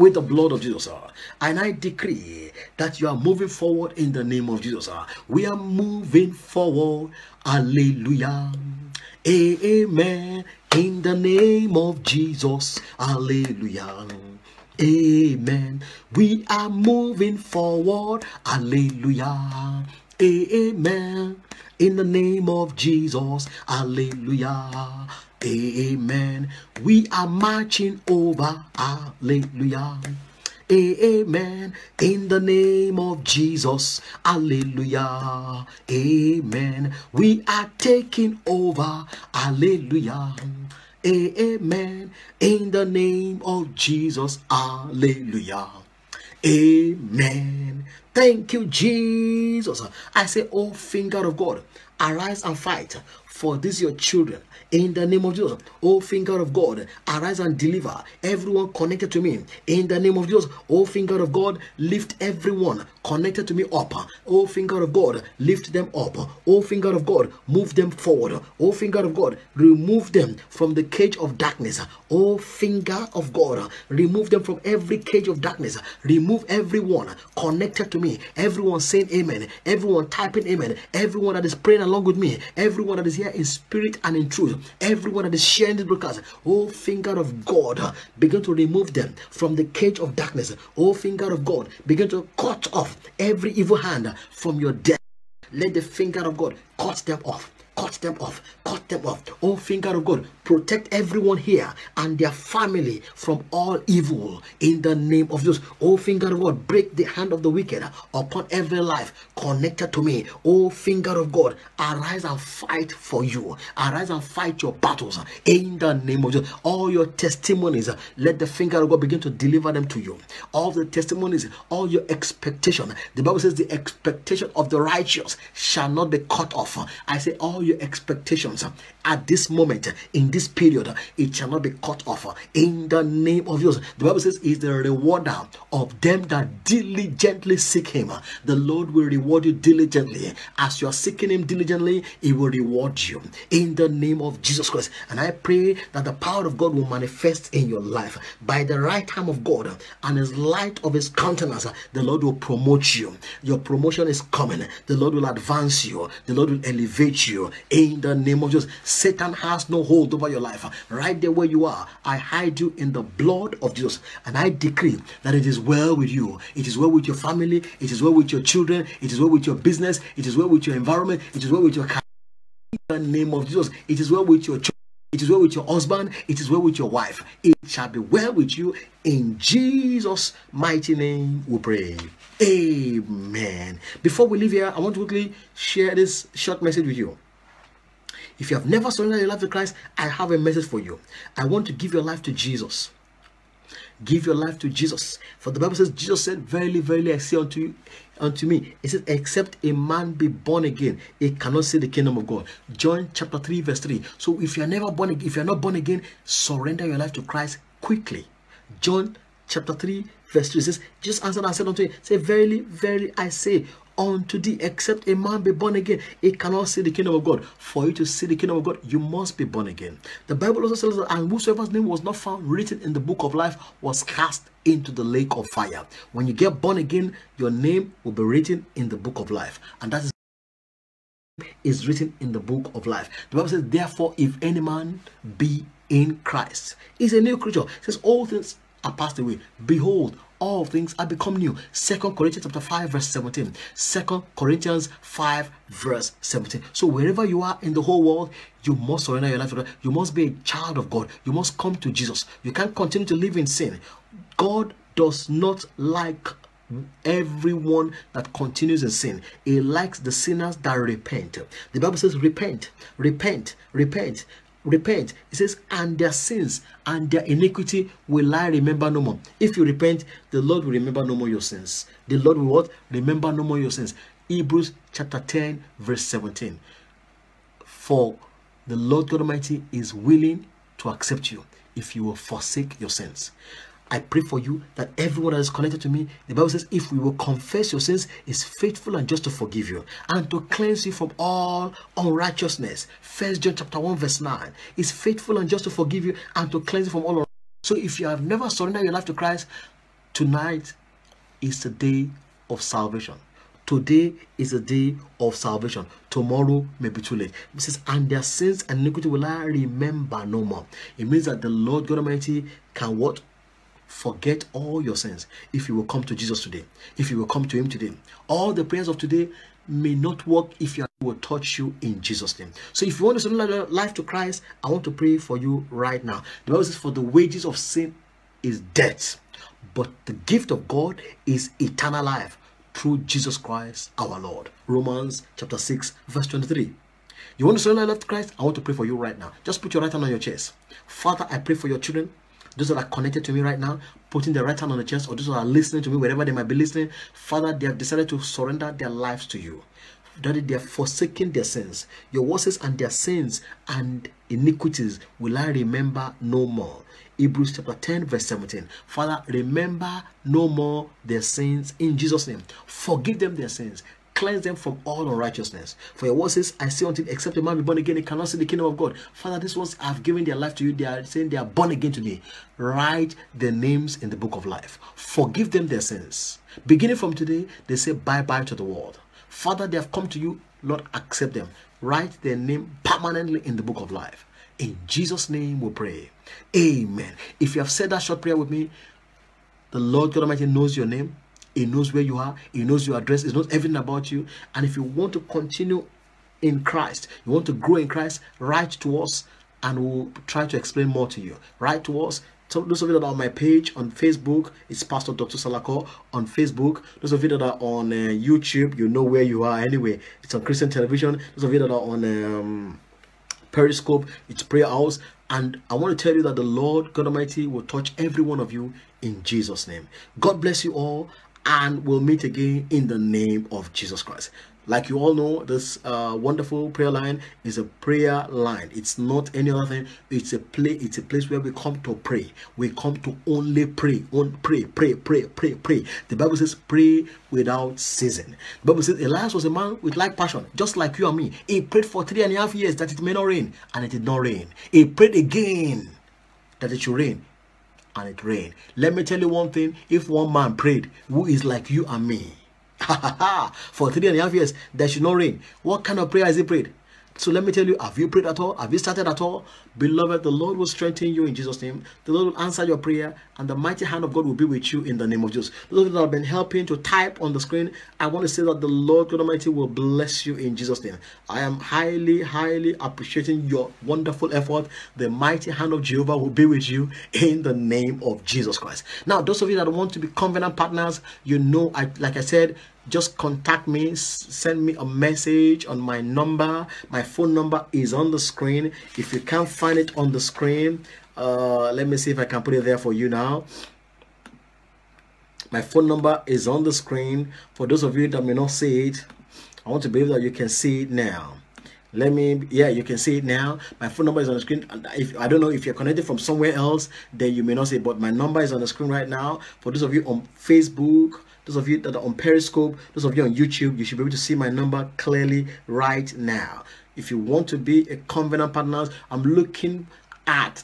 with the blood of Jesus. And I decree that you are moving forward in the name of Jesus. Ah, we are moving forward. Hallelujah. Amen. In the name of Jesus. Hallelujah. Amen. We are moving forward. Hallelujah. Amen. In the name of Jesus. Hallelujah. Amen. We are marching over. Hallelujah. Amen. In the name of Jesus. Hallelujah. Amen. We are taking over. Hallelujah. Amen. In the name of Jesus. Hallelujah. Amen. Thank you, Jesus. I say, Oh, finger of God, arise and fight for these your children in the name of Jesus. Oh, finger of God, arise and deliver everyone connected to me in the name of Jesus. Oh, finger of God, lift everyone connected to me up. Oh, finger of God, lift them up. Oh, finger of God, move them forward. Oh, finger of God, remove them from the cage of darkness. Oh, finger of God, remove them from every cage of darkness. Remove everyone connected to me. Everyone saying amen. Everyone typing amen. Everyone that is praying along with me. Everyone that is here in spirit and in truth everyone that is sharing this broadcast, oh finger of God, begin to remove them from the cage of darkness. Oh finger of God, begin to cut off every evil hand from your death. Let the finger of God cut them off cut them off, cut them off. Oh, finger of God, protect everyone here and their family from all evil in the name of Jesus. Oh, finger of God, break the hand of the wicked upon every life connected to me. Oh, finger of God, arise and fight for you. Arise and fight your battles in the name of Jesus. All your testimonies, let the finger of God begin to deliver them to you. All the testimonies, all your expectation. The Bible says the expectation of the righteous shall not be cut off. I say all your expectations at this moment, in this period, it shall not be cut off. In the name of yours. the Bible says, "Is the rewarder of them that diligently seek Him." The Lord will reward you diligently as you are seeking Him diligently. He will reward you in the name of Jesus Christ. And I pray that the power of God will manifest in your life by the right hand of God and His light of His countenance. The Lord will promote you. Your promotion is coming. The Lord will advance you. The Lord will elevate you in the name of Jesus. Satan has no hold over your life. Right there where you are, I hide you in the blood of Jesus. And I decree that it is well with you. It is well with your family. It is well with your children. It is well with your business. It is well with your environment. It is well with your in the name of Jesus. It is well with your children. It is well with your husband. It is well with your wife. It shall be well with you. In Jesus' mighty name, we pray. Amen. Before we leave here, I want to quickly share this short message with you. If you have never surrendered your life to Christ, I have a message for you. I want to give your life to Jesus. Give your life to Jesus. For the Bible says, Jesus said, Verily, verily, I say unto you, unto me. It says, Except a man be born again, he cannot see the kingdom of God. John chapter 3, verse 3. So if you're never born again, if you're not born again, surrender your life to Christ quickly. John chapter 3, verse 3 says, Jesus answered and said unto him, Say, Verily, verily, I say unto thee, except a man be born again, he cannot see the kingdom of God. For you to see the kingdom of God, you must be born again. The Bible also says that, and whosoever's name was not found written in the book of life was cast into the lake of fire. When you get born again, your name will be written in the book of life. And that is is written in the book of life. The Bible says, Therefore, if any man be in Christ, is a new creature. It says, All things are passed away. Behold, all things are become new. Second Corinthians chapter 5, verse 17. Second Corinthians 5, verse 17. So wherever you are in the whole world, you must surrender your life to God. You must be a child of God. You must come to Jesus. You can't continue to live in sin. God does not like everyone that continues in sin. He likes the sinners that repent. The Bible says, repent, repent, repent repent. It says and their sins and their iniquity will i remember no more. If you repent the lord will remember no more your sins. The lord will what? Remember no more your sins. Hebrews chapter 10 verse 17 for the lord god almighty is willing to accept you if you will forsake your sins I pray for you that everyone that is connected to me, the Bible says, if we will confess your sins, is faithful and just to forgive you and to cleanse you from all unrighteousness. First John chapter 1, verse 9 is faithful and just to forgive you and to cleanse you from all. So if you have never surrendered your life to Christ, tonight is the day of salvation. Today is the day of salvation. Tomorrow may be too late. It says, and their sins and iniquity will I remember no more. It means that the Lord God Almighty can what? Forget all your sins if you will come to Jesus today, if you will come to Him today. All the prayers of today may not work if you will touch you in Jesus' name. So if you want to surrender life to Christ, I want to pray for you right now. The Bible says, For the wages of sin is death, but the gift of God is eternal life through Jesus Christ our Lord. Romans chapter 6, verse 23. You want to surrender life to Christ? I want to pray for you right now. Just put your right hand on your chest. Father, I pray for your children those that are connected to me right now, putting the right hand on the chest, or those that are listening to me, wherever they might be listening, Father, they have decided to surrender their lives to you. Daddy, they are forsaking their sins. Your says, and their sins and iniquities will I remember no more. Hebrews chapter 10, verse 17. Father, remember no more their sins in Jesus' name. Forgive them their sins. Cleanse them from all unrighteousness. For your word says, I say unto until except a man be born again, he cannot see the kingdom of God. Father, these ones have given their life to you. They are saying they are born again today. Write their names in the book of life. Forgive them their sins. Beginning from today, they say bye bye to the world. Father, they have come to you. Lord, accept them. Write their name permanently in the book of life. In Jesus' name we pray. Amen. If you have said that short prayer with me, the Lord God Almighty knows your name. He knows where you are. He knows your address. He knows everything about you. And if you want to continue in Christ, you want to grow in Christ, write to us and we'll try to explain more to you. Write to us. So those on my page on Facebook, it's Pastor Dotun Salako on Facebook. Those of you that on uh, YouTube, you know where you are anyway. It's on Christian television. Those of you on um, Periscope, it's Prayer House. And I want to tell you that the Lord God Almighty will touch every one of you in Jesus' name. God bless you all, and we'll meet again in the name of Jesus Christ. Like you all know, this uh, wonderful prayer line is a prayer line. It's not any other thing. It's a play. It's a place where we come to pray. We come to only pray. On pray, pray, pray, pray, pray. The Bible says, "Pray without ceasing." The Bible says Elias was a man with like passion, just like you and me. He prayed for three and a half years that it may not rain, and it did not rain. He prayed again that it should rain, and it rained. Let me tell you one thing: if one man prayed, who is like you and me for three and a half years, there should not rain. What kind of prayer has he prayed? So let me tell you, have you prayed at all? Have you started at all? Beloved, the Lord will strengthen you in Jesus' name. The Lord will answer your prayer, and the mighty hand of God will be with you in the name of Jesus. Those that have been helping to type on the screen, I want to say that the Lord God Almighty will bless you in Jesus' name. I am highly, highly appreciating your wonderful effort. The mighty hand of Jehovah will be with you in the name of Jesus Christ. Now, those of you that want to be covenant partners, you know, I like I said, just contact me send me a message on my number. My phone number is on the screen. If you can't find it on the screen uh, let me see if i can put it there for you now. My phone number is on the screen. For those of you that may not see it i want to believe that you can see it now. Let me yeah you can see it now. My phone number is on the screen. If i don't know if you're connected from somewhere else then you may not see it, but my number is on the screen right now. For those of you on facebook those of you that are on Periscope, those of you on YouTube, you should be able to see my number clearly right now. If you want to be a covenant partner, I'm looking at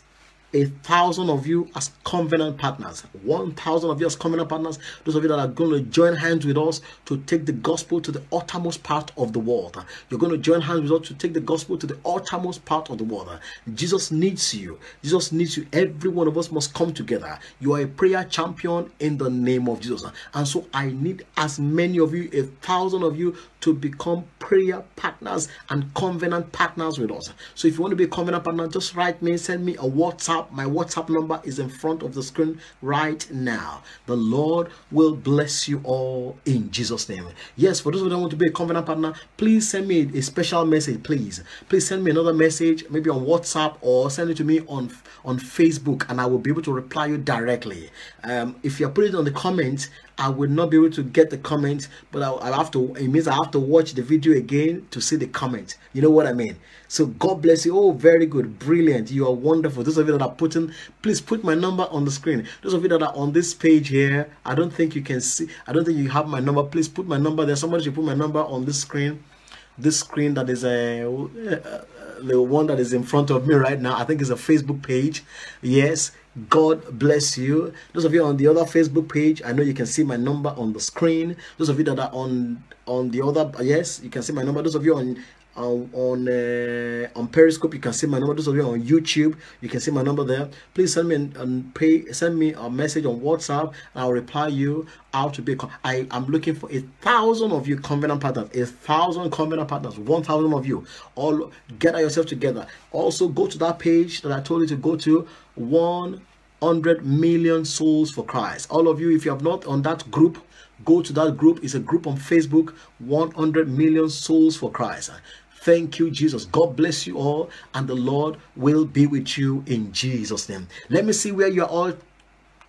a thousand of you as covenant partners, 1,000 of you as covenant partners, those of you that are going to join hands with us to take the gospel to the uttermost part of the world. You're going to join hands with us to take the gospel to the uttermost part of the world. Jesus needs you. Jesus needs you. Every one of us must come together. You are a prayer champion in the name of Jesus. And so I need as many of you, a thousand of you, to become prayer partners and covenant partners with us. So if you want to be a covenant partner, just write me, send me a WhatsApp. My WhatsApp number is in front of the screen right now. The Lord will bless you all in Jesus' name. Yes, for those who don't want to be a covenant partner, please send me a special message, please. Please send me another message, maybe on WhatsApp or send it to me on on Facebook, and I will be able to reply you directly. Um, if you're putting it on the comments, I will not be able to get the comments, but I'll, I'll, have to. It means I have to watch the video again to see the comment. You know what I mean? So God bless you. Oh, very good, brilliant. You are wonderful. Those of you that are putting, please put my number on the screen. Those of you that are on this page here, I don't think you can see. I don't think you have my number. Please put my number there. Somebody should put my number on this screen. This screen that is a. Uh, the one that is in front of me right now. I think it's a Facebook page. Yes, God bless you. Those of you on the other Facebook page, I know you can see my number on the screen. Those of you that are on on the other, yes, you can see my number. Those of you on on on, uh, on Periscope. You can see my number. Those of you on YouTube, you can see my number there. Please send me and pay. Send me a message on WhatsApp. I'll reply you how to be. I am looking for a thousand of you covenant partners. A thousand covenant partners. One thousand of you. All gather yourself together. Also go to that page that I told you to go to. One hundred million souls for Christ. All of you, if you have not on that group Go to that group. It's a group on Facebook, 100 million souls for Christ. Thank you, Jesus. God bless you all, and the Lord will be with you in Jesus' name. Let me see where you're all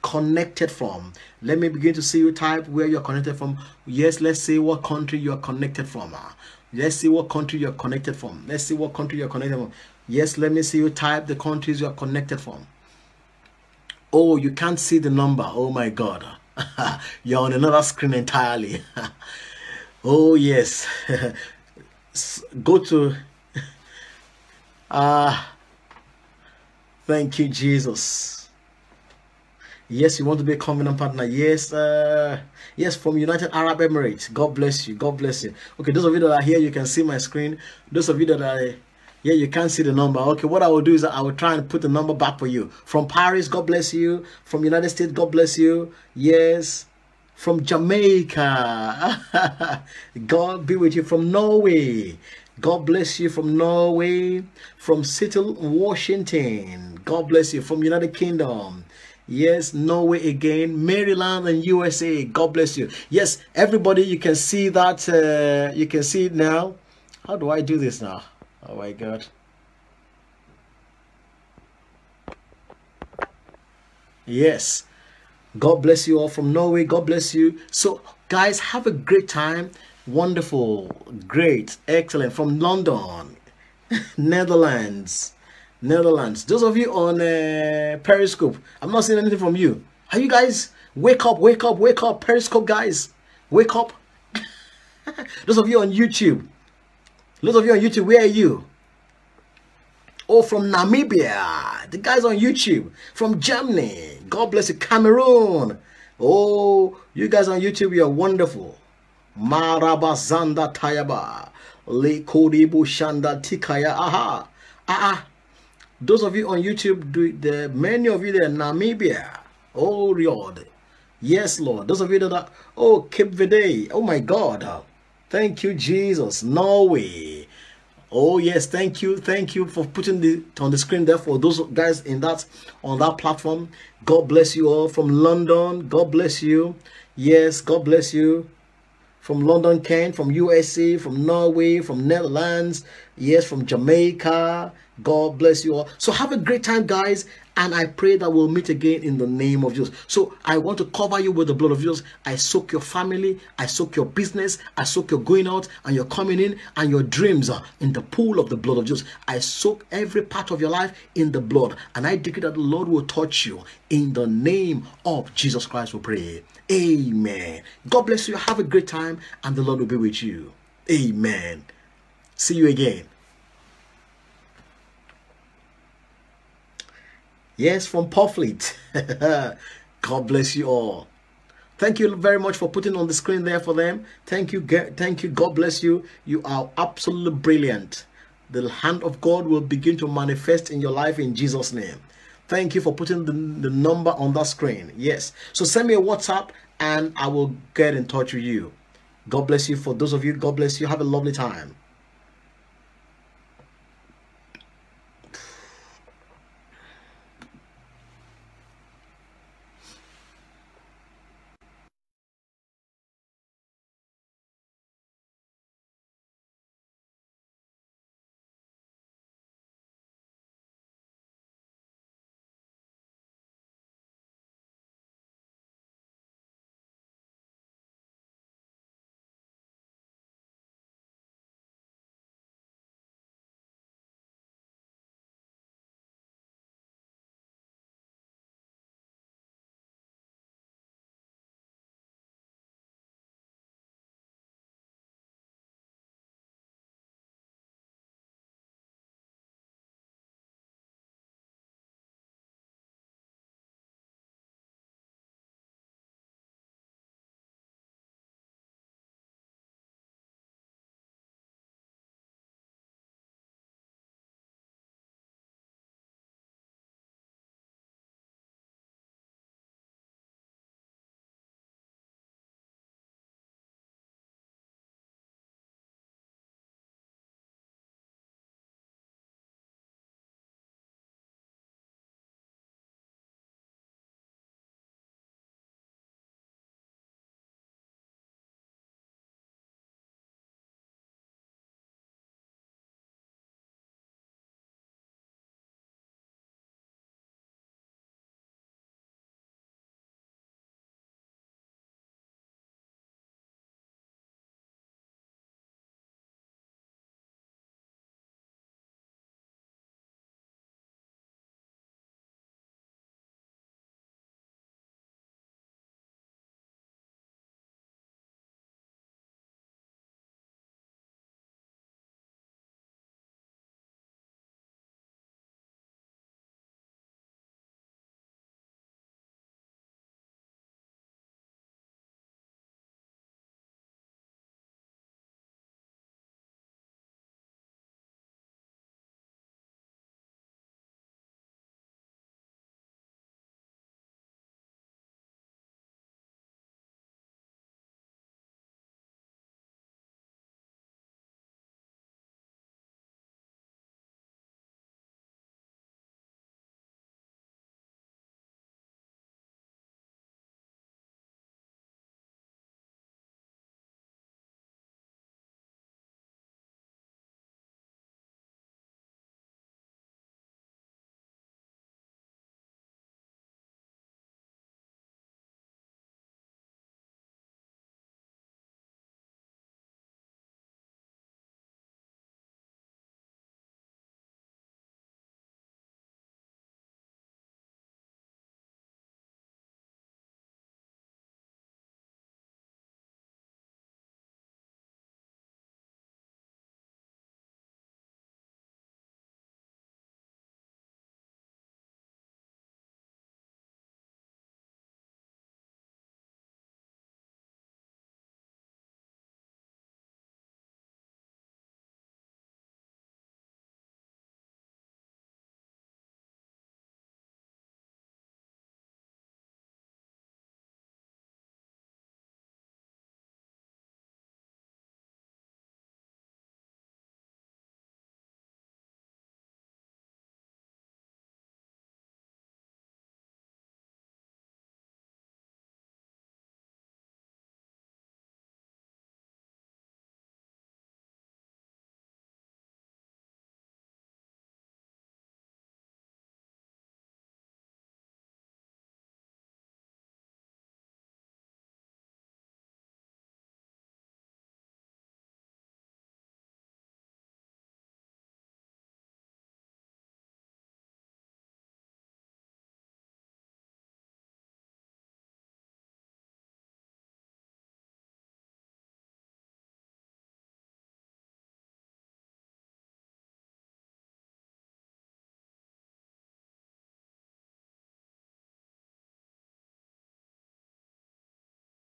connected from. Let me begin to see you type where you're connected from. Yes, let's see what country you're connected from. Ah. Let's see what country you're connected from. Let's see what country you're connected from. Yes, let me see you type the countries you're connected from. Oh, you can't see the number. Oh my God. You're on another screen entirely. oh, yes. Go to. Ah. thank you, Jesus. Yes, you want to be a covenant partner. Yes, uh, yes, from United Arab Emirates. God bless you. God bless you. Okay, those of you that are here, you can see my screen. Those of you that are yeah, you can't see the number. Okay, what I will do is I will try and put the number back for you. From Paris, God bless you. From United States, God bless you. Yes. From Jamaica, God be with you. From Norway, God bless you. From Norway, from Seattle, Washington, God bless you. From United Kingdom, Yes, Norway again, Maryland and USA. God bless you. Yes, everybody, you can see that. Uh, you can see it now. How do I do this now? Oh my god. Yes. God bless you all from Norway. God bless you. So, guys, have a great time. Wonderful, great, excellent. From London, Netherlands, Netherlands. Those of you on uh, Periscope, I'm not seeing anything from you. Are you guys wake up, wake up, wake up, Periscope guys, wake up. Those of you on YouTube, those of you on YouTube, where are you? Oh, from Namibia. The guys on YouTube. From Germany. God bless you. Cameroon. Oh, you guys on YouTube, you're wonderful. Marabazanda Tayaba. Lekodibu Shanda Tikaya. Aha. Ah. Those of you on YouTube, do the many of you there, Namibia. Oh, Lord. Yes, Lord. Those of you that are, oh, Cape Verde. Oh, my God. Thank you, Jesus. Norway. Oh yes, thank you, thank you for putting the on the screen there for those guys in that on that platform. God bless you all from London. God bless you. Yes, God bless you. From London, Kent, from USA, from Norway, from Netherlands, yes, from Jamaica. God bless you all. So have a great time, guys. And I pray that we'll meet again in the name of Jesus. So I want to cover you with the blood of Jesus. I soak your family, I soak your business, I soak your going out and your coming in and your dreams in the pool of the blood of Jesus. I soak every part of your life in the blood. And I decree that the Lord will touch you in the name of Jesus Christ. We pray. Amen. God bless you. Have a great time and the Lord will be with you. Amen. See you again. Yes, from Pufflet. God bless you all. Thank you very much for putting on the screen there for them. Thank you. Thank you. God bless you. You are absolutely brilliant. The hand of God will begin to manifest in your life in Jesus' name. Thank you for putting the, the number on that screen. Yes. So send me a WhatsApp and I will get in touch with you. God bless you. For those of you, God bless you. Have a lovely time.